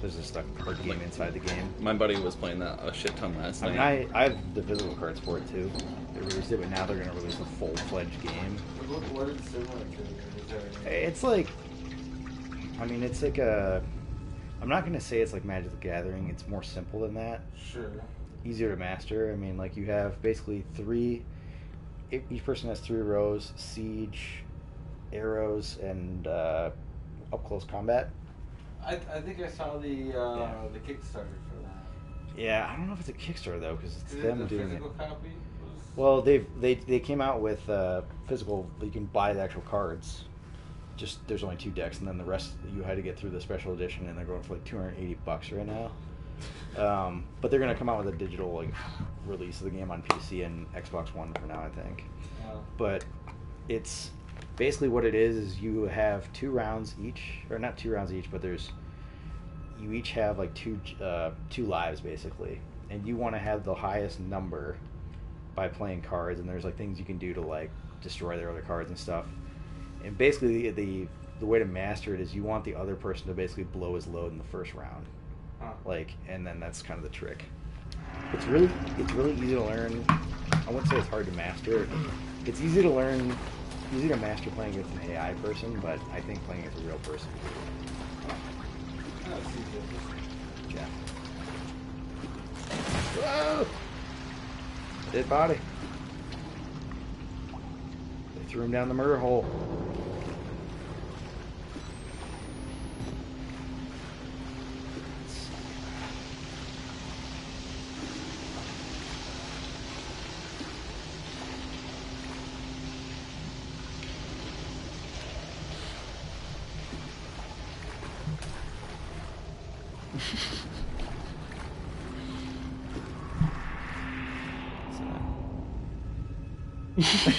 There's just a card game inside the game. My buddy was playing that a shit ton last I mean, night. I, I have the physical cards for it too. They released it, but now they're going to release a full-fledged game. What, what is similar to? It's like, I mean, it's like a. I'm not going to say it's like Magic the Gathering. It's more simple than that. Sure. Easier to master. I mean, like you have basically three. Each person has three rows: siege, arrows, and uh, up close combat. I, I think I saw the uh, Yeah. the Kickstarter for that. Yeah, I don't know if it's a Kickstarter though, because it's Is it them the doing it. copy? Well, they they they came out with uh, physical. You can buy the actual cards. Just there's only two decks, and then the rest you had to get through the special edition, and they're going for like 280 bucks right now. Um, but they're gonna come out with a digital like release of the game on PC and Xbox One for now, I think. uh, But it's basically what it is is you have two rounds each, or not two rounds each, but there's you each have like two uh, two lives basically, and you want to have the highest number by playing cards, and there's like things you can do to like destroy their other cards and stuff. And basically, the the, the way to master it is you want the other person to basically blow his load in the first round, huh. like, and then that's kind of the trick. It's really it's really easy to learn. I wouldn't say it's hard to master. It's easy to learn, easy to master playing against an AI person, but I think playing against a real person. Oh, it's easy. Yeah. Whoa! Dead body. They threw him down the murder hole.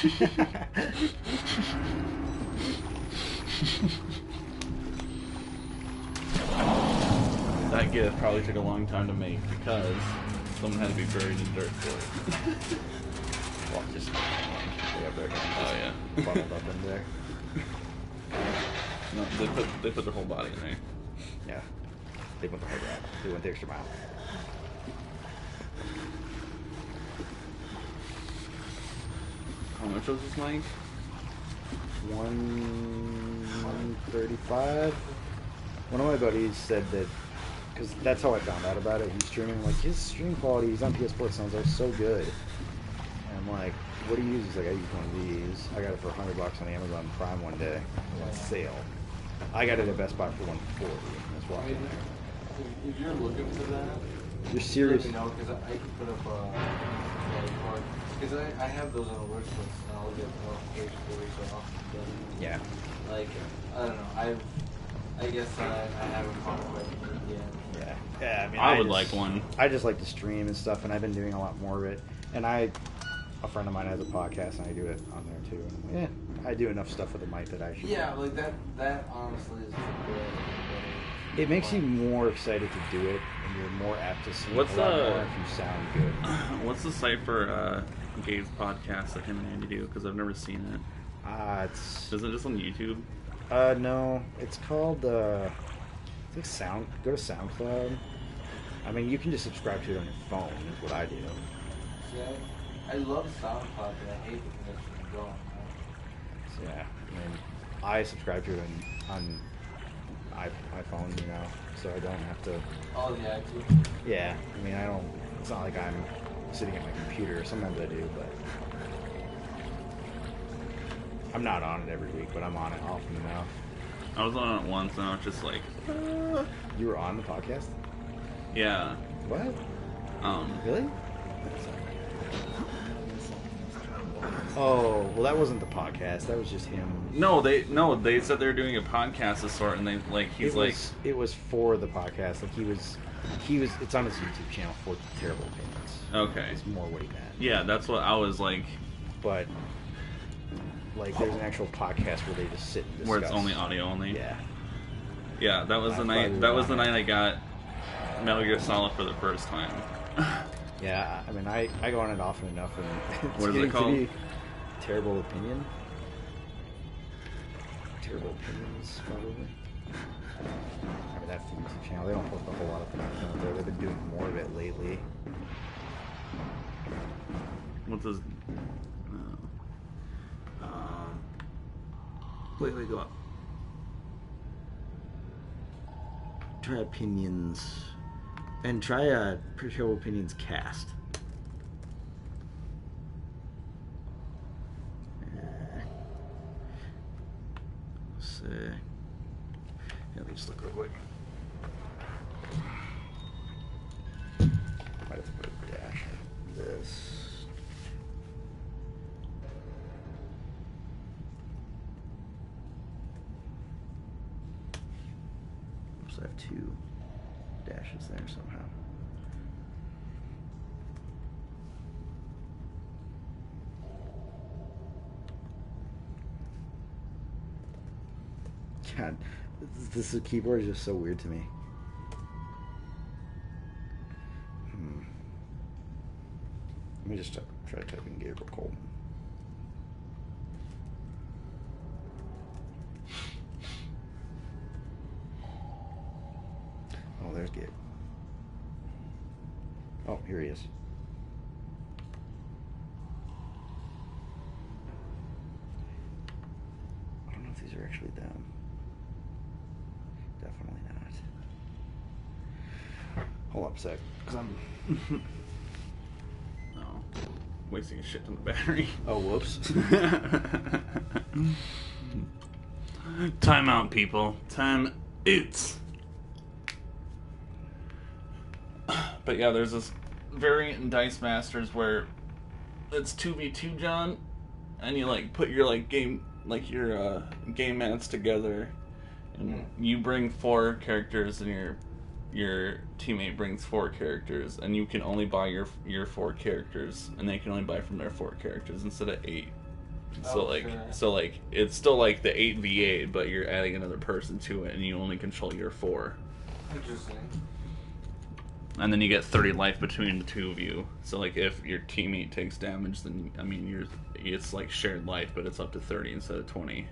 [laughs] That gift probably took a long time to make because someone had to be buried in dirt for it. [laughs] well, just yeah, they're Oh yeah. bundled up in there. no, they put they put their whole body in there. Yeah, they went the hard route. They went the extra mile. How much was this mic? One thirty-five. One of my buddies said that because that's how I found out about it. He's streaming like his stream quality. He's on PS Sports sounds are so good. And I'm like, what do you use? He's like, I use one of these. I got it for hundred bucks on Amazon Prime one day on sale. I got it at Best Buy for one forty. That's I walking mean, if- if you're looking for that, You're serious? Let me know because I, I can put up a because I, I have those on the wish list and I'll get notifications every so often. But Yeah. like I don't know, I've I guess I, I haven't found a yet. Yeah. Yeah. I mean, I would just- like one. I just like to stream and stuff, and I've been doing a lot more of it. And I, a friend of mine has a podcast, and I do it on there too. And I'm like, yeah, I do enough stuff with the mic that I should. Yeah, like that. That honestly is the way. It makes you more excited to do it, and you're more apt to see What's a lot the- more if you sound good. [clears throat] What's the site for uh, Gabe's podcast that him and Andy do? Because I've never seen it. Uh, it's Is it just on YouTube? uh no, it's called uh, I think Sound. Go to SoundCloud. I mean, you can just subscribe to it on your phone. Is what I do. Yeah, I, I love SoundCloud, but I hate the connection to go. So, yeah, I mean, I subscribe to it on, on iPhone, you know, so I don't have to. Oh yeah, I do. Yeah, I mean, I don't. It's not like I'm sitting at my computer. Sometimes I do, but I'm not on it every week. But I'm on it often enough. I was on it once and I was just like, You were on the podcast? yeah. What? Um, Really? Oh, well, that wasn't the podcast. That was just him. no, they no, they said they were doing a podcast of sort, and they like he's it like, was, it was for the podcast. Like he was, he was. It's on his YouTube channel for terrible opinions. Okay, It's more he meant. yeah, that's what I was like, But like, there's an actual podcast where they just sit and discuss. where it's only audio only. Yeah. Yeah, that was the night. That was the night I got Metal Gear Solid for the first time. [laughs] Yeah. I mean, I, I go on it often enough, and [laughs] it's What is it called? terrible opinion. Terrible opinions, probably. I mean, that's the YouTube channel. They don't post a whole lot of things out there. They've been doing more of it lately. What's his? Uh, um, wait, wait, go up. Try opinions, and try uh, Pretty Terrible Opinions cast. Uh, let's see. Yeah, let me just look real quick. Might have to put a dash in this. Oops, I have two dashes there somehow. God, this, this keyboard is just so weird to me. Hmm. Let me just try, try typing Gabriel Coleman. Oh, there's Gabe. Oh, here he is. I don't know if these are actually them. Definitely not. Hold up a sec. Cause I'm. [laughs] No, wasting a shit ton of battery. Oh, whoops. [laughs] Time out, people. Time out. But yeah, there's this variant in Dice Masters where it's two v two, John, and you like put your like game like your uh, game mats together, and you bring four characters, and your your teammate brings four characters, and you can only buy your your four characters, and they can only buy from their four characters instead of eight. So Oh, like, sure. so like, it's still like the eight v eight, but you're adding another person to it, and you only control your four. Interesting and then you get 30 life between the two of you. So like if your teammate takes damage, then I mean you're it's like shared life, but it's up to 30 instead of 20.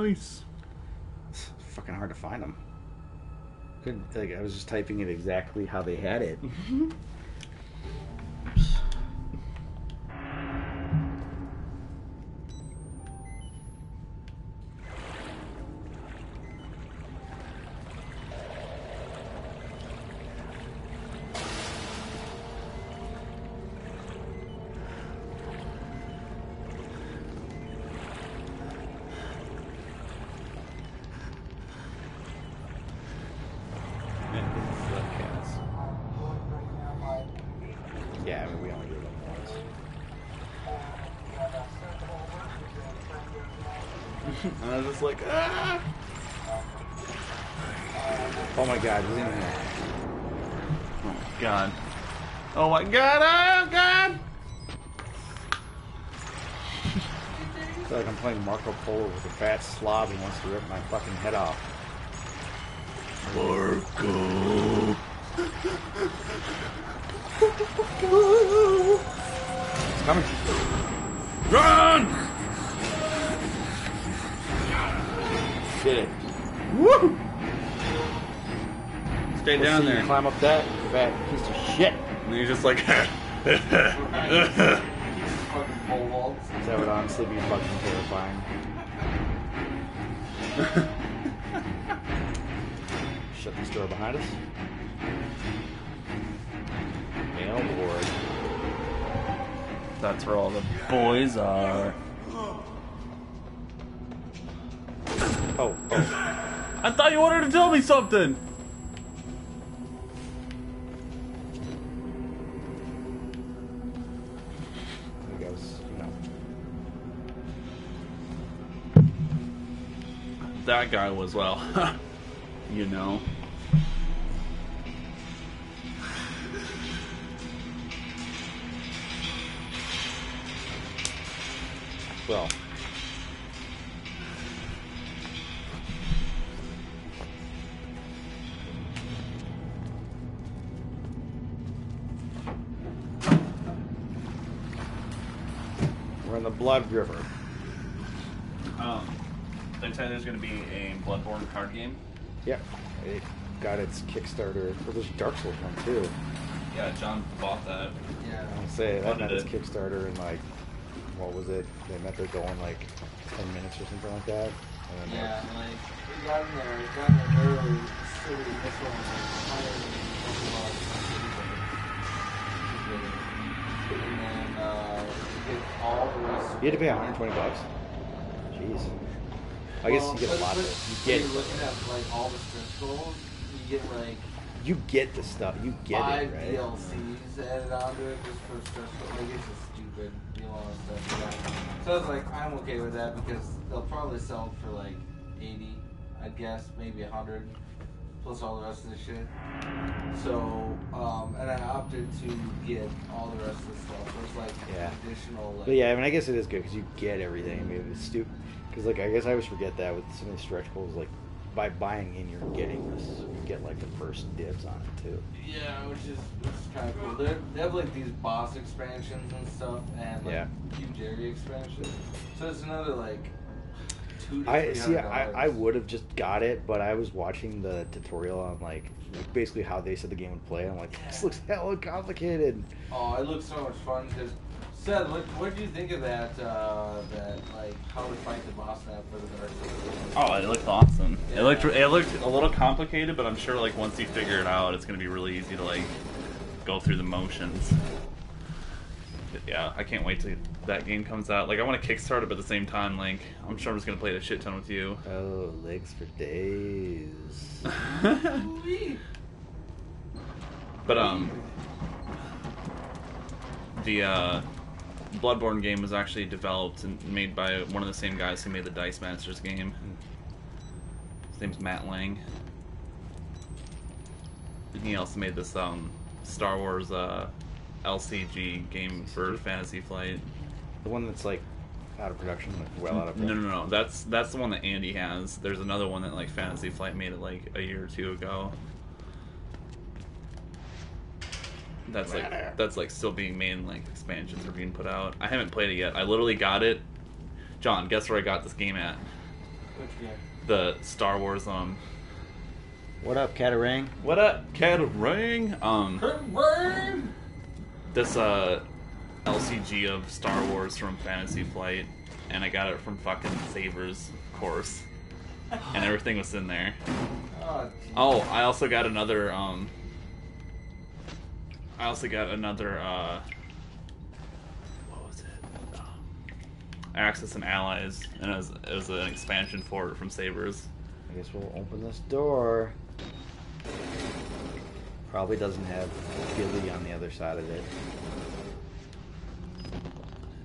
Nice. It's fucking hard to find them. Couldn't like I was just typing it exactly how they had it. [laughs] slob who wants to rip my fucking head off. Marco. It's coming. Run! Did it. Woo! Stay Let's down see you there. Climb up that fat piece of shit. And he's just like, [laughs] Fucking. That would honestly be fucking terrifying. [laughs] Shut this door behind us. Mailboard. That's where all the boys are. Oh, oh. I thought you wanted to tell me something! Guy was well, [laughs] you know. Got its Kickstarter. Well, there's a Dark Souls one too. Yeah, John bought that. Yeah. I'll say that Funded got its it. Kickstarter in like, what was it? They met their goal in like 10 minutes or something like that. And then Yeah, like we got in there, we got in there early, so this one was like higher than twenty bucks. And then uh, we get all the rest. You had to pay 120 bucks. Jeez. I guess Well, you get a lot but of it. You when get you're looking at like all the stretch goals, you get like you get the stuff. You get five it, right? DLCs added onto it just for goals. Like it's just stupid. You know, stuff. Yeah. So I was like, I'm okay with that because they'll probably sell for like 80, I guess, maybe 100, plus all the rest of the shit. So, um, and I opted to get all the rest of the stuff. So it's like Yeah. additional. Like, But yeah, I mean, I guess it is good because you get everything. I mean, it's stupid. Because like, I guess I always forget that with some of the stretch goals. Like, by buying in, you're getting this. You get like the first dibs on it too. Yeah, which is which is kind of cool. They're, they have like these boss expansions and stuff, and like Yeah. huge area expansions. So it's another like two. I see. I, I would have just got it, but I was watching the tutorial on like basically how they said the game would play. I'm like, this looks hella complicated. Oh, it looks so much fun because. Seth, what what do you think of that? Uh, that like how to fight the boss map for the Dark Souls? Oh, it looked awesome. Yeah. It looked it looked a little complicated, but I'm sure like once you figure it out, it's gonna be really easy to like go through the motions. But yeah, I can't wait till that game comes out. Like I want to kickstart it, but at the same time, like I'm sure I'm just gonna play it a shit ton with you. Oh, legs for days. [laughs] But um, the uh, Bloodborne game was actually developed and made by one of the same guys who made the Dice Masters game. His name's Matt Lang. And he also made this um, Star Wars uh, LCG game for Fantasy Flight. The one that's like out of production, like well out of production. No, no, no. That's that's the one that Andy has. There's another one that like Fantasy Flight made it like a year or two ago. That's like that's like still being made and like expansions are being put out. I haven't played it yet. I literally got it. John, guess where I got this game at? Which game? The Star Wars um What up, Catarang? What up, Cat of Ring? Um Burn! this uh LCG of Star Wars from Fantasy Flight and I got it from fucking Savers of course. And [laughs] everything was in there. Oh. Oh, I also got another. Um, I also got another. Uh, what was it? Um, Axis and Allies, and it was, it was an expansion for it from Savers. I guess we'll open this door. Probably doesn't have Billy on the other side of it.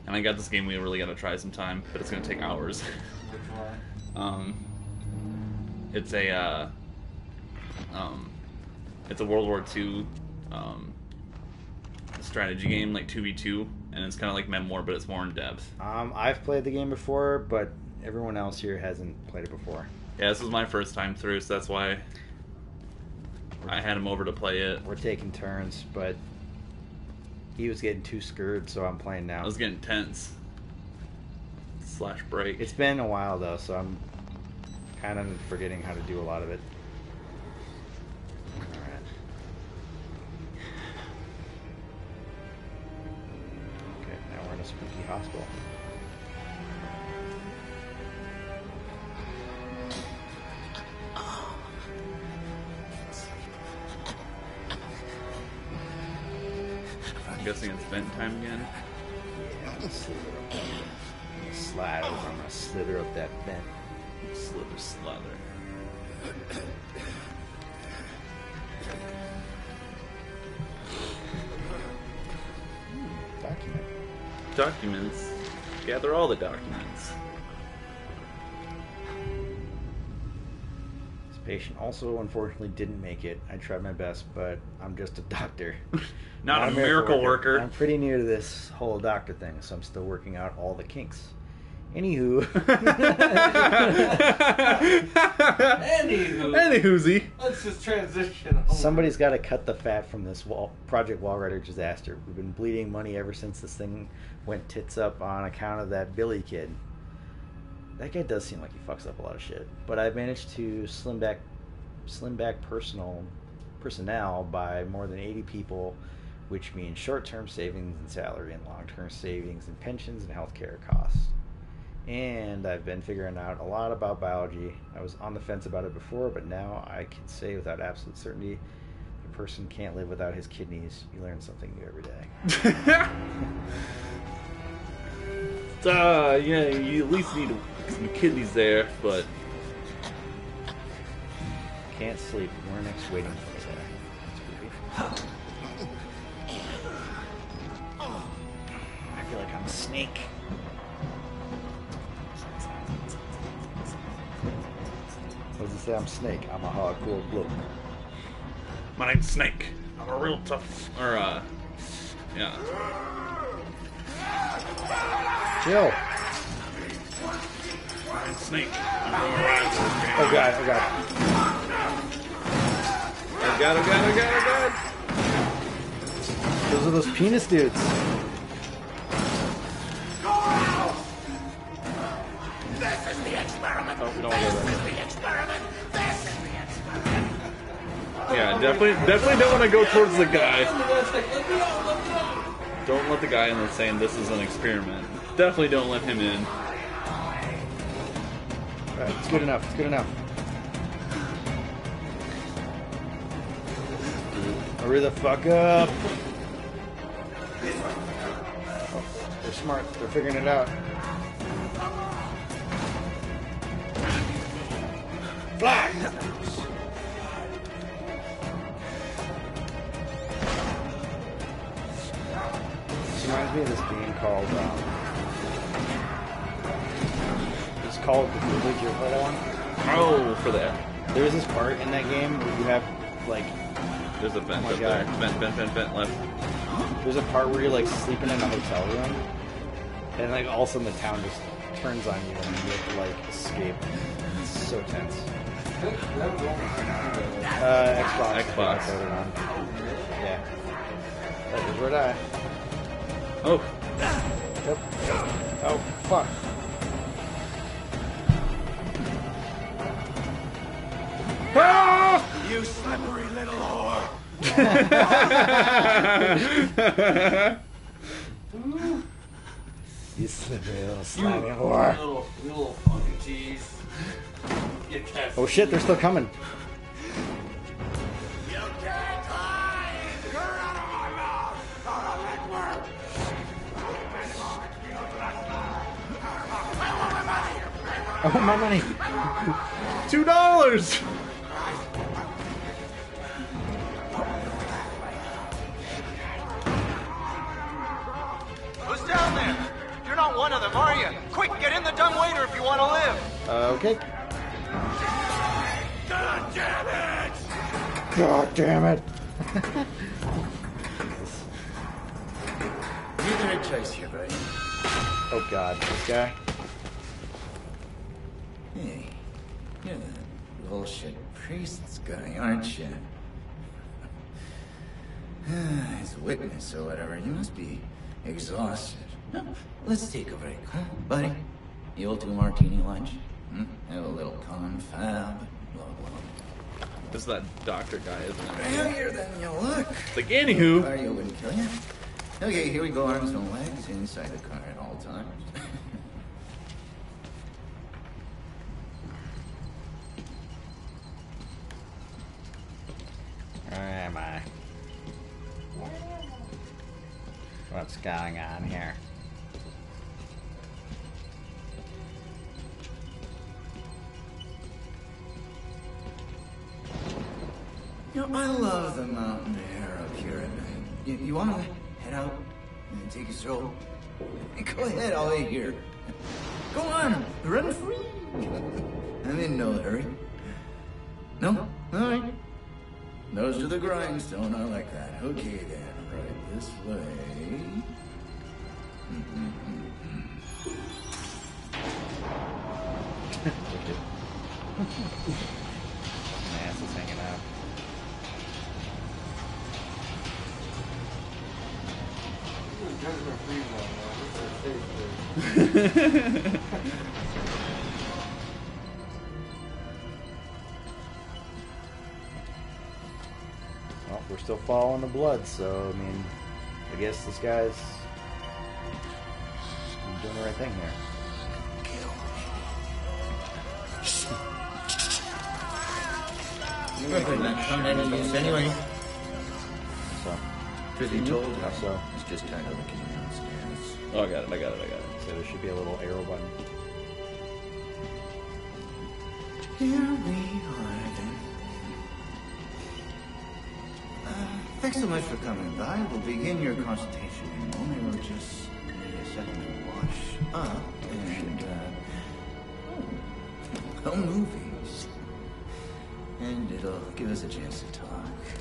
And I got this game we really got to try sometime, but it's gonna take hours. [laughs] Um, it's a. Uh, um, it's a World War II um, strategy game, like two v two, and it's kind of like Memoir, but it's more in depth. Um, I've played the game before, but everyone else here hasn't played it before. Yeah, this was my first time through, so that's why I had him over to play it. We're taking turns, but he was getting too scared, so I'm playing now. I was getting tense. Slash break. It's been a while though, so I'm kind of forgetting how to do a lot of it. spooky hospital. I'm guessing it's vent time again. Yeah, I'm gonna slither up that. Slide over. I'm gonna slither up that vent. Slither, slither. Hmm, document. Documents. Gather all the documents. This patient also unfortunately didn't make it. I tried my best, but I'm just a doctor. [laughs] Not a miracle worker. I'm pretty new to this whole doctor thing, so I'm still working out all the kinks. Anywho, Anywho. Anywhoozy. Let's just transition. over. somebody's got to cut the fat from this wall, Project Walrider disaster. We've been bleeding money ever since this thing went tits up on account of that Billy kid. That guy does seem like he fucks up a lot of shit, but I've managed to slim back, slim back personal personnel by more than 80 people, which means short-term savings in salary and long-term savings in pensions and healthcare costs. And I've been figuring out a lot about biology. I was on the fence about it before, but now I can say without absolute certainty a person can't live without his kidneys. You learn something new every day. [laughs] uh, yeah, you at least need some kidneys there, but Can't sleep. Wernicke's waiting for me there. That's creepy. [gasps] I feel like I'm a snake. What does it say? I'm Snake. I'm a hardcore bloke. my name's Snake. I'm a real tough. Or, uh. Yeah. Chill. My name's Snake. I'm a real rival. Oh god, oh god. Oh god, oh god, oh god, oh god. Those are those penis dudes. This is the experiment. Oh, we don't wanna go this there. is the experiment. This is the experiment. Yeah, definitely, definitely don't want to go towards the guy. Let me out, let me out. Don't let the guy in there saying this is an experiment. Definitely don't let him in. Alright, it's good enough. It's good enough. Hurry the fuck up. Oh, they're smart. They're figuring it out. Fly! This reminds me of this game called, um, it's called The Village. You ever heard of that one? Oh, for that. There's this part in that game where you have, like, There's a vent Oh my up there. God. Vent, vent, vent, vent left. there's a part where you're, like, sleeping in a hotel room, and, like, all of a sudden the town just turns on you and you have to, like, escape. It's so tense. Uh, Xbox. Xbox. I played on. Yeah. That is where I. Oh, Yep. Oh, fuck. Ah! You slippery little whore. [laughs] [laughs] [laughs] You slippery little slimy whore. Little, little fucking. Oh shit, they're still coming. You can't hide. You're out of my mouth. Out of that word. I want my money. two dollars. Who's down there? You're not one of them, are you? Quick, get in the dumb waiter if you want to live. Uh, okay. God damn it. God damn it. You got a choice here, buddy. Oh god, this guy. Hey, you're the bullshit priest's guy, aren't you? [sighs] As a witness or whatever, you must be exhausted. No, let's take a break, huh, buddy? The old two martini lunch? Hmm? Have a little confab, blah, blah. This is that doctor guy, isn't it? Heavier than you look. It's like, anywho. you wouldn't kill you. Okay, here we go, arms and legs inside the car at all times. [laughs] Where am I? What's going on here? You know, I love the mountain air up here at night. You, you want to head out and take a stroll? [laughs] Go ahead, I'll wait here. Go on, run free. [laughs] I'm in no hurry. No? All right. Nose to the grindstone, I like that. Okay then, right this way. My mm-hmm. [laughs] [laughs] Well, we're still following the blood, so I mean, I guess this guy's doing the right thing here. We're not coming any use anyway. So, Truth be mm-hmm. told, Yeah, so. it's just kind of looking downstairs. Oh, I got it. I got it. I got it. So there should be a little arrow button. Here we are then. Uh, thanks so much for coming by. We'll begin your consultation in a moment. We'll just need a second to wash up and, uh, oh, movies. And it'll give us a chance to talk.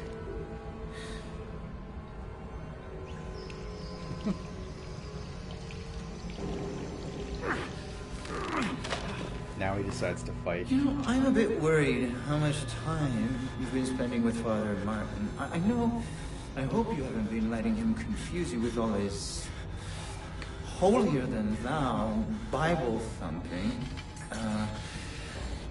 Decides to fight. You know, I'm a bit worried how much time you've been spending with Father Martin. I, I know, I hope you haven't been letting him confuse you with all his holier than thou Bible thumping. Uh,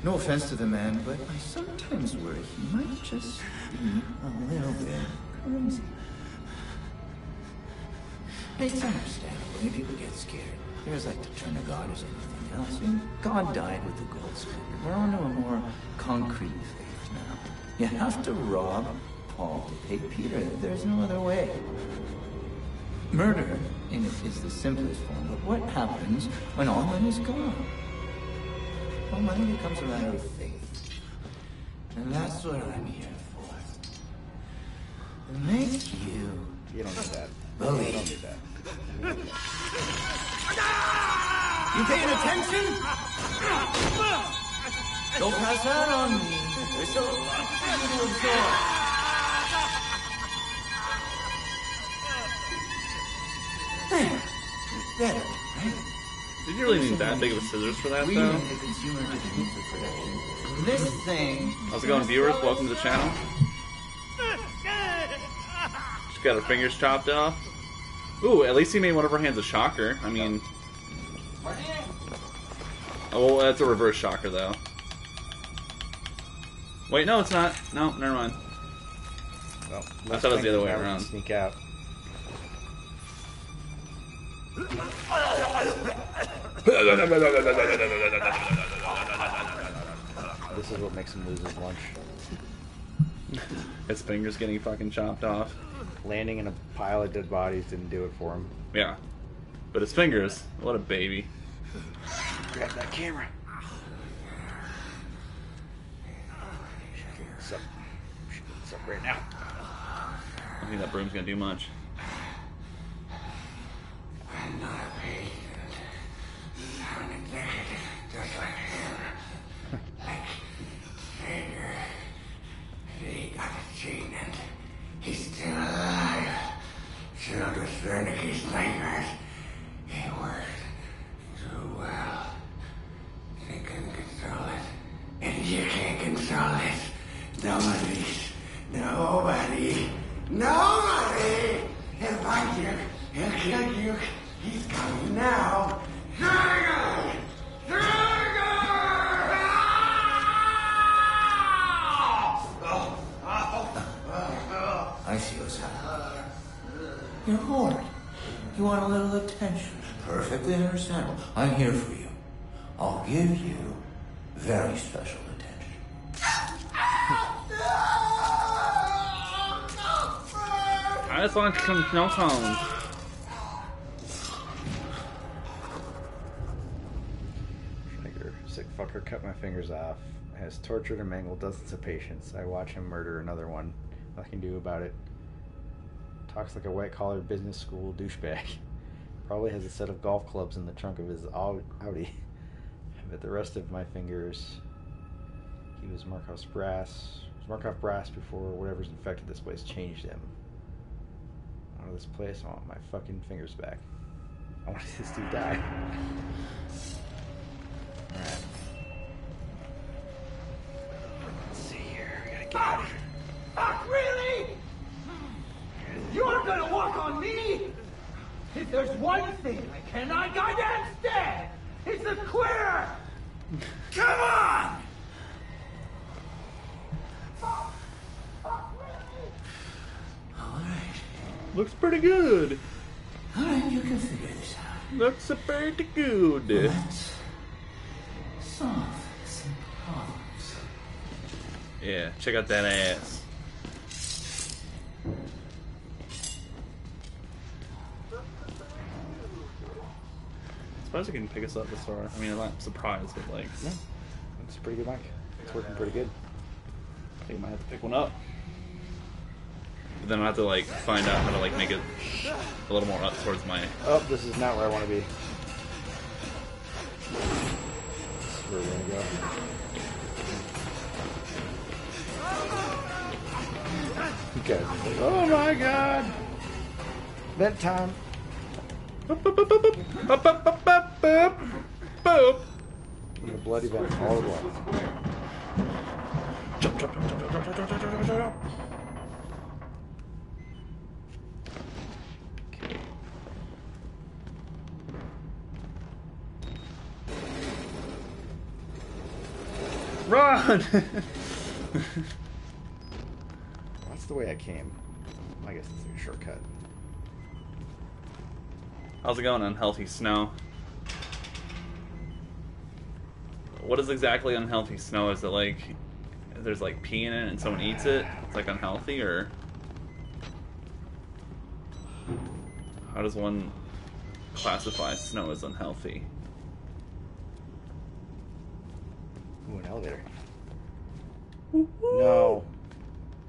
no offense to the man, but I sometimes worry he might just be a little bit crazy. It's understandable. when people get scared. There's like to turn to God as anything else. I God died with the gold standard. We're on to a more concrete faith now. You have to rob Paul to pay Peter. There's no other way. Murder in it is the simplest form, but what happens when all money is gone? Well, money becomes a matter of faith. And that's what I'm here for. To make you You don't need that. Believe. You don't need that. [laughs] Ah! You paying attention? Don't pass that on me. There's still a lot for you to absorb. There. Better, right? Did you really need that big of a scissors for that, We though? need the consumer to the means of production. This thing. How's it going, viewers? Welcome to the channel. She got her fingers chopped off. Ooh, at least he made one of her hands a shocker. I mean, My hand. Oh, well, that's a reverse shocker, though. Wait, no, it's not. No, never mind. Well, I thought it was the other way now we can around. Sneak out. This is what makes him lose his lunch. His fingers getting fucking chopped off. Landing in a pile of dead bodies didn't do it for him. Yeah. But his fingers, what a baby. Grab that camera. What's up? What's up right now? I don't think that broom's gonna do much. I'm not a patient. I'm an executive, just like him. Like Savior. He got a gene and he's still alive. Filled with Wernicke's nightmares. So well. They can it. And you can't control it. Nobody. Nobody. Nobody! You. You. He's coming now. Dragon! I see happening. You're bored. You want a little attention perfectly understandable. I'm here for you. I'll give you very special attention. I just want some snow cones. Trager, sick fucker cut my fingers off, has tortured and mangled dozens of patients. I watch him murder another one. Nothing I can do about it. Talks like a white collar business school douchebag. Probably has a set of golf clubs in the trunk of his Au- Audi. [laughs] but the rest of my fingers. He was Murkoff's brass. Was Markov brass before whatever's infected this place changed him. Out of this place, I want my fucking fingers back. I want this dude die. Let's see here. We gotta get out of here. Fuck, really? You aren't gonna walk on me? If there's one thing I cannot goddamn stand, it's a queer! Come on! Alright. Looks pretty good. Alright, you can figure this out. Looks pretty good. Let's solve some problems. Yeah, check out that ass. Surprised you can pick us up this far. I mean, I'm not surprised, but like, Yeah. It's a pretty good mic. It's working pretty good. I think I might have to pick one up. But then I have to like find out how to like make it a little more up towards my. Oh, this is not where I want to be. This is where we're gonna go. You guys oh my god! Vent The bloody vent all at once. Jump, jump, jump, jump, jump, jump, jump, jump, jump, jump, jump. Run! [laughs] That's the way I came. I guess it's a shortcut. How's it going, unhealthy snow? What is exactly unhealthy snow? Is it like there's like pee in it and someone eats it? It's like unhealthy, or how does one classify snow as unhealthy? Ooh, an elevator. No.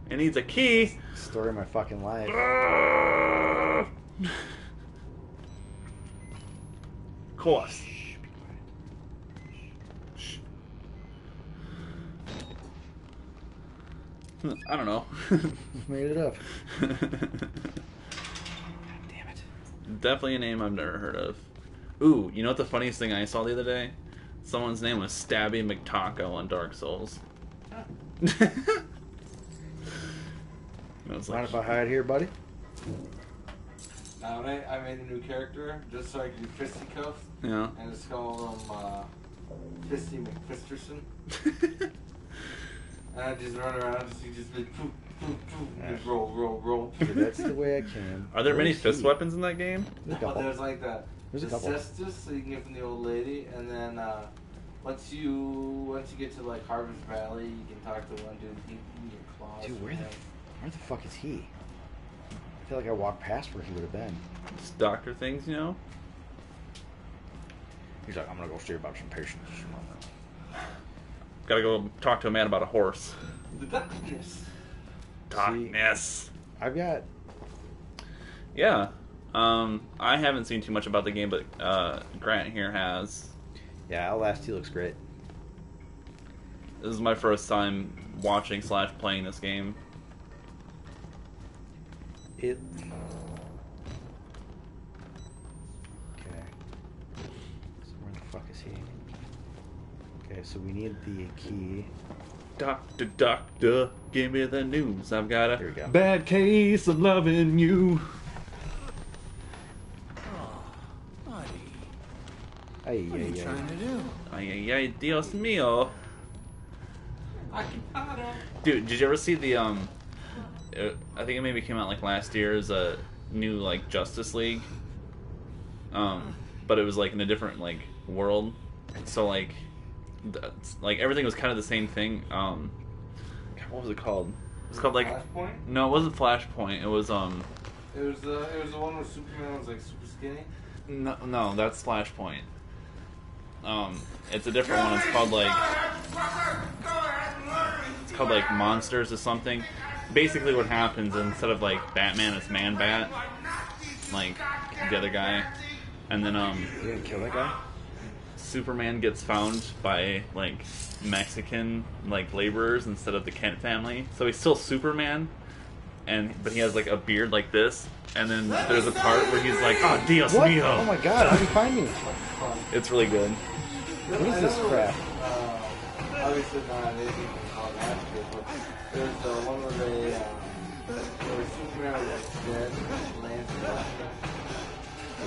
It needs a key. Story of my fucking life. [laughs] course. Hmm, I don't know. [laughs] Made it up. [laughs] Damn it. Definitely a name I've never heard of. Ooh, you know what the funniest thing I saw the other day? Someone's name was Stabby McTaco on Dark Souls. [laughs] I was Mind like, if I hide here, buddy? Now, I, I made a new character just so I could do fisticuffs, yeah. and it's called um, uh, Fisty McFisterson. [laughs] and I just run around, just, you just be poof, poof, poof, just roll, roll, roll. So that's the way I can. Are there many Where's fist he? weapons in that game? There's a Oh, couple. there's like that. There's a the couple. cestus, so you can get from the old lady, and then uh, once you once you get to like Harvest Valley, you can talk to one dude. He can get claws. Dude, from where the him. where the fuck is he? I feel like I walked past where he would have been. Just doctor things, you know? He's like, I'm gonna go see about some patients. Gotta go talk to a man about a horse. The darkness. Darkness. I've got Yeah. Um, I haven't seen too much about the game, but uh, Grant here has. yeah, Outlast. He looks great. This is my first time watching slash playing this game. It. Okay. So where the fuck is he? Okay, so we need the key. Doctor, doctor, give me the news. I've got a go. bad case of loving you. Buddy, Ay, what are you ay, trying ay. to do? Ay, ay, ay, Dios mío. Occupado. Dude, did you ever see the um? Uh, I think it maybe came out like last year as a new like Justice League. Um, but it was like in a different like world. So like, like everything was kind of the same thing. Um, what was it called? It's called like Flashpoint. no, it wasn't Flashpoint. It was um. It was the it was the one where Superman was like super skinny. No, no, that's Flashpoint. Um, it's a different one. It's called like it's called like Monsters or something. Basically, what happens instead of like Batman, it's Man Bat, like the other guy, and then um, You gonna kill that guy? Superman gets found by like Mexican like laborers instead of the Kent family. So he's still Superman, and but he has like a beard like this. And then there's a part where he's like, "Oh Dios What? mío!" Oh my god, how'd you find me? It's really good. What is this crap? There's the one uh, Superman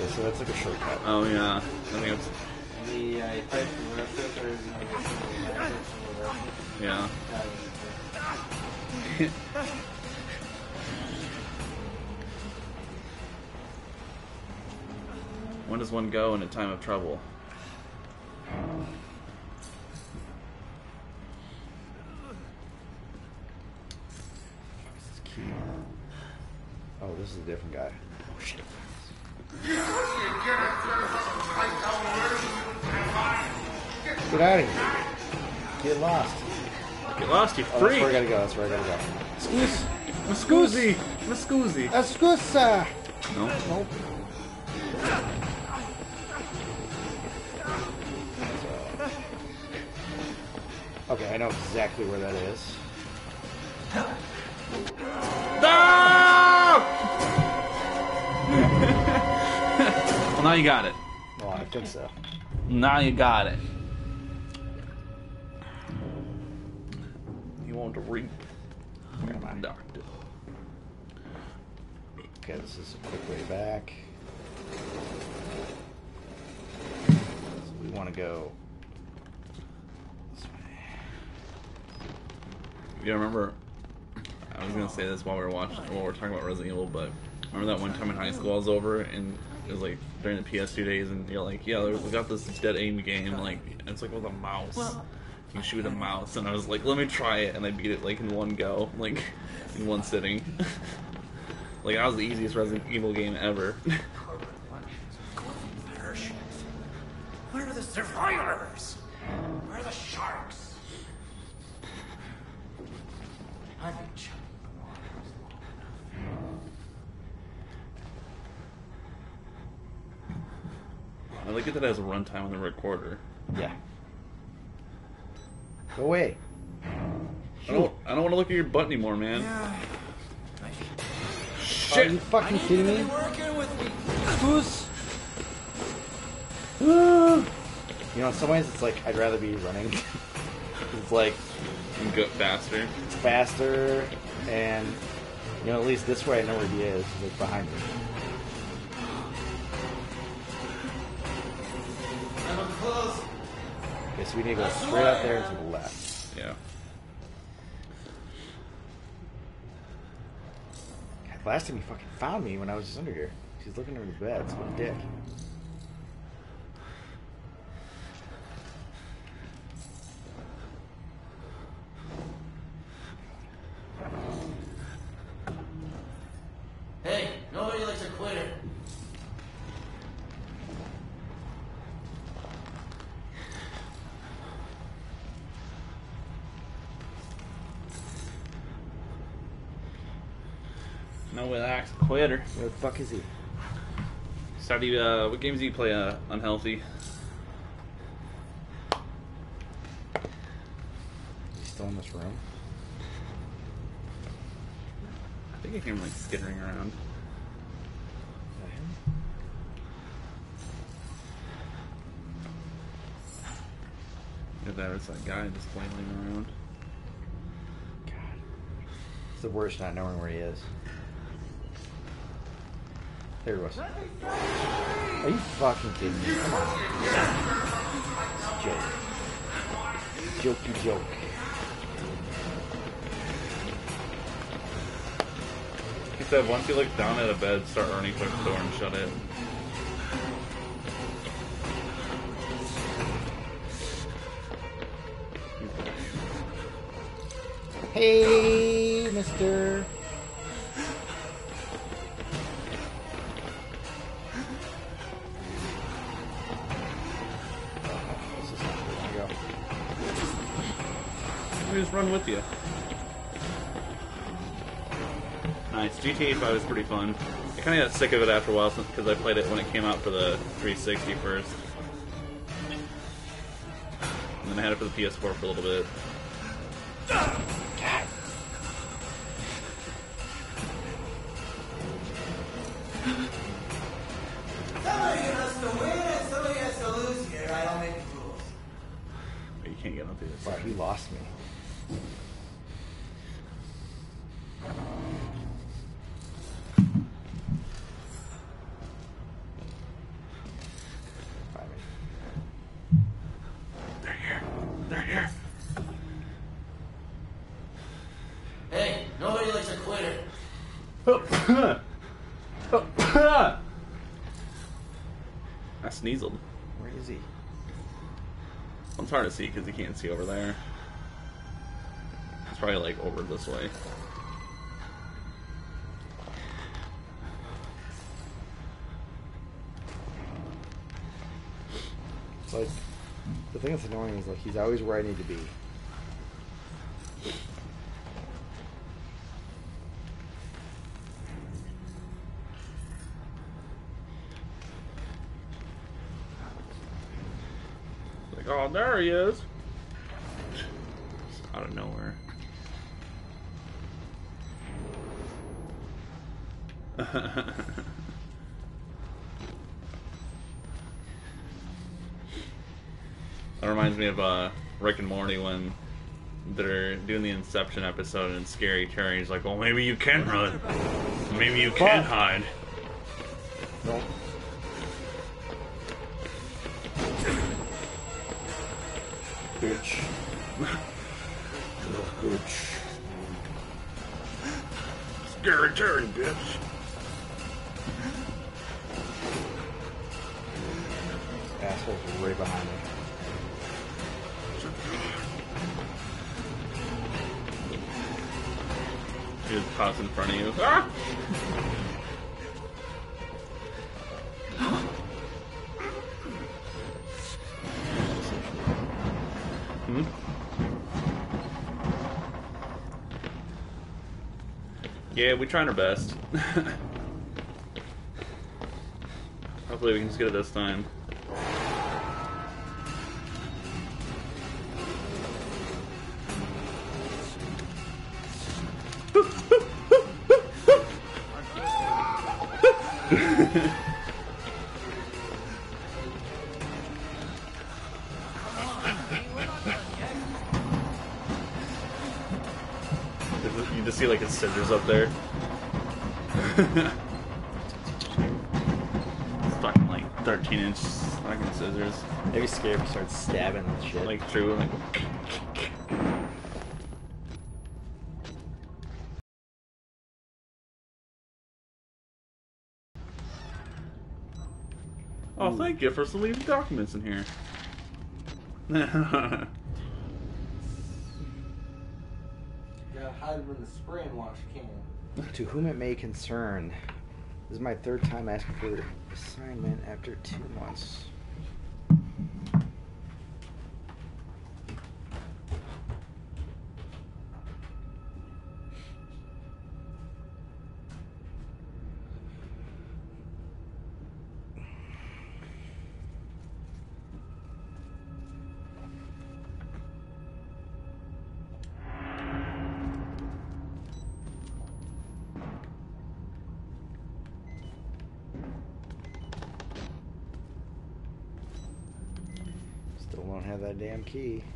Yeah, so that's like a shortcut. Oh yeah, I think it's uh, lands in yeah. [laughs] When does one go in a time of trouble? This. Oh, this is a different guy. Oh shit. Get out of here. Get lost. Get lost, you Oh, that's freak! where I gotta go. That's where I gotta go. Excuse. Muscusi! Muscusi! Excusa. No? Nope. Okay, I know exactly where that is. [laughs] well, now you got it. Well, I think so. Now you got it. You want to reap. Come on. Doctor. Okay, this is a quick way back. So we want to go this way. You remember? I was gonna say this while we were watching, while we are talking about Resident Evil, but remember that one time in high school I was over and it was like during the PS2 days, and you're like, yeah, we got this dead aim game, like it's like with a mouse. You shoot a mouse, and I was like, let me try it, and I beat it like in one go, like in one sitting. [laughs] like that was the easiest Resident Evil game ever. [laughs] Where are the survivors? Where are the sharks? [laughs] I've been checking the waters I like it that it has a runtime on the recorder. Yeah. Go away. I don't, I don't want to look at your butt anymore, man. Are you fucking kidding me? Excuse. You know, in some ways, it's like I'd rather be running. [laughs] it's like You go faster. it's faster, and you know, at least this way I know where he is. He's like behind me. Okay, so we need to go straight out there to the left. Yeah. God, last time he fucking found me when I was just under here. He's looking under the bed. What a dick. Hey, nobody likes a quitter. No relax, quitter. Where the fuck is he? So uh, what games do you play uh, unhealthy? He's still in this room. I think I hear him like skittering around. Is that him? If that was that guy just flailing around. God. It's the worst not knowing where he is. There he. Are you fucking kidding me? Come on. It's a joke. Jokey joke. He said once you look down at a bed, start running towards the door and shut it. Hey, mister. Run with you. Nice. GTA 5 is pretty fun. I kind of got sick of it after a while because I played it when it came out for the 360 first. And then I had it for the PS4 for a little bit. See because you can't see over there. It's probably like over this way. Like the thing that's annoying is like he's always where I need to be. Rick and Morty when they're doing the Inception episode and Scary Terry's like, well, maybe you can run. Maybe you can Fuck. hide. Yeah, we're trying our best. [laughs] Hopefully we can just get it this time. Scissors up there. It's fucking like 13 inch fucking scissors. Maybe scared if he starts stabbing and shit. Like through like. Oh, thank you for leaving documents in here. [laughs] In the spray and wash can. [laughs] To whom it may concern, this is my third time asking for assignment after two months. Key.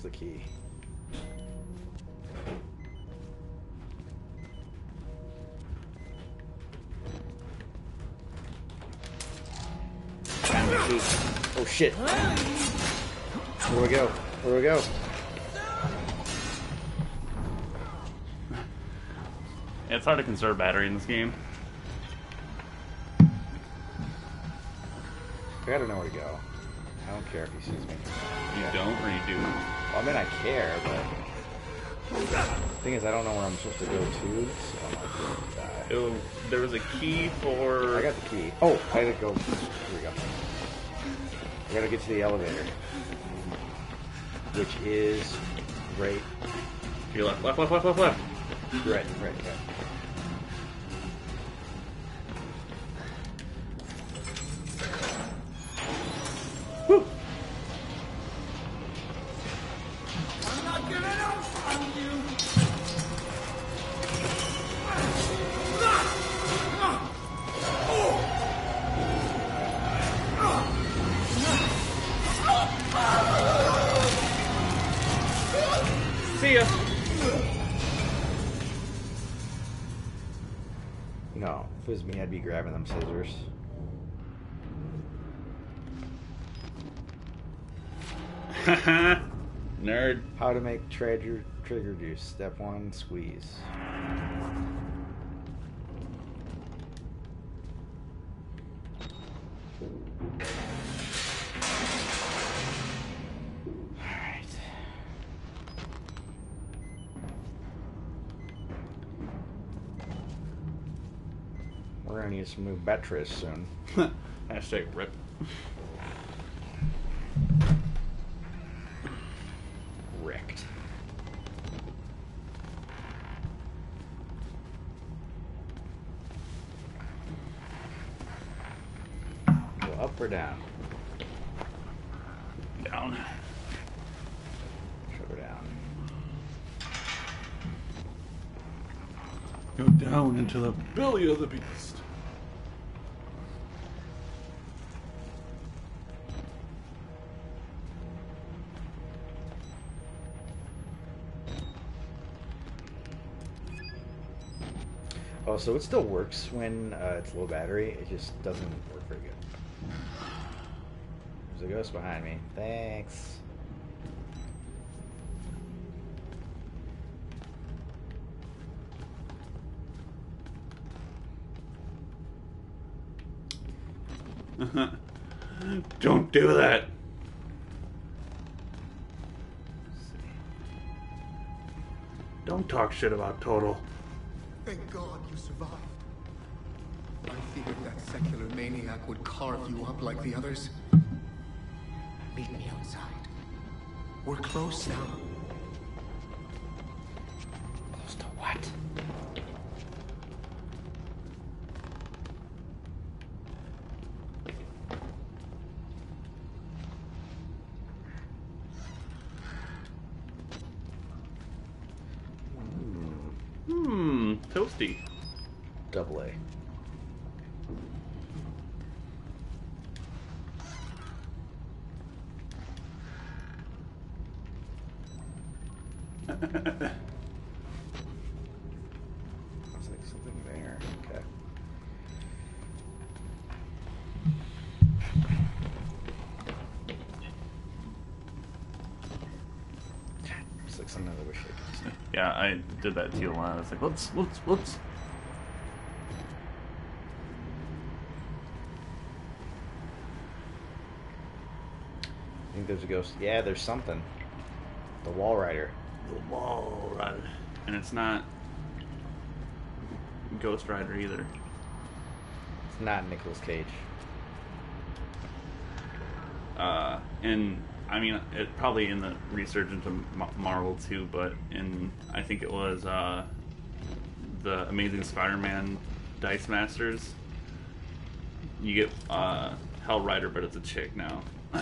There's the key. Found the key. Oh shit. Where do we go? Where do we go? It's hard to conserve battery in this game. I gotta know where to go. I don't care if he sees me. You don't or you do? Well, I mean, I care, but the thing is, I don't know where I'm supposed to go to, so I'm like, gonna die. There was a key for. I got the key. Oh, I gotta go. Here we go. I gotta get to the elevator, which is right, Your left, left, left, left, left, left. right, right, right. Trigger trigger juice. Step one, squeeze. Alright. We're gonna need some new batteries soon. [laughs] Hashtag rip. Or down? Down. Down. Go down into the belly of the beast. Oh, so it still works when uh, it's low battery. It just doesn't work very good. There's a ghost behind me. Thanks. [laughs] Don't do that. Don't talk shit about Total. Thank God you survived. I feared that secular maniac would carve you up like the others. We're close now. Did that to you a lot. I was like, let's, let's, let's. I think there's a ghost. Yeah, there's something. The Walrider. The Walrider. And it's not Ghost Rider either. It's not Nicolas Cage. Uh, and I mean, it probably in the resurgence of Marvel too, but in I think it was uh, the Amazing Spider-Man Dice Masters. You get uh, Hell Rider, but it's a chick now. [laughs]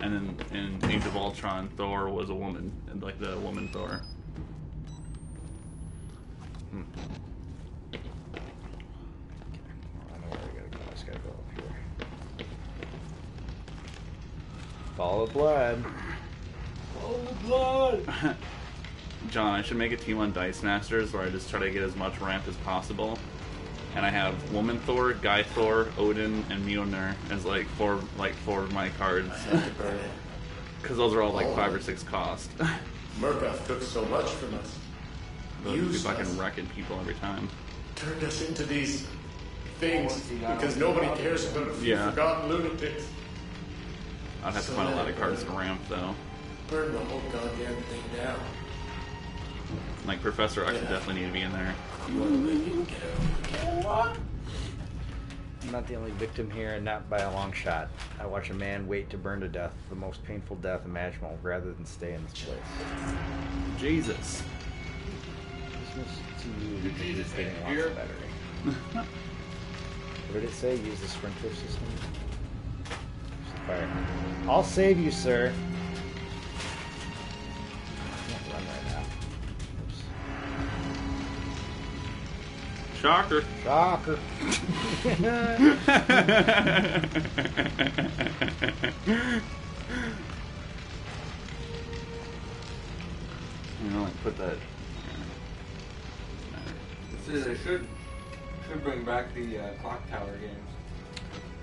and then in Age of Ultron, Thor was a woman, and like the woman Thor. Hmm. I know where I gotta go. I just gotta go up here. Follow the blood. Oh, the blood! John, I should make a team on Dice Masters where I just try to get as much ramp as possible. and I have Woman Thor, Guy Thor, Odin, and Mjolnir as like four like four of my cards. Because those are all like five or oh. six cost. Murkoff took so much from us. Those would be Used fucking us. wrecking people every time. Turned us into these things because nobody cares about a few Yeah. forgotten lunatics. I'd have to find a lot of cards to ramp though. Burn the whole goddamn thing down. Like Professor X would Yeah. definitely need to be in there. You want to live, you can get out. I'm not the only victim here, and not by a long shot. I watch a man wait to burn to death, the most painful death imaginable, rather than stay in this place. Jesus. Christmas to you. Because Jesus it's getting lots of battery. what did it say? Use the sprinkler system. Use the fire. I'll save you, sir. Shocker. Shocker. [laughs] You know, like put that. See, they should should bring back the uh, clock tower games.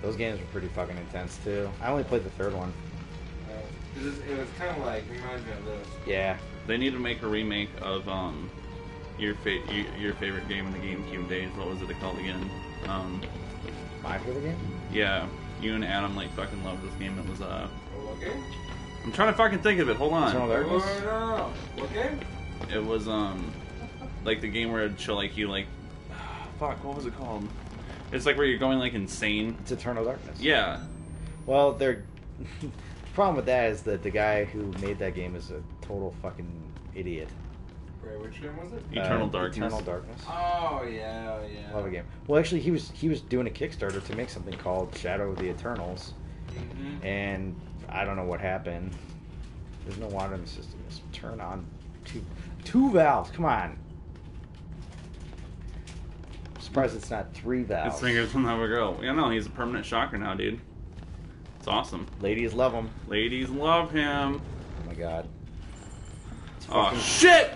Those games were pretty fucking intense too. I only played the third one. Uh, it was, was kind of like reminds me of this. Yeah. They need to make a remake of um your fa- your, your favorite game in the GameCube days. What was it called again? Um, My favorite game? yeah, you and Adam like fucking loved this game. It was uh, What game? I'm trying to fucking think of it. Hold Eternal on. Darkness? Oh, no, no, no. What game? It was um, like the game where it'd show like you like, [sighs] fuck, what was it called? It's like where you're going like insane. It's Eternal Darkness. Yeah, Well, they're [laughs] the problem with that is that the guy who made that game is a total fucking idiot. Wait, which game was it? Eternal Uh, Darkness. Eternal Darkness. Oh yeah, yeah. Love a game. Well, actually, he was he was doing a Kickstarter to make something called Shadow of the Eternals, Mhm. and I don't know what happened. There's no water in the system. Just turn on two two valves. Come on. I'm surprised it's not three valves. his fingers will never go. Yeah, no, he's a permanent shocker now, dude. It's awesome. Ladies love him. Ladies love him. Oh my god. It's Oh fucking- shit!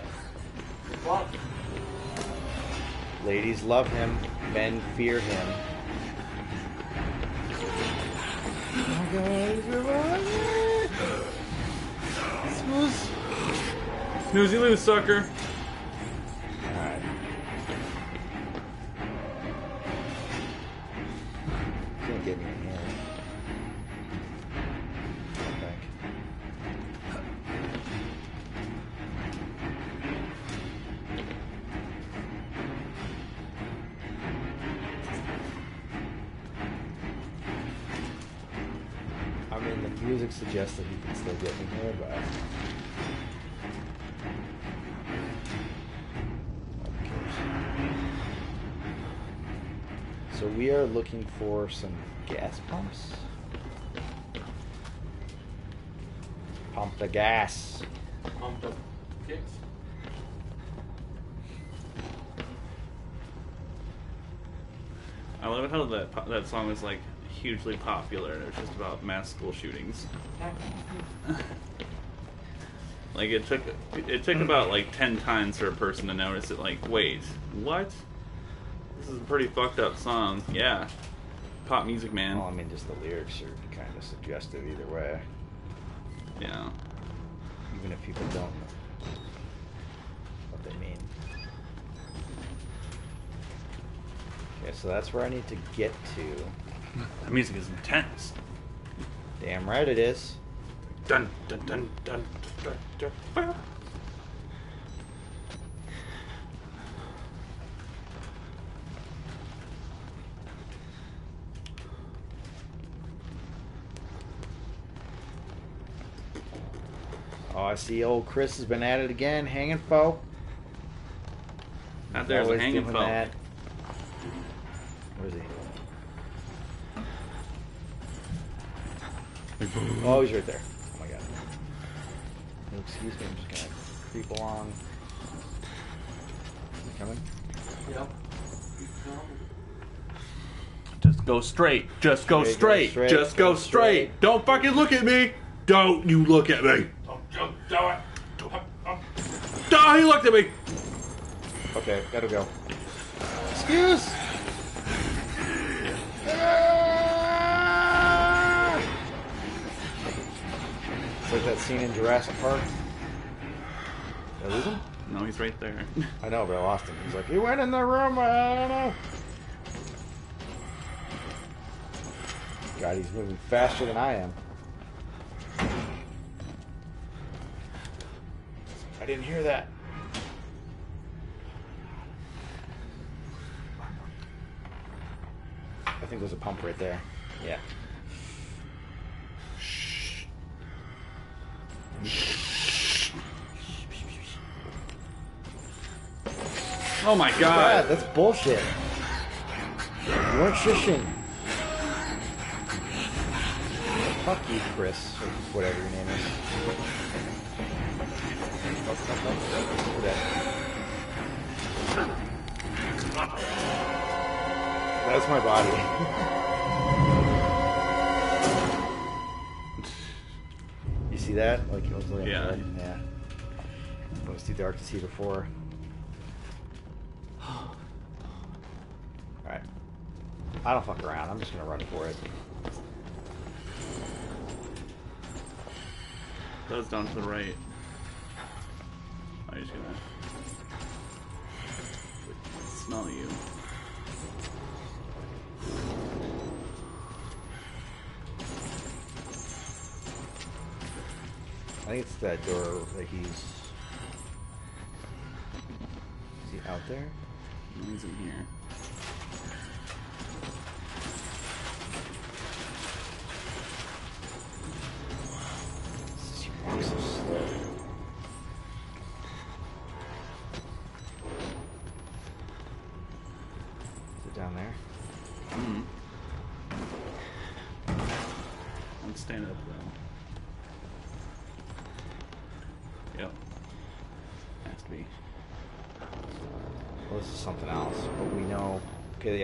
What? Ladies love him. Men fear him. Oh Snooze. Snoozy lose, sucker. Alright. Can't get me mean, the music suggests that he can still get me here, but. So we are looking for some gas pumps. Pump the gas. Pumped up kicks. I love how that that song is like hugely popular and it was just about mass school shootings. [laughs] like it took it took about like ten times for a person to notice it. Like, wait, what? This is a pretty fucked up song. Yeah, pop music, man. Well, I mean, just the lyrics are kind of suggestive either way, Yeah. even if people don't know what they mean. Okay, so that's where I need to get to. The music is intense. Damn right it is. Dun dun dun dun dun dun. dun. Oh, I see old Chris has been at it again, hanging folk. Out there's a hanging doing folk. that. Where is he? Oh, he's right there. Oh my god. Excuse me, I'm just gonna creep along. Is he coming? Yep. Just go straight. Just go Straight, straight. straight, Just go go straight. straight. Don't fucking look at me. Don't you look at me. Don't, don't do it. Oh, he looked at me. Okay, gotta go. Excuse! Like that scene in Jurassic Park. Did I lose him? No, he's right there. I know, but I lost him. He's like, he went in the room. I don't know. God, he's moving faster than I am. I didn't hear that. I think there's a pump right there. Yeah. Oh my God, god! that's bullshit. You weren't shushing. Fuck you, Chris, or whatever your name is. That's my body. you see that? Like it was like Yeah. yeah. It was too dark to see before. I don't fuck around. I'm just gonna run for it. Was down to the right. I'm just gonna smell you. I think it's that door that he's. Is he out there? No, he's in here.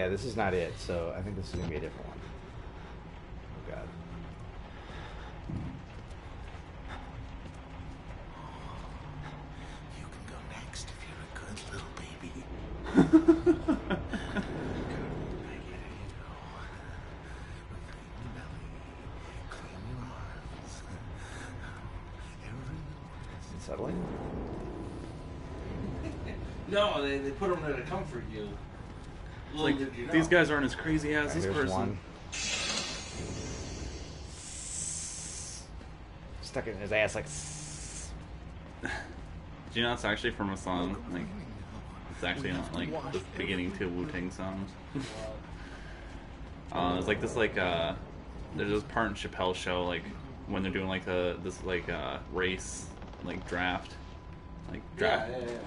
Yeah, this is not it. So I think this is gonna be a different one. Oh God. You can go next if you're a good little baby. [laughs] Is it settling? [laughs] No, they, they put them there to comfort you. Little Like you know. these guys aren't as crazy as Alright, this person. one. Stuck it in his ass like. Do you know it's actually from a song? Like it's actually not like the beginning to Wu Tang songs. [laughs] uh, it's like this like uh there's this part in Chappelle's show like when they're doing like a this like uh race like draft like Yeah, draft yeah, yeah.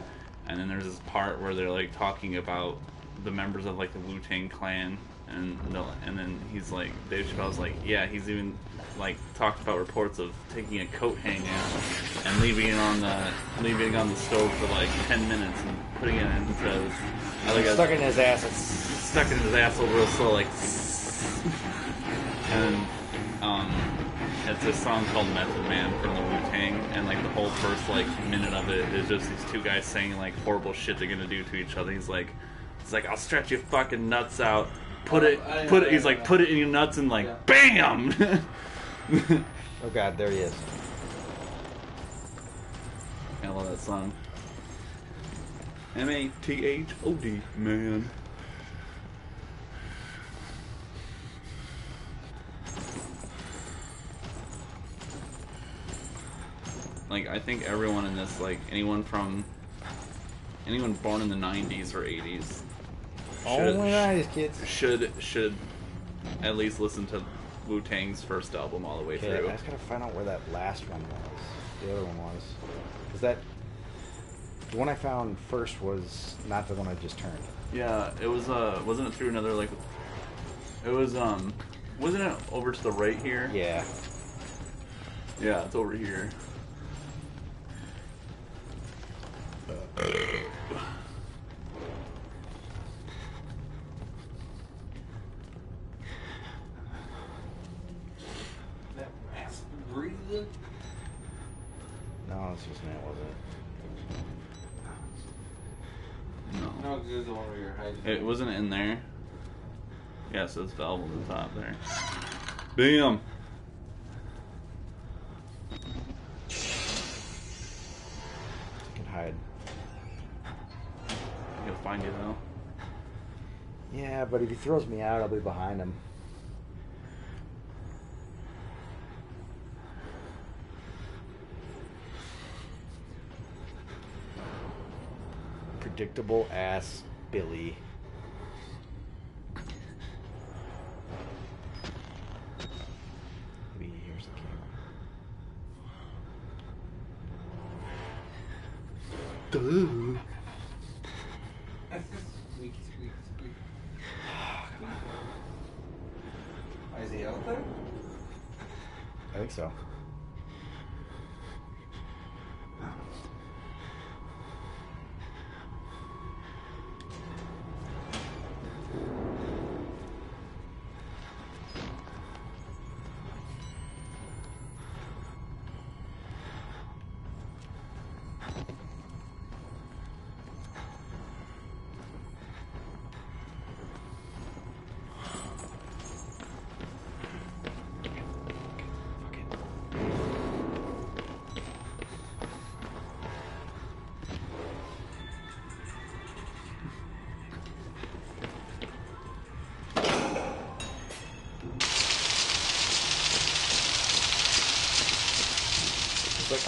and then there's this part where they're like talking about the members of like the Wu Tang Clan, and they'll- and then he's like Dave Chappelle's like, yeah, he's even like talked about reports of taking a coat hanger and leaving it on the leaving it on the stove for like ten minutes and putting it into I like Stuck it in his ass. It's stuck in his asshole real slow like and um it's a song called Method Man from the Wu Tang, and like the whole first like minute of it is just these two guys saying like horrible shit they're gonna do to each other. He's like, he's like, I'll stretch your fucking nuts out, put it, oh, I- put it. I- He's like, put it in your nuts, and like, bam. [laughs] Oh God, there he is. I love that song. M A T H O D, man. Like I think everyone in this, like anyone from anyone born in the '90s or '80s, Only nice kids. should should at least listen to Wu Tang's first album all the way Okay, through. I just gotta find out where that last one was. The other one was. Is that the one I found first was not the one I just turned? Yeah, it was. Uh, wasn't it through another like? It was. Um, wasn't it over to the right here? Yeah. Yeah, it's over here. [coughs] [coughs] That breathing. No, this wasn't it, was it? No, No, 'cause there's the one where you're hiding. it wasn't in there. Yeah, so it's valve on the top there. Bam! I can hide. He'll find you though. Yeah, but if he throws me out, I'll be behind him. Predictable ass Billy. Maybe here's the camera. Duh. I think so.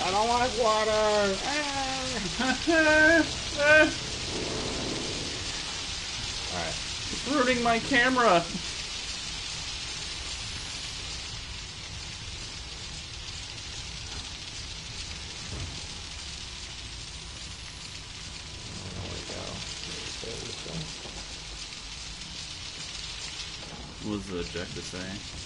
I don't like water. [laughs] Alright. It's ruining my camera. There we go. There we go. What was the objective say?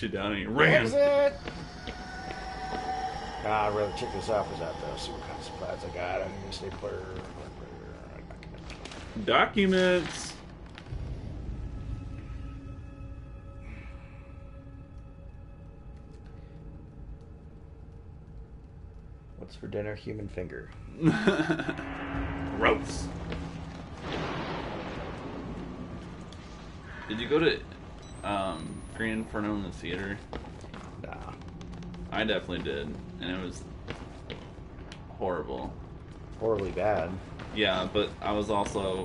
Pushed you down and he ran. Exit! Ah, I'd rather check this out was out there. See what kind of supplies I got. I need a stapler. Documents. What's for dinner? Human finger. [laughs] Gross. Did you go to Green Inferno in the theater? Nah. I definitely did, and it was horrible. Horribly bad. Yeah, but I was also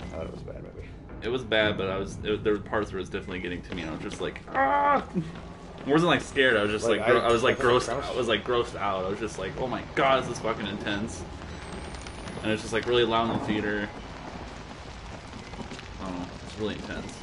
I thought it was a bad movie. it was bad, but I was it, there were parts where it was definitely getting to me, and I was just like ah. [laughs] I wasn't like scared. I was just Like, like, I- I, was like I grossed. I was like grossed out. I was just like, oh my god, this is fucking intense. And it's just like really loud in the theater. Oh, it's really intense.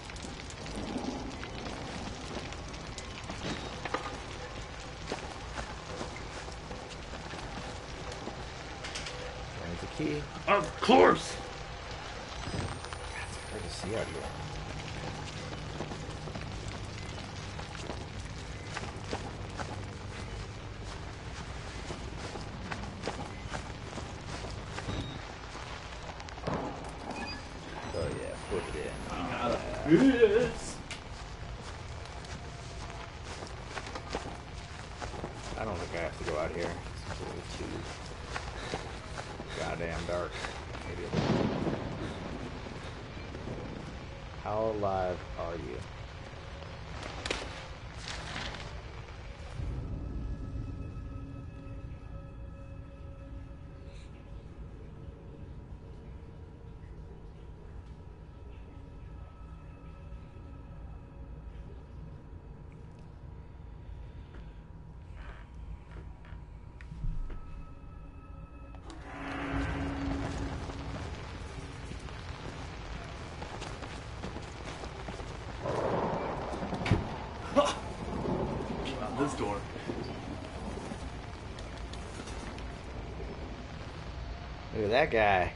That guy.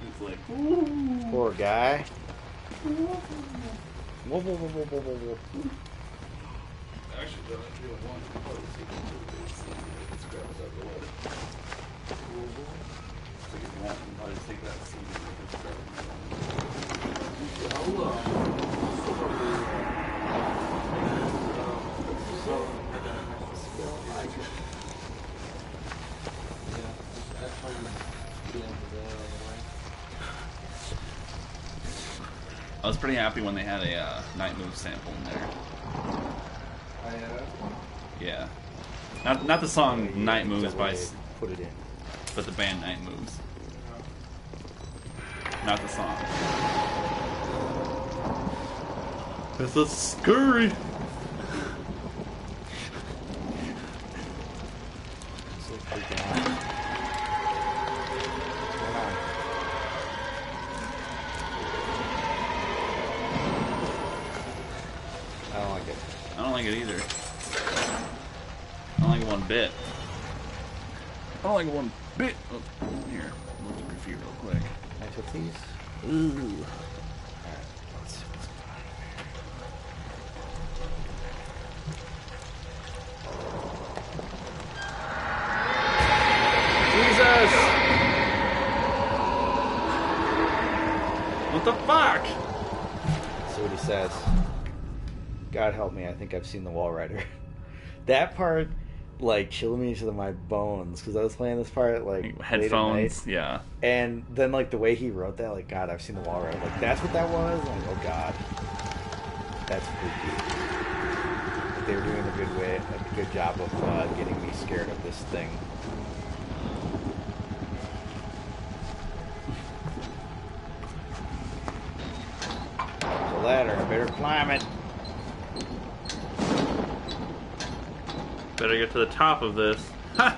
He's like, ooh. Poor guy. Whoa, whoa, whoa, whoa, whoa, whoa, whoa. Actually, though, I I was pretty happy when they had a uh, Night Move sample in there. I, uh, Yeah. Not not the song Night Moves by, Put it in. but the band Night Moves. Not the song. It's a scurry. Think I've seen the Walrider. [laughs] that part, like, chilled me to my bones because I was playing this part like late at Headphones, night. yeah. And then, like, the way he wrote that, like, God, I've seen the Walrider. Like, that's what that was. Like, oh God, that's creepy. Like, they were doing a good way, a good job of uh, getting me scared of this thing. [laughs] The ladder, I better climb it. Better get to the top of this. Ha!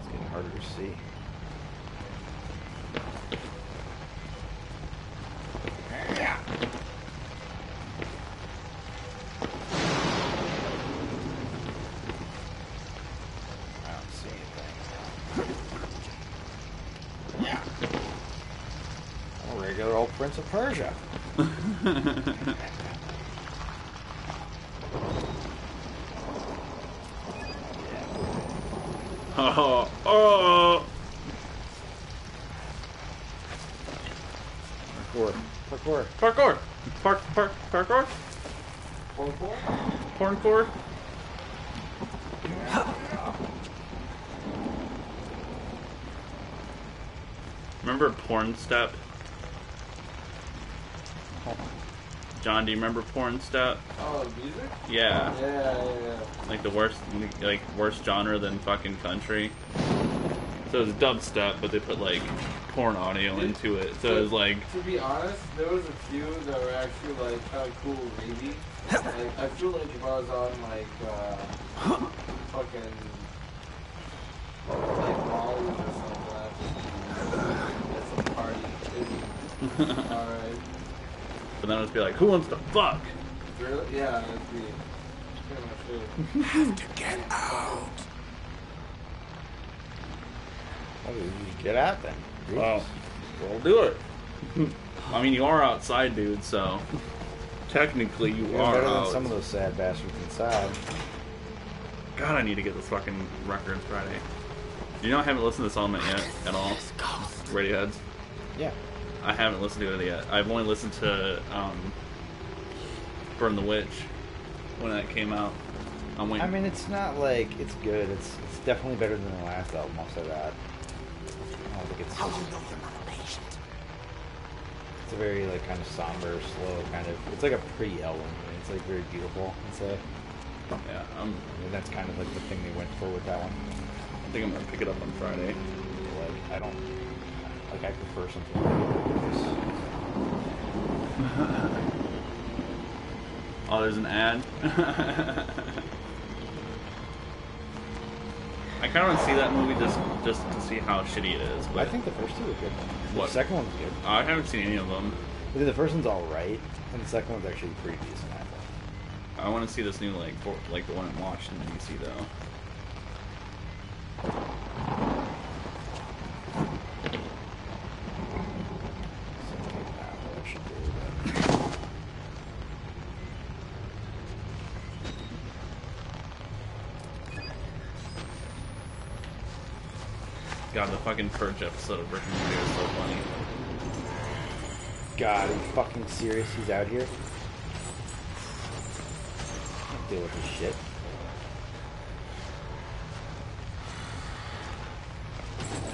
It's getting harder to see. Yeah. I don't see anything. Yeah. A regular old Prince of Persia. Oh, oh. Parkour. Parkour. Parkour. Park, park, parkour. Porncore. Remember Porn Step? John, do you remember Porn Step? Oh, music? Yeah. Yeah, yeah, yeah. Like the worst, like worst genre than fucking country. So it was dubstep, but they put like porn audio into it. So it was like, To be honest, there was a few that were actually like kind of cool, maybe. Like I feel like if I was on like uh, fucking like Molly or something, at some party, [laughs] it'd be alright. but then it would be like, who wants to fuck? Really? Yeah, that'd be pretty much it. [laughs] Have to get out. Oh, you get out then. Well, we'll do it. [laughs] I mean, you are outside, dude. So technically, you You're are better out. than some of those sad bastards inside. God, I need to get this fucking record Friday. You know, I haven't listened to this element yet at all. Radiohead's. Yeah. I haven't listened to it yet. I've only listened to um, Burn the Witch when that came out. I'm waiting. I mean, it's not like it's good. It's it's definitely better than the last album. I'll say that. I don't think it's. How will you know you're not a patient? It's a very like kind of somber, slow kind of. It's like a pretty album. I mean, it's like very beautiful. It's a. yeah, I'm, I mean, that's kind of like the thing they went for with that one. I think I'm gonna pick it up on Friday. Like I don't. Like I prefer something like this. [laughs] Oh, there's an ad. [laughs] I kind of want to see that movie just just to see how shitty it is. But I think the first two are good. What? The second one's good. I haven't seen any of them. I think the first one's all right, and the second one's actually pretty decent. I. I want to see this new like for, like the one in Washington D.C. though. That should do it. God, the fucking Purge episode of Rick and Morty is so funny. God, are you fucking serious? He's out here? Can't deal with this shit.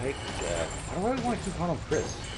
Like, uh, I don't really want to keep calling him Chris.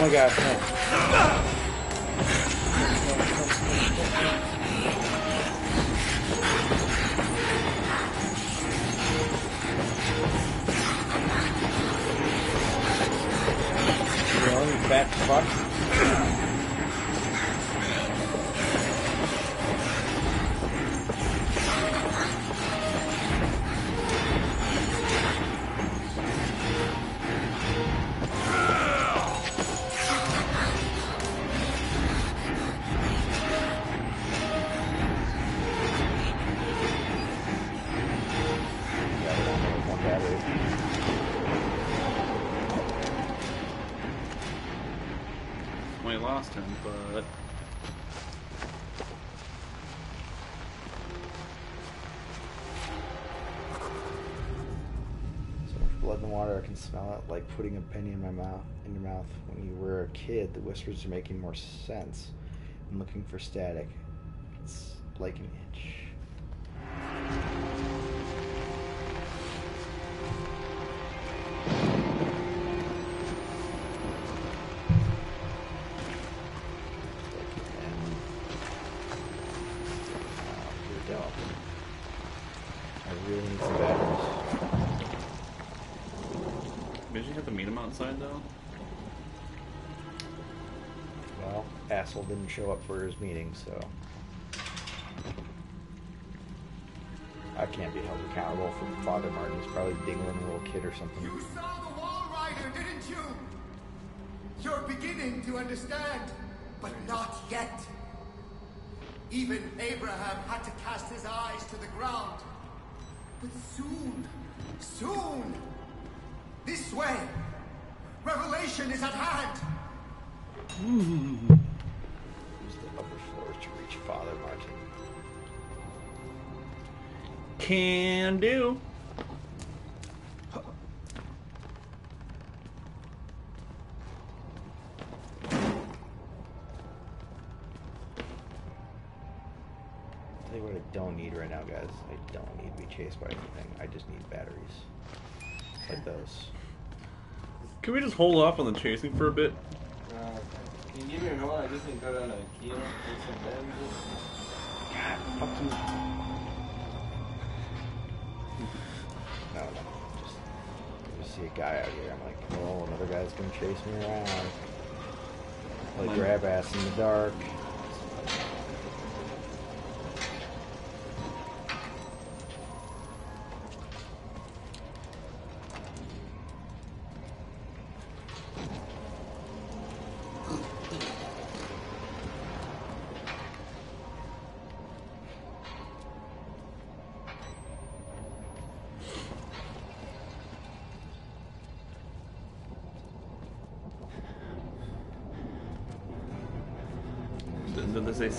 My god, no. Putting a penny in my mouth. In your mouth. When you were a kid, the whispers are making more sense. I'm looking for static. It's like an have to meet him outside though? Well, asshole didn't show up for his meeting, so I can't be held accountable for Father Martin. He's probably dingling a little kid or something. You saw the Walrider, didn't you? You're beginning to understand, but not yet. Even Abraham had to cast his eyes to the ground. But soon, soon, this way, revelation is at hand. Use the upper floors to reach Father Martin. Can do. Tell you what I don't need right now, guys. I don't need to be chased by anything. I just need batteries. Like those. Can we just hold off on the chasing for a bit? Uh, can you give me a oil? I just need to go down to Ikea and some bed. God, fucking... No, no. Just, just see a guy out here. I'm like, oh, another guy's gonna chase me around. Like, grab ass in the dark.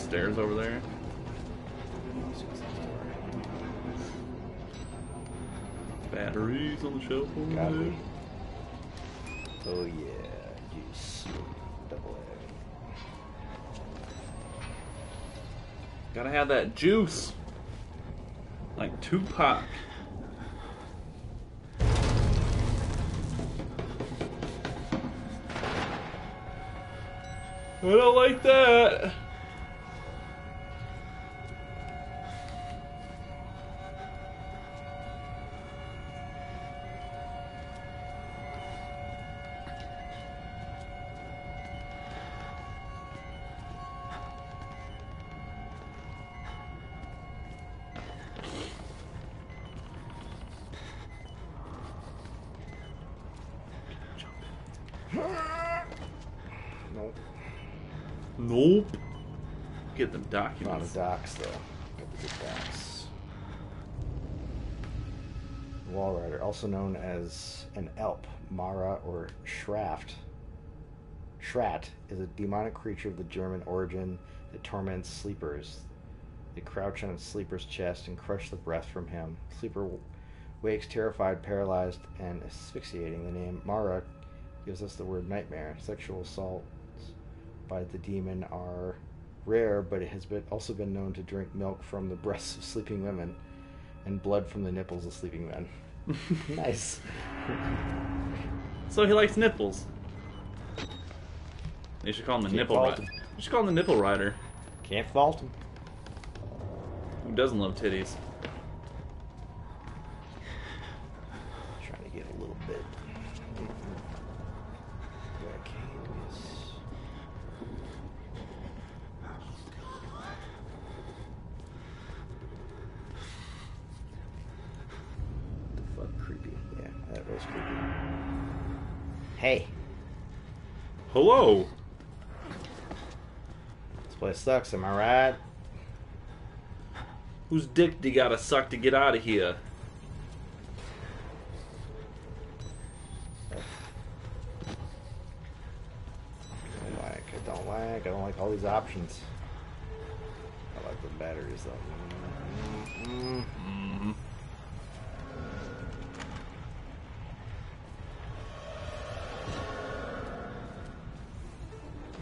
Stairs over there? Batteries on the shelf over Got there. me. Oh yeah, juice. Double A. Gotta have that juice. Like Tupac. I don't like that. Docs though. Got the good docs. Walrider, also known as an Alp, Mara, or Schraft. Schrat is a demonic creature of the German origin that torments sleepers. They crouch on a sleeper's chest and crush the breath from him. Sleeper wakes terrified, paralyzed, and asphyxiating. The name Mara gives us the word nightmare. Sexual assaults by the demon are rare, but it has been also been known to drink milk from the breasts of sleeping women and blood from the nipples of sleeping men. [laughs] nice. So he likes nipples. They should call him the Can't nipple fault rider. him. You should call him the nipple rider. Can't fault him. Who doesn't love titties? Sucks. Am I right? Whose dick do you gotta suck to get out of here? don't like. I don't like. I don't like all these options. I like the batteries though. Mm, Mm-hmm.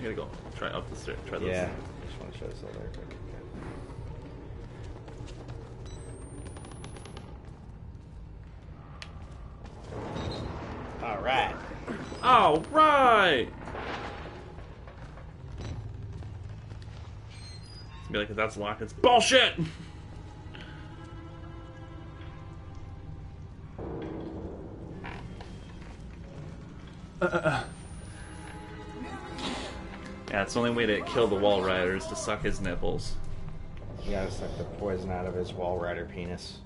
You gotta go. Try up the stairs. Try those. Yeah. I just want to show this over there quick. All right. All right. Be like, if that's locked, it's bullshit. It's the only way to kill the Walrider is to suck his nipples. You gotta suck the poison out of his Walrider penis.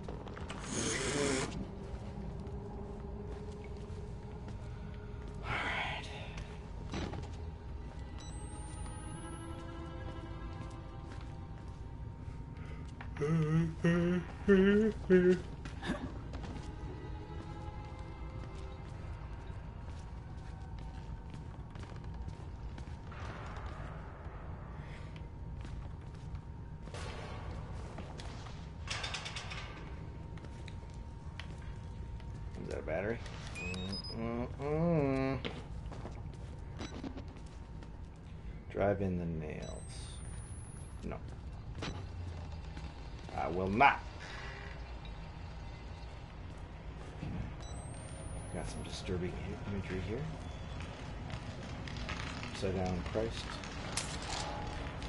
Christ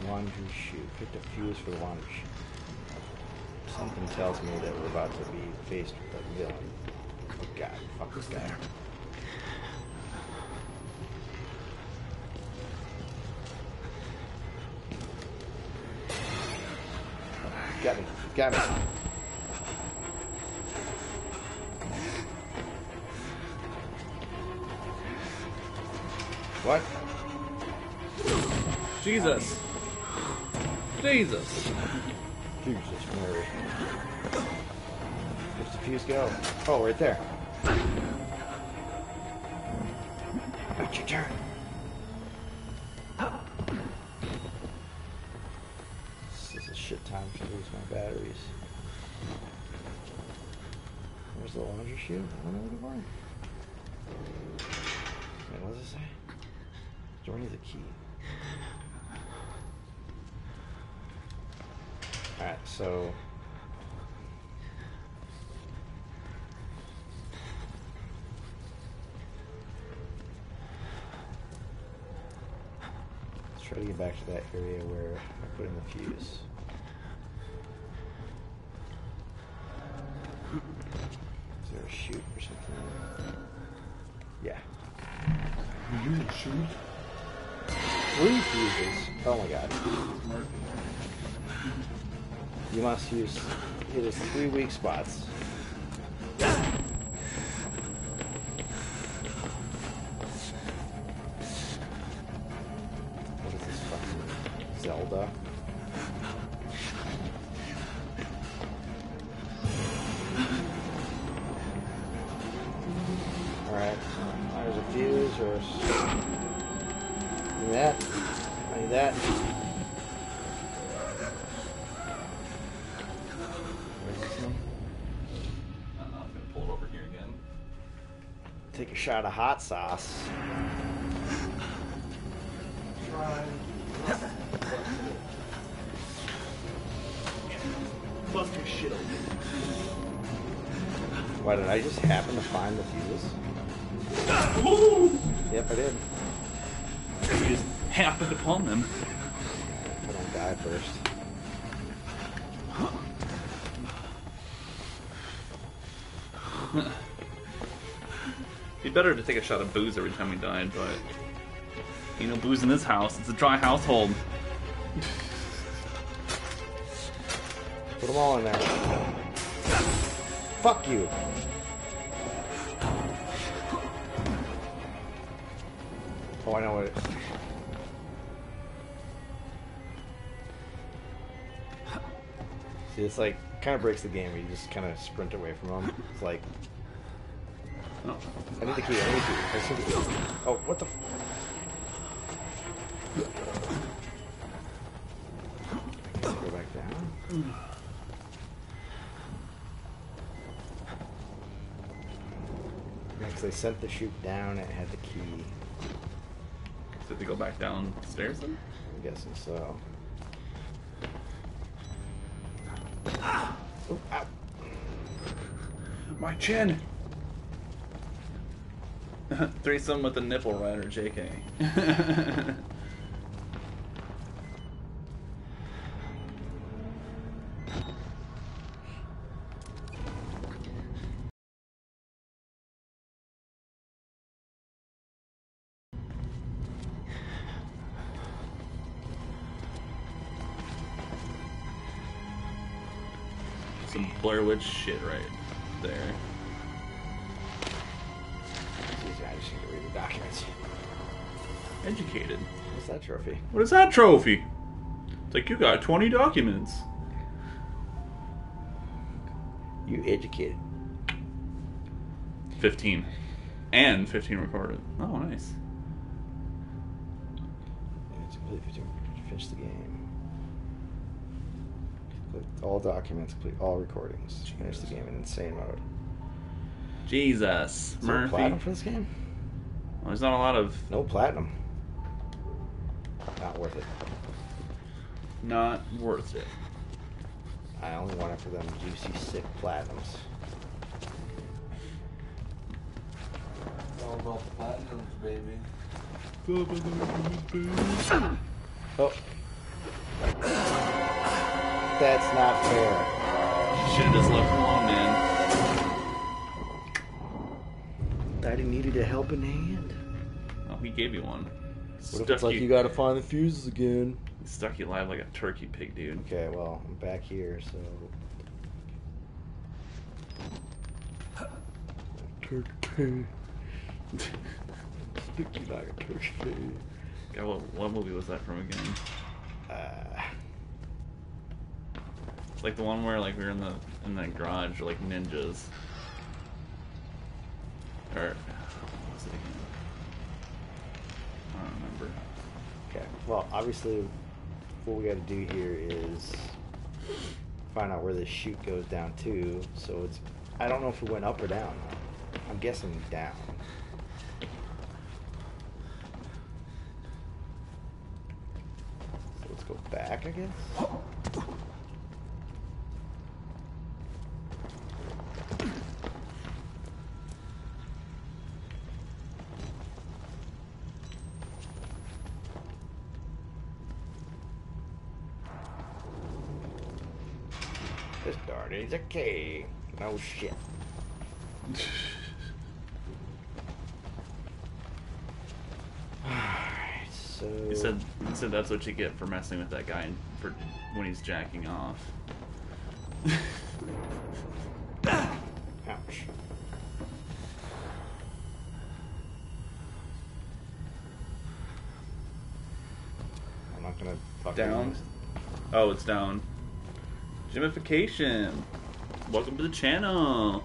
laundry chute. Picked a fuse for the laundry chute. Something tells me that we're about to be faced with a villain. Oh god, fuck this guy. Got me, got me. Jesus. Jesus. Jesus Mary. Where's the fuse go? Oh, right there. It's your turn. This is a shit time to lose my batteries. Where's the laundry chute? I don't know looking for. Wait, what does it say? Door needs the key. Alright, so. Let's try to get back to that area where I put in the fuse. Is there a chute or something? Yeah. You shoot? Three fuses. Oh my god. You must use. It is three weak spots. Shot of hot sauce. Bust your shit open. Why did I just happen to find the fuses? Yep, I did. You just happened upon them. Be better to take a shot of booze every time we died, but You know, booze in this house. It's a dry household. Put them all in there. Fuck you. Oh, I know what it is. See, it's like kind of breaks the game. where You just kind of sprint away from them. It's like Oh. I need the key. I need the key. I just need the key. Oh, what the? F- I guess go back down. Because they sent the chute down, it had the key. Did they go back downstairs then? I'm guessing so. Oh, ow. My chin. Threesome with a nipple rider, JK. Some Blair Witch shit right that trophy? What is that trophy? It's like you got 20 documents. You educated. 15. And 15 recorded. Oh, nice. It's complete. Finish the game. Complete all documents. Complete all recordings. Finish the game in insane mode. Jesus. Is there Murphy. platinum for this game? Well, there's not a lot of. No platinum. Not worth it. Not worth it. I only want it for them juicy, sick platinums. It's all about the platinums, baby. Oh. That's not fair. Should have just left him alone, man. Daddy needed a helping hand. Oh, he gave you one. What if it's like you gotta find the fuses again? He's stuck you alive like a turkey pig, dude. Okay, well, I'm back here, so. Turkey. Sticky like a turkey. God, what, what movie was that from again? Uh, like the one where like we were in the in the garage like ninjas. Or well, obviously, what we got to do here is find out where this chute goes down to. So it's. I don't know if it went up or down. I'm guessing down. So let's go back, I guess. This is. No shit. Alright, [sighs] so. He said he said that's what you get for messing with that guy and for when he's jacking off. [laughs] Ouch. I'm not gonna fuck Down. Oh, it's down. Gamification. Welcome to the channel.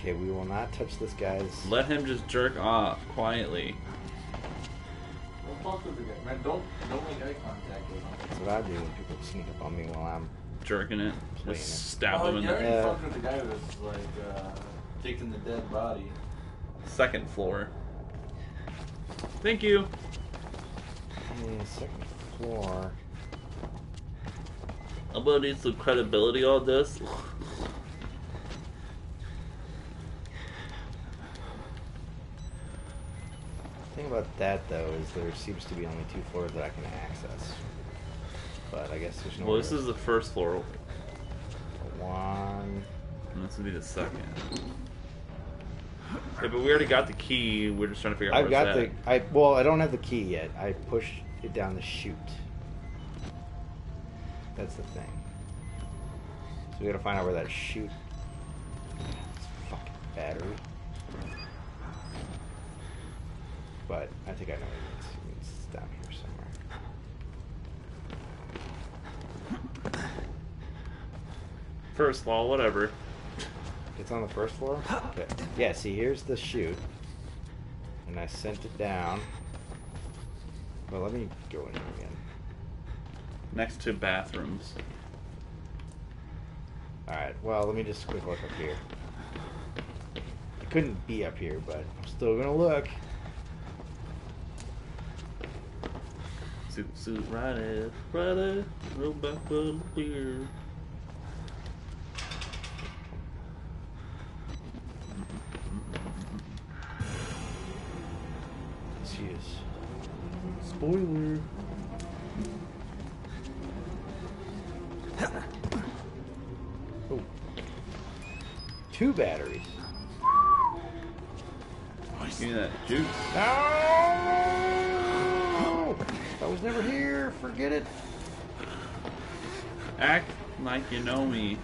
Okay, we will not touch this guy's. Let him just jerk off quietly. Don't fuck with the guy, man. Don't don't make eye contact with him. That's what I do when people sneak up on me while I'm. Jerking it. Playing it. Just stab oh, him in you the already Yeah. fucked with the guy who was like uh, taking the dead body. second floor. Thank you. Yeah, second floor. I'm some credibility on this. The thing about that though is there seems to be only two floors that I can access. But I guess there's no. Well, this is the first floor, one. and this would be the second. Yeah, but we already got the key. We're just trying to figure out I've where got it's the. I well, I don't have the key yet. I pushed it down the chute. That's the thing. So we gotta find out where that shoot. It's fucking battery. But I think I know where it is. It's down here somewhere. First floor, whatever. It's on the first floor? Okay. Yeah, see, here's the chute. And I sent it down. Well, let me go in here again. Next to bathrooms. Alright, well, let me just quick look up here. It couldn't be up here, but I'm still gonna look. Suit, suit, right ass, right ass, roll back for the beer. Two batteries. Give me that juice. No! Oh! I was never here. Forget it. Act like you know me.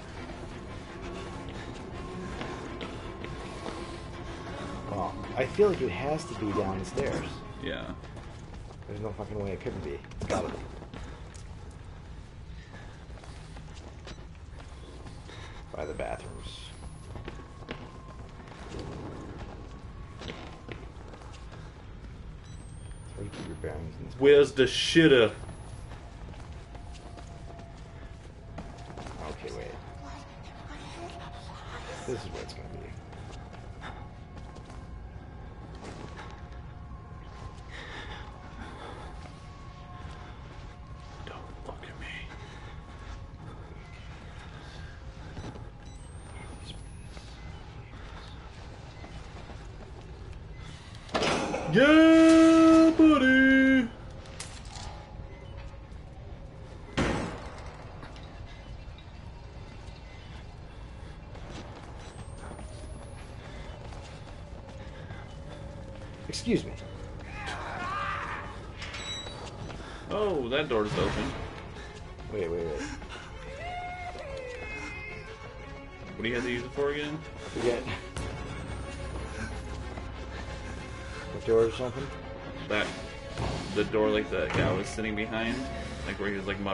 Well, I feel like it has to be down the stairs. Yeah. There's no fucking way it couldn't be. It's gotta be. By the bathrooms. It's hard to keep your bearings in this. Where's the shitter?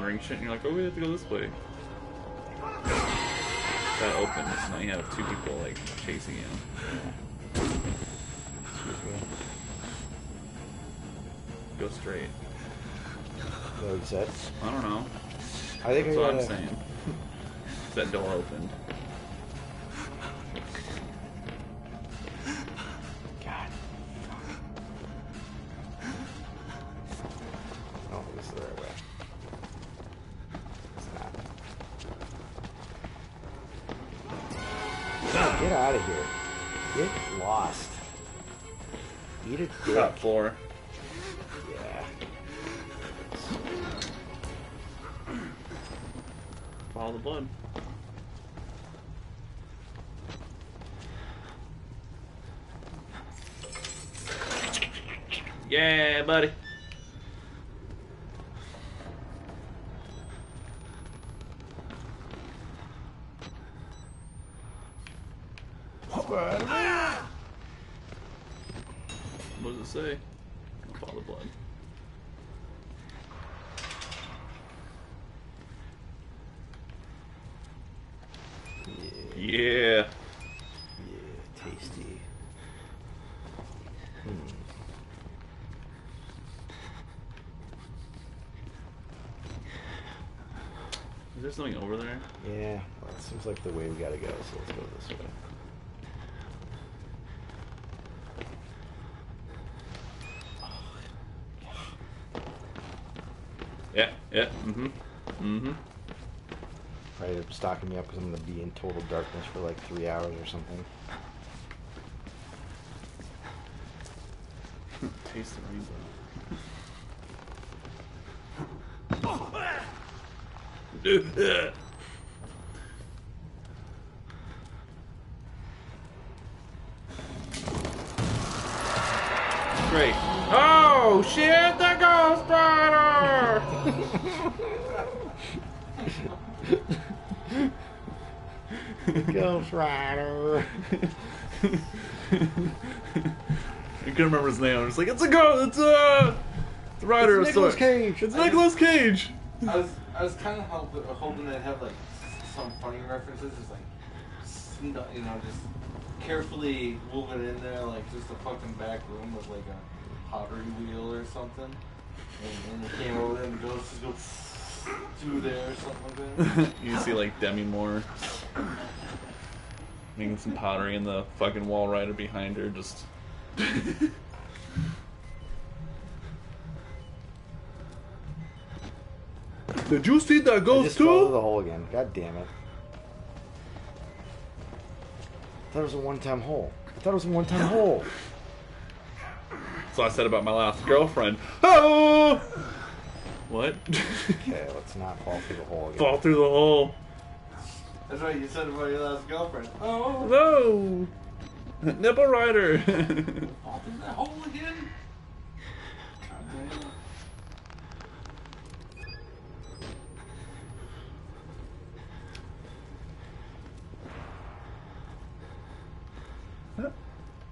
Where he was like muttering shit, and you're like, oh, we have to go this way. That opens, and now you have two people like chasing you. Go straight. Is that what you said? I don't know. I think That's I what I'm saying. that door opened. Something over there? Yeah, well, it seems like the way we gotta go, so let's go this way. Yeah, yeah, mm-hmm. Mm-hmm. Probably stocking me up because I'm gonna be in total darkness for like three hours or something. [laughs] Taste the rainbow. Great. Oh shit, the Ghost Rider! Ghost Rider. I couldn't remember his name. I was like, it's a ghost. It's a, it's a rider. It's of Nicolas sorts. Cage. It's Nicolas Cage. I was kind of hoping, hoping they'd have like some funny references, just like you know, just carefully moving in there, like just a fucking back room with like a pottery wheel or something. And, and it came over there and the ghost just go [laughs] through there or something like that. [laughs] you see like Demi Moore making some pottery in the fucking Walrider behind her just [laughs] Did you see that I ghost just fell through the hole again. God damn it. I thought it was a one-time hole. I thought it was a one-time [laughs] hole. That's what I said about my last girlfriend. Oh! What? Okay, [laughs] let's not fall through the hole again. Fall through the hole. That's right, you said about your last girlfriend. Oh, No! [laughs] Nipple rider! fall through that hole again? God damn.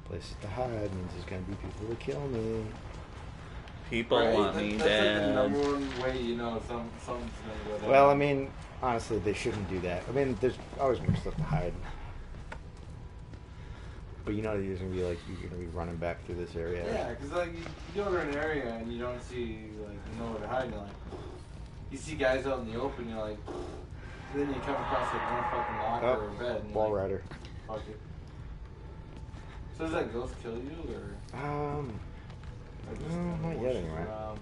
Places to hide means there's gonna be people to kill me. People Right, want that- me that's like the number one way you know some something's gonna go down. Well, I mean, honestly, they shouldn't do that. I mean, there's always more stuff to hide. But you know, there's gonna be like you're gonna be running back through this area. Yeah, because like you, you go to an area and you don't see like nowhere to hide. You're like, you see guys out in the open. You're like, then you come across like one fucking locker Oh, or bed. And Wall like, rider. Fuck it. So does that ghost kill you or? Um, or just No, not yet anyway. around?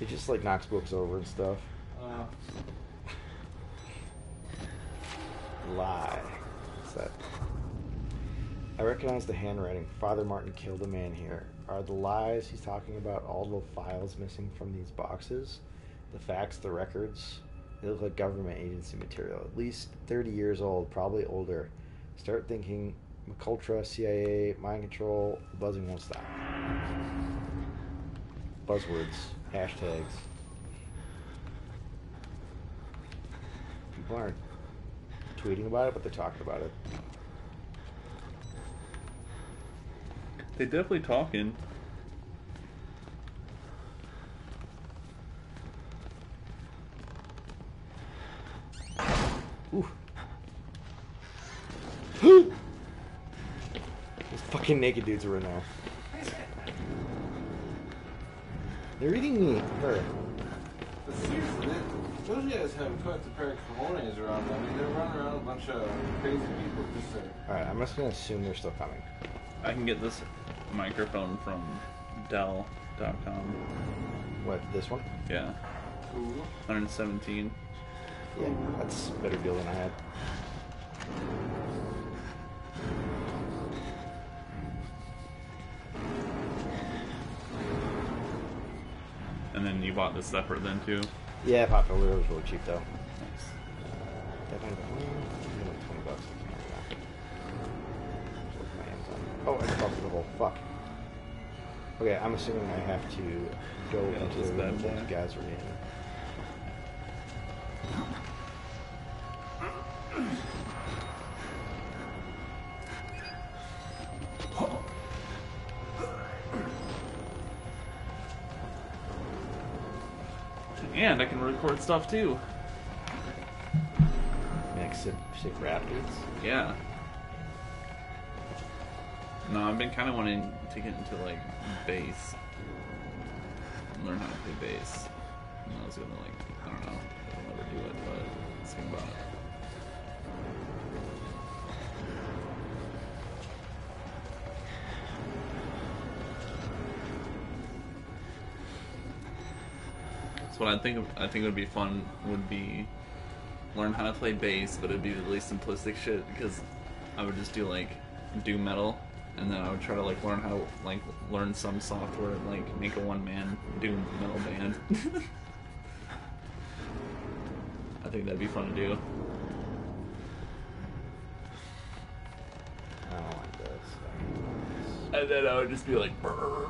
it just like knocks books over and stuff. Uh, Lie. What's that? I recognize the handwriting. Father Martin killed a man here. Are the lies he's talking about all the files missing from these boxes? The facts, the records? They look like government agency material. At least 30 years old, probably older. Start thinking MKUltra, CIA, mind control, buzzing won't stop. Buzzwords. hashtags. People aren't tweeting about it, but they're talking about it. They definitely talking. Ooh. [gasps] [laughs] Those fucking naked dudes are in there. They're eating me. Her. But seriously, they- those guys have quite the pair of cojones around them. I mean, they're running around a bunch of crazy people just to. Alright, I'm just gonna assume they're still coming. I can get this microphone from Dell.com. What, this one? Yeah, Cool. 117. Yeah, that's a better deal than I had. Bought this separate then too. Yeah, Popular was really cheap though. Nice. That might have been like 20 bucks. I can't remember. Look at my Amazon. Oh, it's profitable. Fuck. Okay, I'm assuming I have to go Yeah, into the bad room that guys are in. Record stuff too. Next, sit, sit Rapids. Yeah. No, I've been kind of wanting to get into like bass, learn how to play bass. And I was gonna like, I don't know, if I'll ever do it, but let's think about it. What I think I think would be fun would be learn how to play bass, but it'd be really simplistic shit because I would just do like do metal, and then I would try to like learn how to like learn some software and like make a one man doom metal band. [laughs] I think that'd be fun to do. I don't like this. And then I would just be like for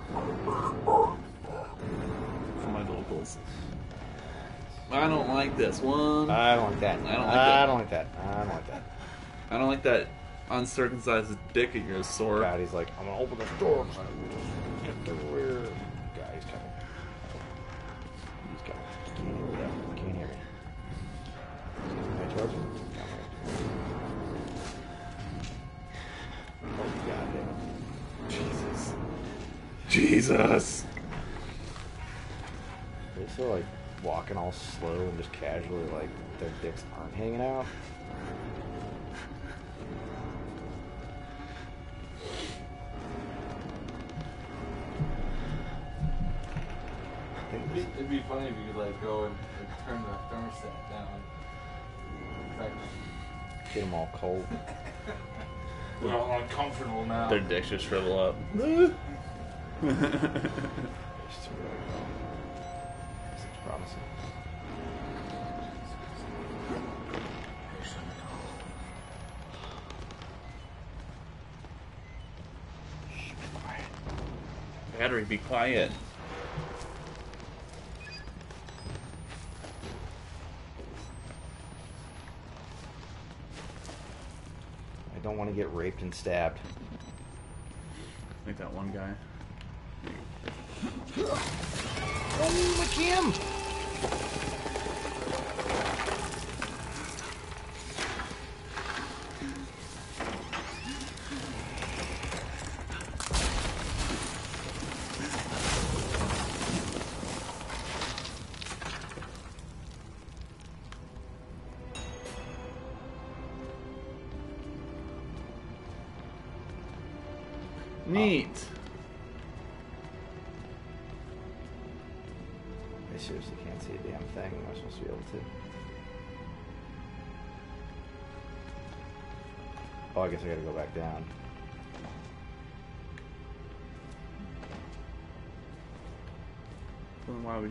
my vocals. I don't like this one. I don't like that. I don't like I that. don't like that. I don't like that. I don't like that uncircumcised dick of yours, sword. God, he's like, I'm gonna open the door. Their dicks aren't hanging out. It'd be, it'd be funny if you could like go and, and turn the thermostat down. Get them all cold. [laughs] we're all uncomfortable now. Their dicks just shrivel up. [laughs] [laughs] be quiet. I don't want to get raped and stabbed. Like that one guy. Oh, my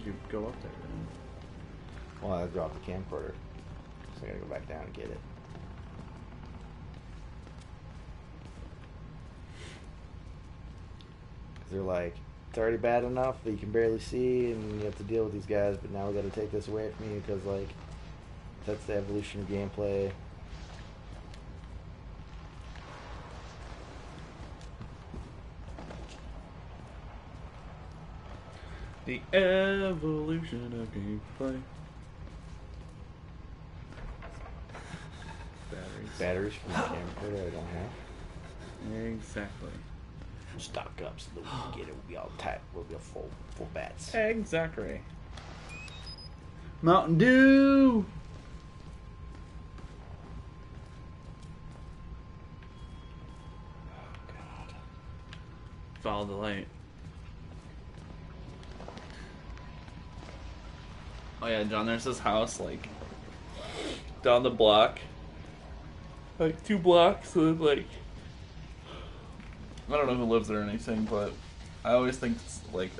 You go up there? Well, I dropped the camcorder. So I gotta go back down and get it. Cause they're like, it's already bad enough that you can barely see and you have to deal with these guys, but now we got to take this away from you because like that's the evolution of gameplay. The evolution of gameplay. Batteries. Batteries from the camcorder I don't have. Exactly. Stock up so that we can get it. We'll be all tight. We'll be full full bats. Exactly. Mountain Dew. Oh, Follow the light. Oh yeah, John. There's this house like down the block, like two blocks with like I don't know who lives there or anything, but I always think it's like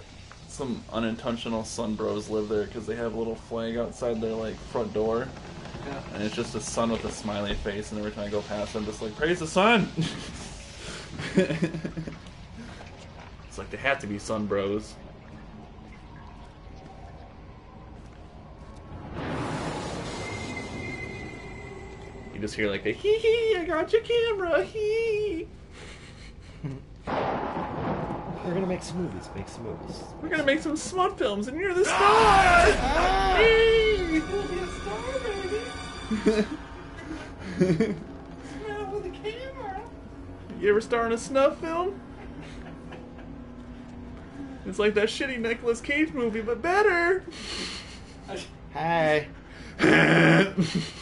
some unintentional sun bros live there because they have a little flag outside their like front door, Yeah. and it's just a sun with a smiley face. And every time I go past, I'm just like, praise the sun. [laughs] it's like they have to be sun bros. You just hear like a hee hee, I got your camera, hee. We're gonna make some movies. Make some movies. We're gonna make some smut films, and you're the star. Ah! Yay! You'll be a star, baby. Smile with the camera. You ever star in a snuff film? It's like that shitty Nicolas Cage movie, but better. Hi. [laughs]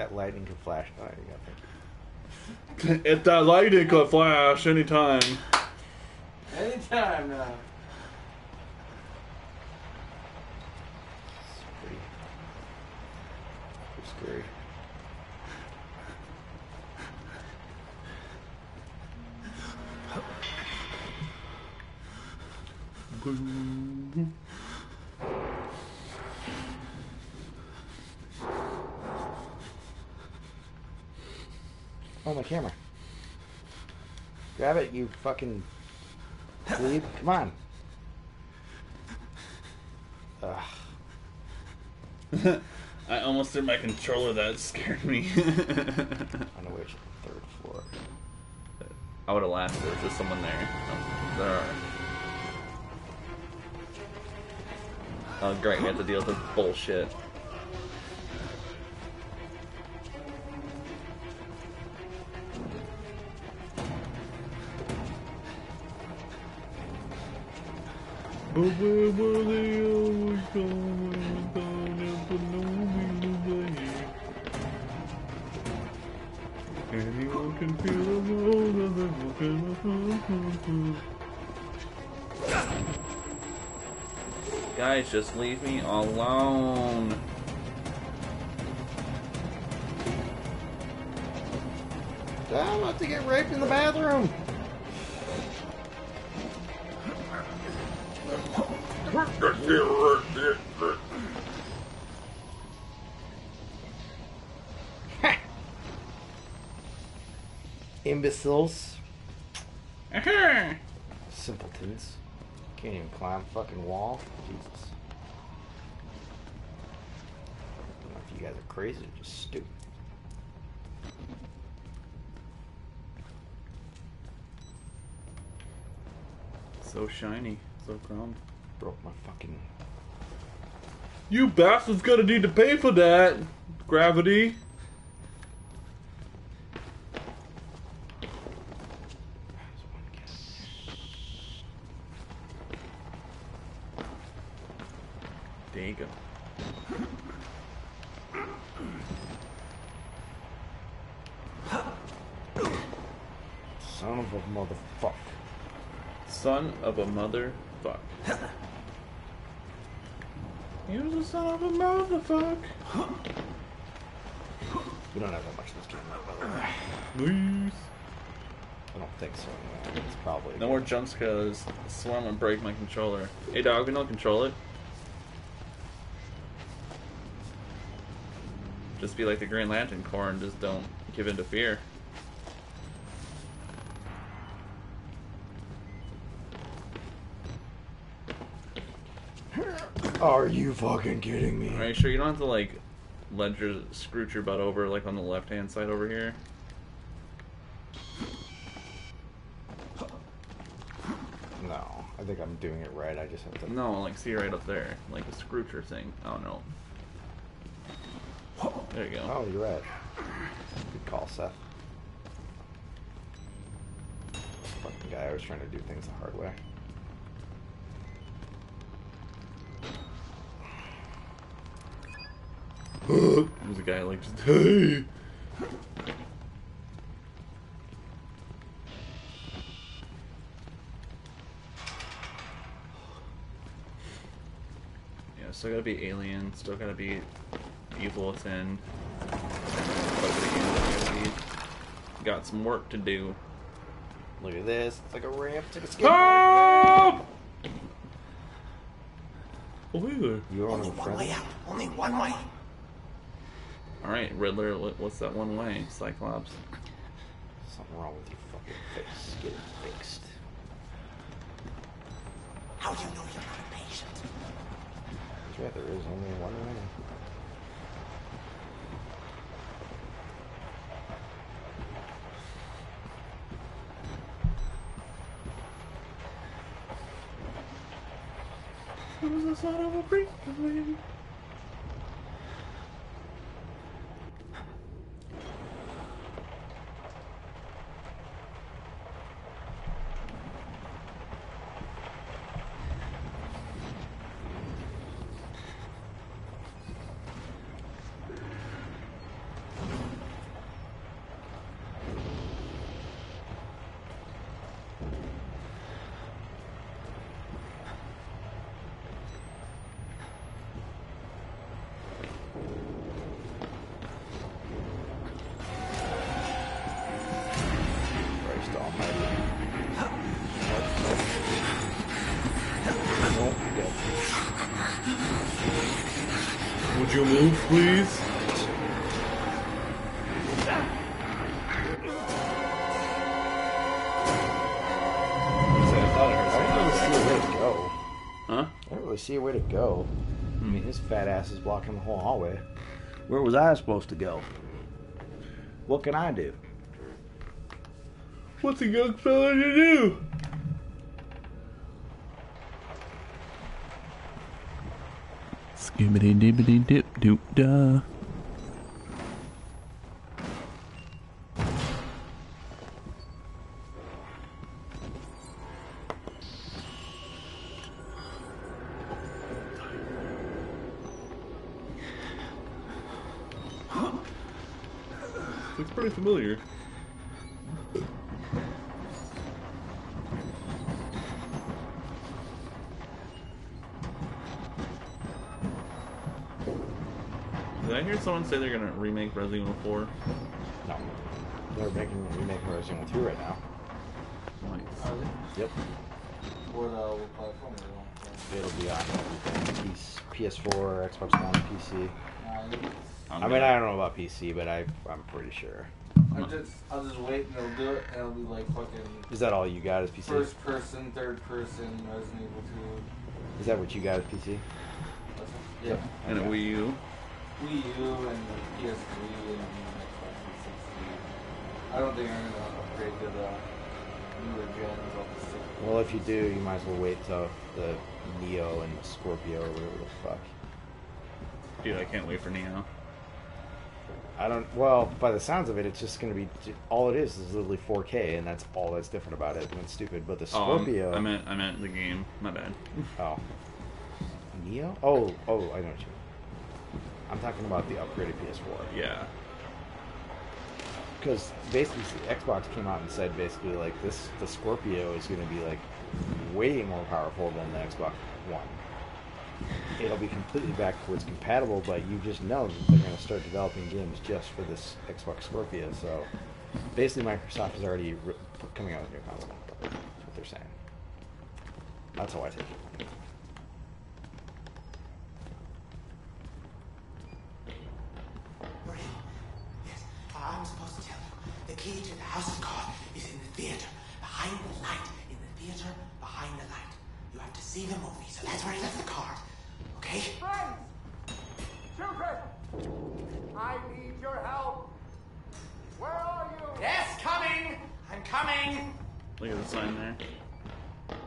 That lightning could flash. You got thank you. [laughs] if that lightning could flash anytime. Anytime now. It's pretty, pretty scary. Camera. Grab it, you fucking plebe. Come on. Ugh. [laughs] I almost threw my controller. That scared me. On the way to the third floor. I would have laughed if there was just someone there. Oh, there are. Oh, great. We have to deal with this bullshit. Guys, just leave me alone. I'm about to get raped in the bathroom. [laughs] Imbeciles. Uh-huh. Simpletons. Can't even climb a fucking wall. Jesus. I don't know if you guys are crazy or just stupid. So shiny, so chrome. Broke my fucking. You bastards gonna need to pay for that! Gravity. There you go. Son of a motherfucker. Son of a motherfuck. He a son of a motherfuck. We don't have that much in this game, by the way. Please. I don't think so. Anyway. It's probably. No more jump scares. I swear I'm gonna break my controller. Hey dog, we don't control it. Just be like the Green Lantern Corps and just don't give in to fear. Are you fucking kidding me? Are you sure you don't have to like ledger scrooge your butt over like on the left hand side over here? No, I think I'm doing it right. I just have to. No, like see right up there, like a scroocher thing. Oh no. There you go. Oh, you're right. Good call, Seth. Fucking guy, I was trying to do things the hard way. There's a guy like just hey. Yeah, still gotta be alien, still gotta be evil within. But again, we got some work to do. Look at this. It's like a ramp to the skin. Help! Oh, hey there. You're on Only a one way out. Only one way. All right, Riddler. What's that one way? Cyclops. Something wrong with your fucking face. Get it fixed. How do you know you're not a patient? That's right, there is only one way. Who's the son of a breakaway? You move, please? I don't really see a way to go. Huh? I don't really see a way to go. I mean, his fat ass is blocking the whole hallway. Where was I supposed to go? What can I do? What's a young fella to do? Skibbity dibbity dip doop da. Remake Resident Evil 4? No. They're making remaking Resident Evil 2 right now. Nice. Are they? Yep. What, uh, what platform are? It'll be on PS- PS4, Xbox One, PC. I mean, I don't know about PC, but I, I'm pretty sure. I just, I'll just wait and they'll do it, and it'll be like fucking Is that all you got as PC? first person, third person, Resident Evil 2. Is that what you got as PC? That's it. Yeah. And a Wii U. Wii U and PS3 and Xbox 360. I don't think I'm gonna upgrade to the newer gens of the system. Well, if you do, you might as well wait till the Neo and the Scorpio or whatever the fuck. Dude, I can't wait for Neo. I don't. Well, by the sounds of it, it's just going to be all it is is literally 4K, and that's all that's different about it. And it's stupid. But the Oh, um, Scorpio. I meant I meant the game. My bad. Oh. Neo? Oh, oh, I know what you mean. I'm talking about the upgraded PS4. Yeah. Because basically, Xbox came out and said basically like this: the Scorpio is going to be like way more powerful than the Xbox One. It'll be completely backwards compatible, but you just know that they're going to start developing games just for this Xbox Scorpio. So basically, Microsoft is already re- coming out with a new console. That's what they're saying. That's how I take it. I'm supposed to tell you. The key to the house of God is in the theater, behind the light. In the theater, behind the light. You have to see the movie, so that's where I left the card. Okay? Friends! Children! I need your help! Where are you? Yes, coming! I'm coming! Look at the sign there.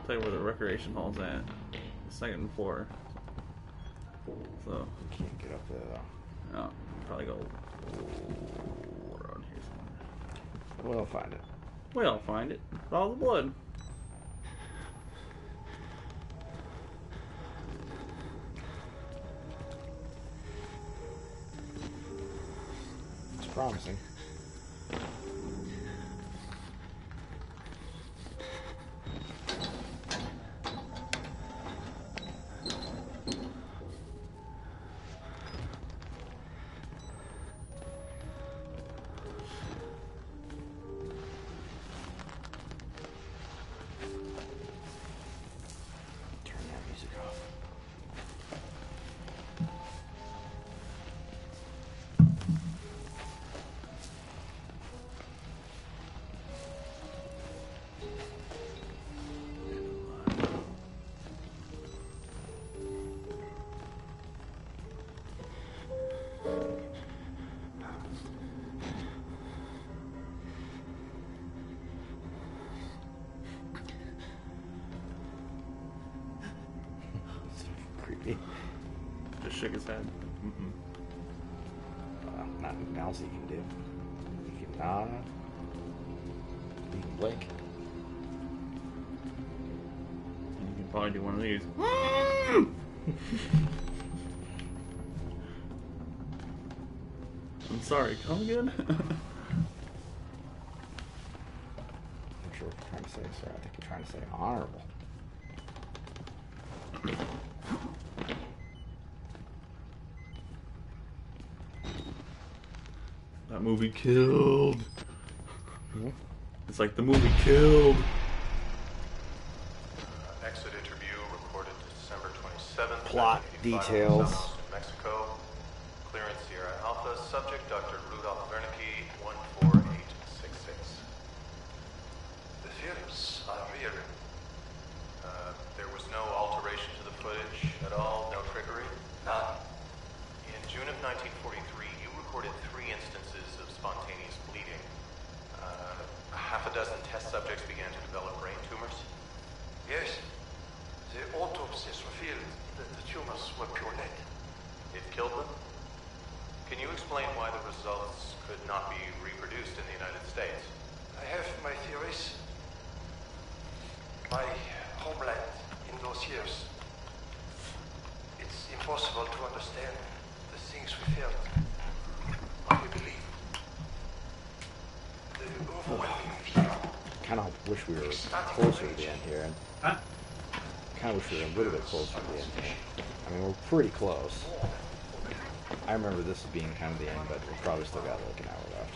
Tell you where the recreation hall's at. The second floor. So. You can't get up there though. No, probably go. We'll find it. We'll find it. All the blood. It's promising. And you can probably do one of these. I'm sorry, come again? I'm sure what you're trying to say, sir. I think you're trying to say honorable. that movie killed. Hmm? It's like the movie killed. Details. South New Mexico. Clearance Sierra Alpha. Subject Dr. Rudolph Wernicke, 14866. The films are real. Uh, there was no alteration to the footage at all, no trickery? None. In June of 1943, you recorded three instances of spontaneous bleeding. Uh, half a dozen test subjects began to develop brain tumors. Yes. The autopsies revealed that the tumors were pure lead. It killed them? Can you explain why the results could not be reproduced in the United States? I have my theories. My homeland in those years. It's impossible to understand the things we felt, what we believed. The overwhelming fear. Kind of wish we were closer to the end here. And kind of wish we were a little bit closer to the end here. I mean, we're pretty close. I remember this as being kind of the end, but we probably still got like an hour left.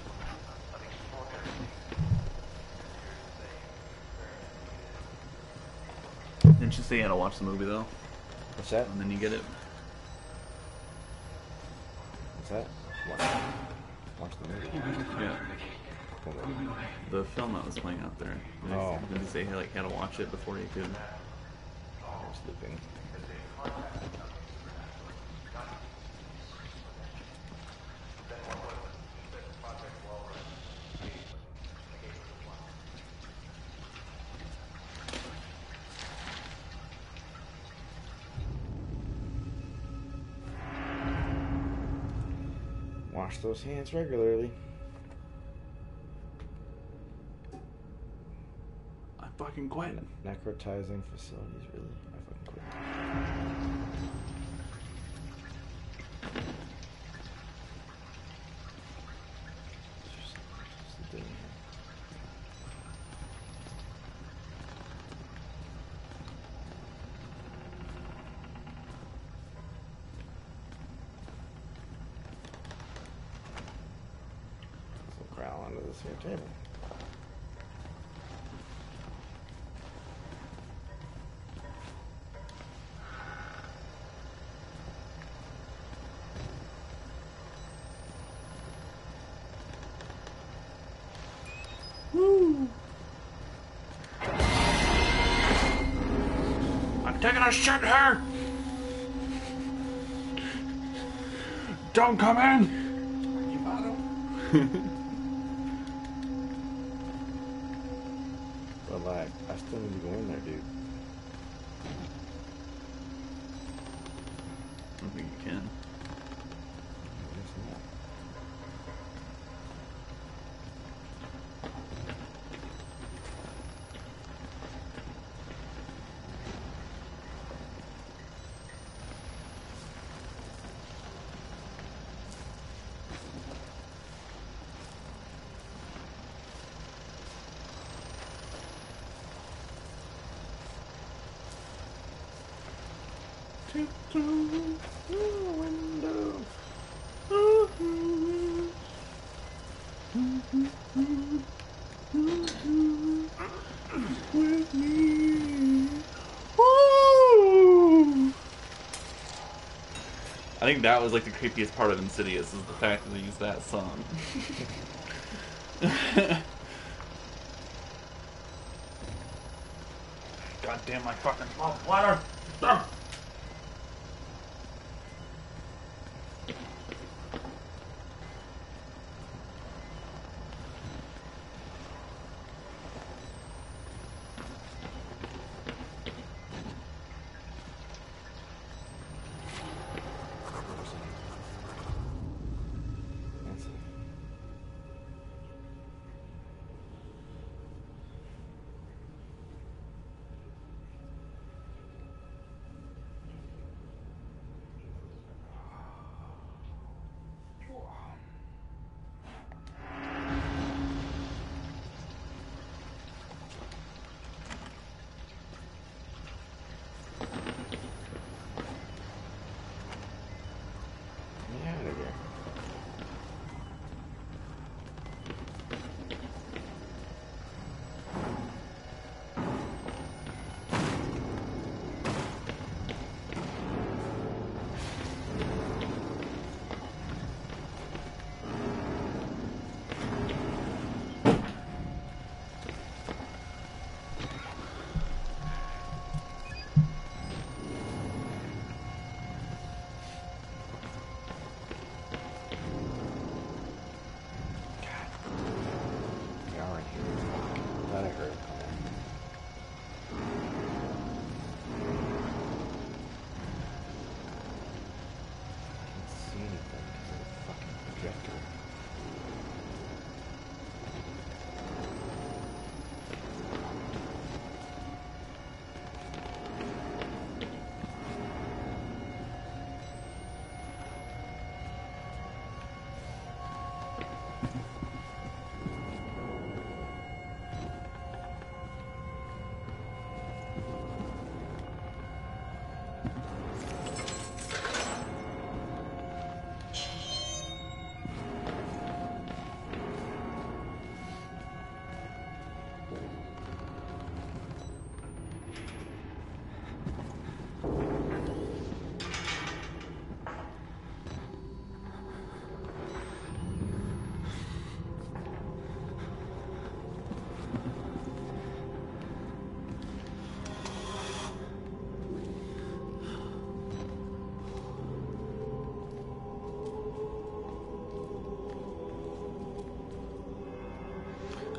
Didn't you say you had to watch the movie though? What's that? And then you get it. That was playing out there. Did Oh. Did you say you like had to watch it before you could? There's looping. Wash those hands regularly. Necrotizing fasciitis, really? I fucking quit. The here table. I taking a shit here! Don't come in! You bottom? But like, I still need to go in there, dude. I don't think you can. With me. Woo! I think that was like the creepiest part of Insidious is the fact that they used that song. [laughs] God damn my fucking mouth bladder!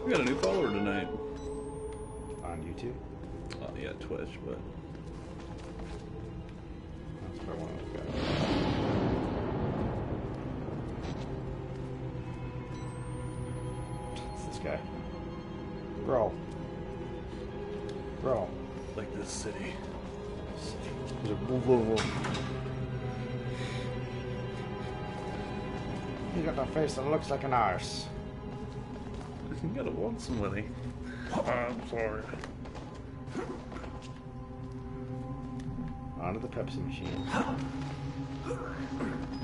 We got a new follower tonight. On YouTube? Oh yeah, Twitch, but That's where one of those guys. It's this guy. Bro. Bro. like this city. He's a woo woo woo. He got a face that looks like an arse. You gotta want somebody. I'm sorry. Onto the Pepsi machine. [laughs]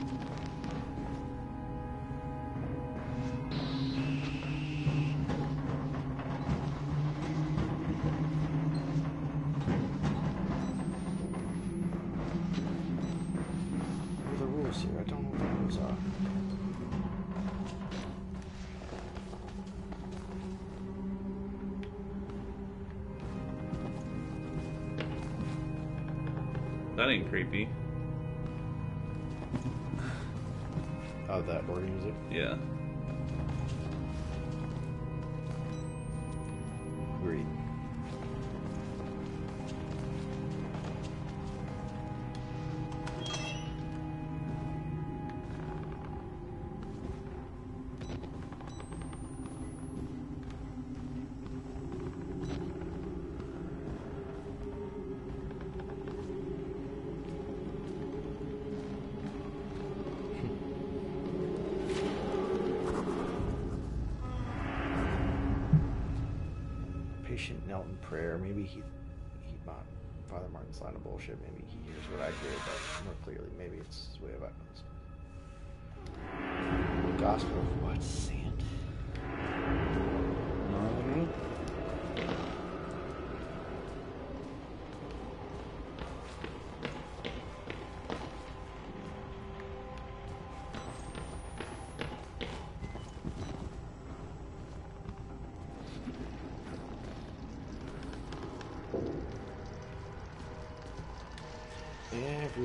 That ain't creepy. Oh, that organ music. Yeah. Knelt in prayer. Maybe he he bought Father Martin's line of bullshit. Maybe he hears what I hear, but more clearly, maybe it's way of utterance. The gospel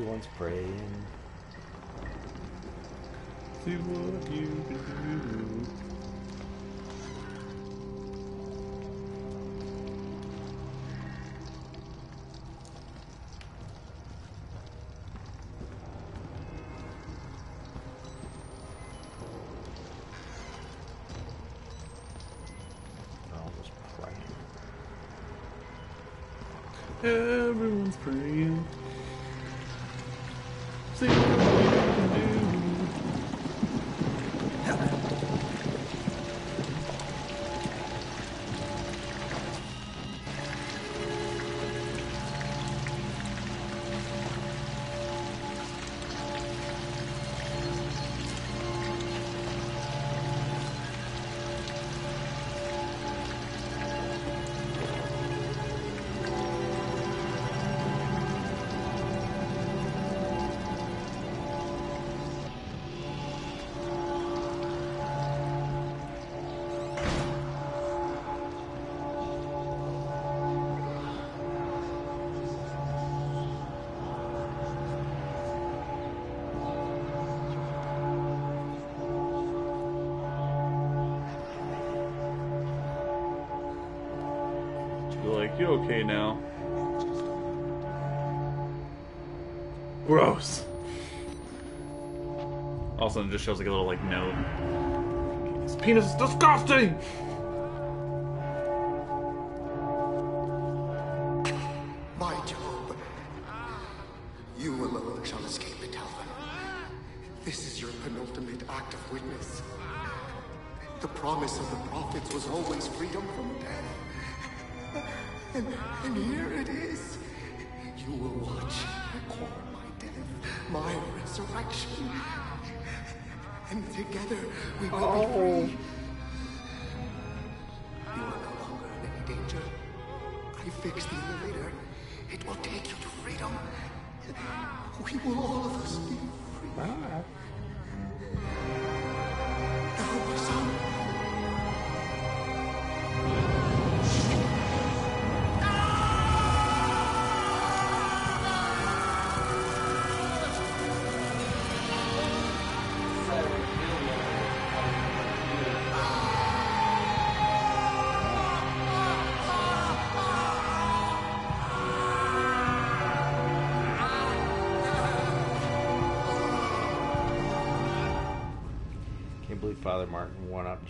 Everyone's praying. See what you can do. I'll just pray. Everyone's praying. You okay now? Gross. All of a sudden, it just shows like a little like note. His penis is disgusting. My Job, you alone shall escape it, Alvin. This is your penultimate act of witness. The promise of the prophets was always freedom from death. And, and here it is. You will watch and call my death, my resurrection. And together we will be oh. free. You are no longer in any danger. I fixed the elevator. It will take you to freedom. We will all of us be free. Now,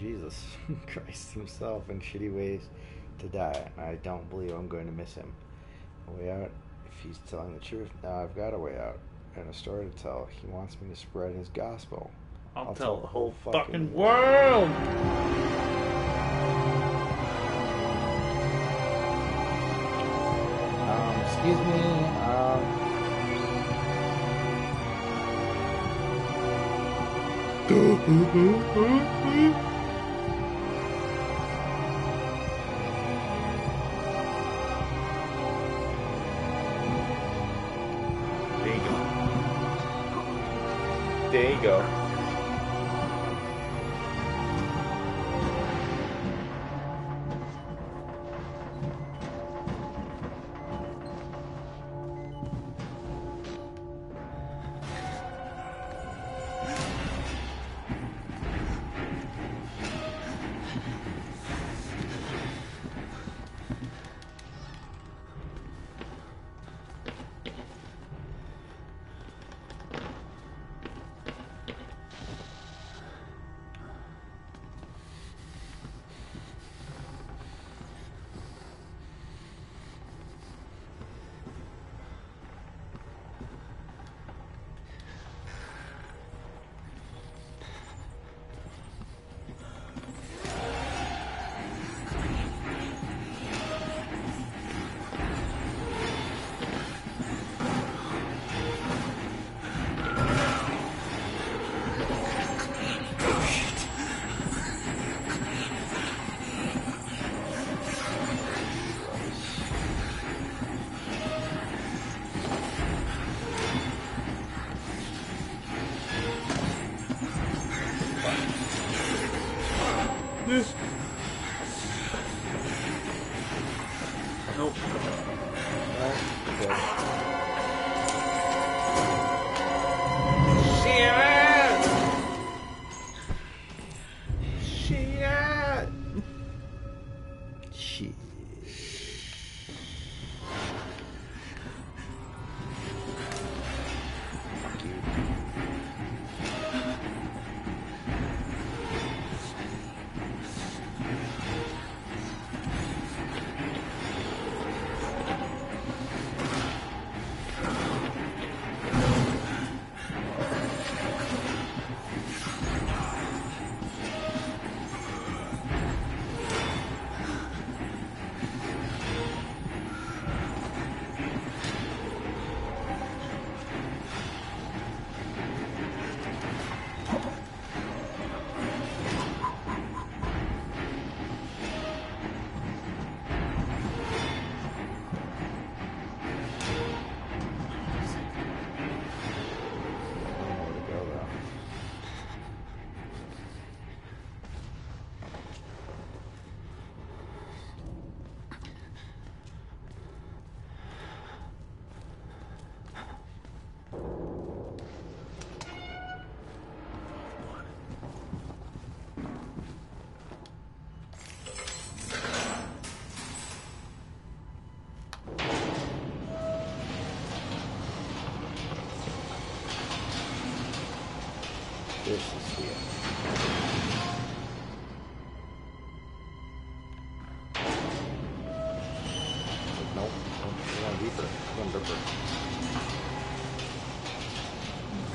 Jesus [laughs] Christ himself in shitty ways to die. I don't believe I'm going to miss him. A way out, if he's telling the truth, now I've got a way out and a story to tell. He wants me to spread his gospel. I'll, tell, the whole fucking world. Um, excuse me. Um, [laughs]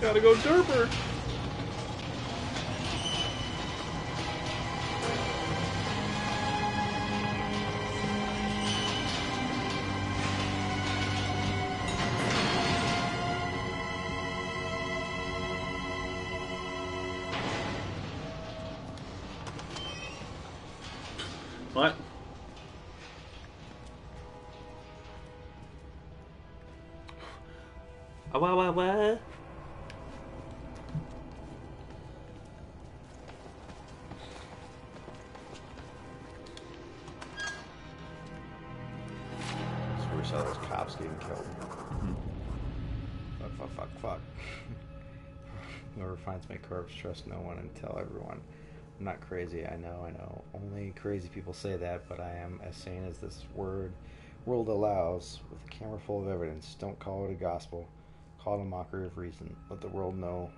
Gotta go derper. What? Ah, wah, wah, trust no one and tell everyone. I'm not crazy, I know, I know. Only crazy people say that, but I am as sane as this word world allows, with a camera full of evidence. Don't call it a gospel. Call it a mockery of reason. Let the world know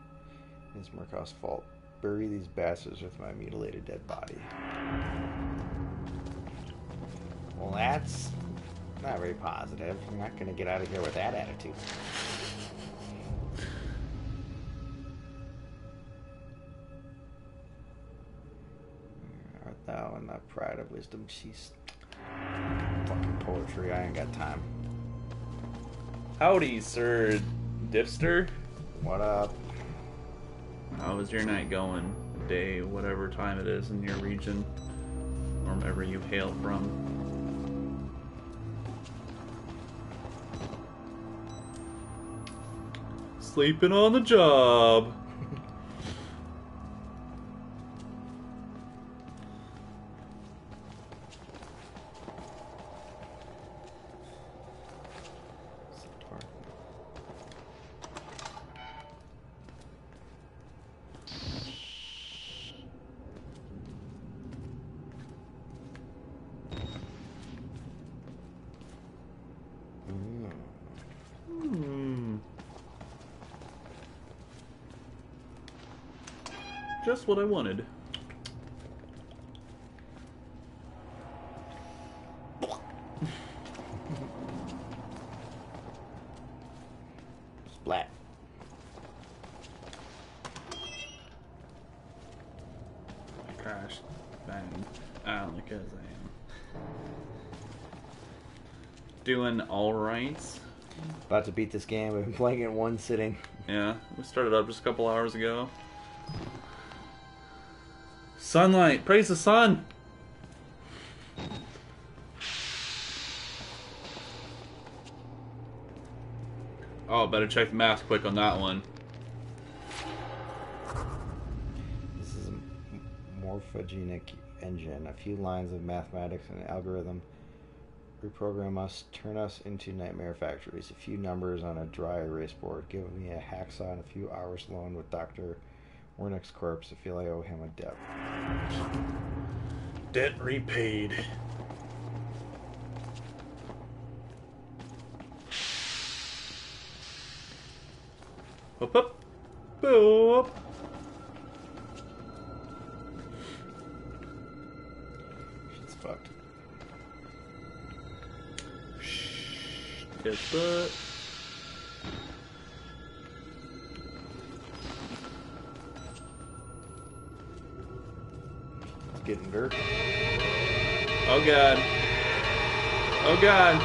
it's Murkoff's fault. Bury these bastards with my mutilated dead body. Well, that's not very positive. I'm not going to get out of here with that attitude. Wisdom? She's fucking poetry. I ain't got time. Howdy, Sir Dipster. What up? How is your night going? Day, whatever time it is in your region, or wherever you hail from. Sleeping on the job. Just what I wanted. Splat. I crashed. Bang. Only because I am. Doing alright. About to beat this game. I've been playing it one sitting. Yeah, we started up just a couple hours ago. Sunlight, praise the sun! Oh, better check the math quick on that one. This is a morphogenic engine. A few lines of mathematics and algorithm reprogram us, turn us into nightmare factories. A few numbers on a dry erase board. Give me a hacksaw and a few hours alone with Dr. Wernicke's corpse. I feel I owe him a debt. Debt repaid. Up, up, boop. Shit's fucked. Shh, Get butt. Thunder. Oh god. Oh god.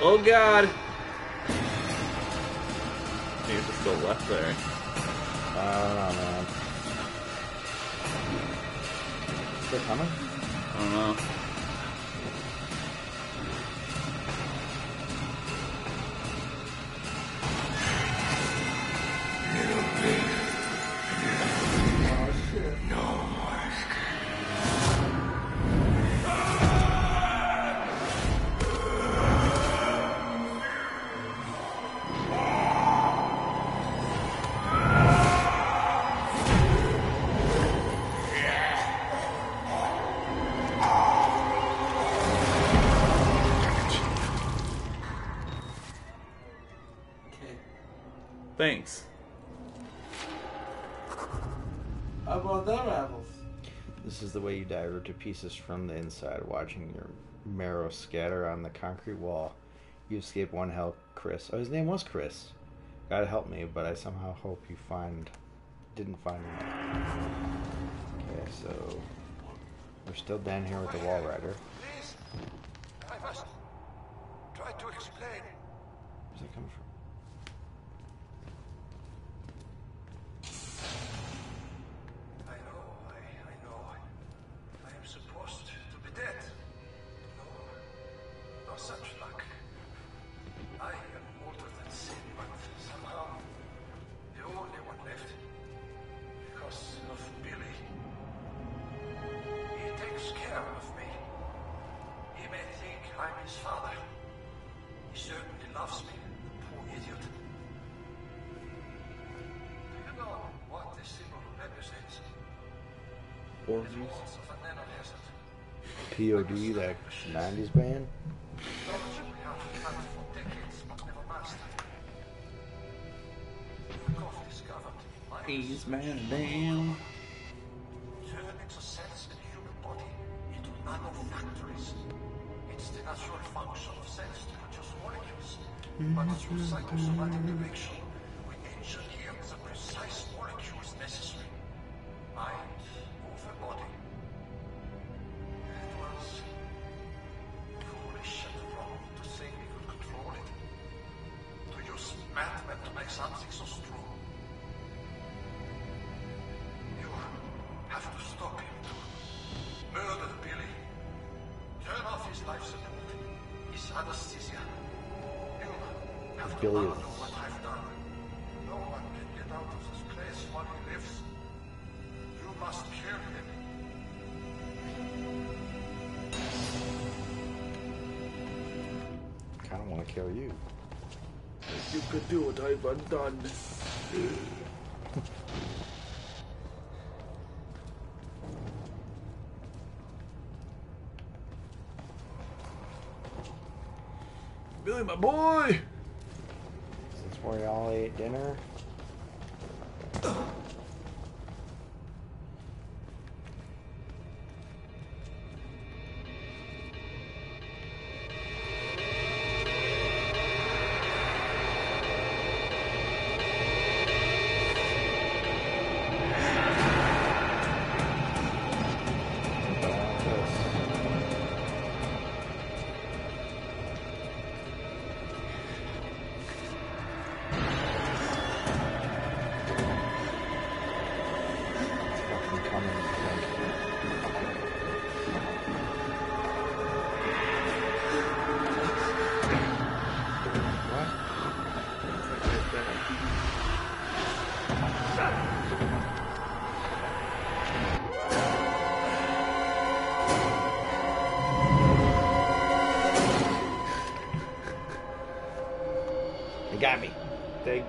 Oh god. Niggas are still left there. I don't know, man. Still coming? I don't know. diver to pieces from the inside, watching your marrow scatter on the concrete wall. You escape one hell, Chris. Oh, his name was Chris. God help me, but I somehow hope you find didn't find him. Okay, so we're still down here with the Walrider. billion. No one can get out of this place while he lives. You must kill him. I Kind of want to kill you. You could do what I've undone.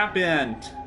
happened?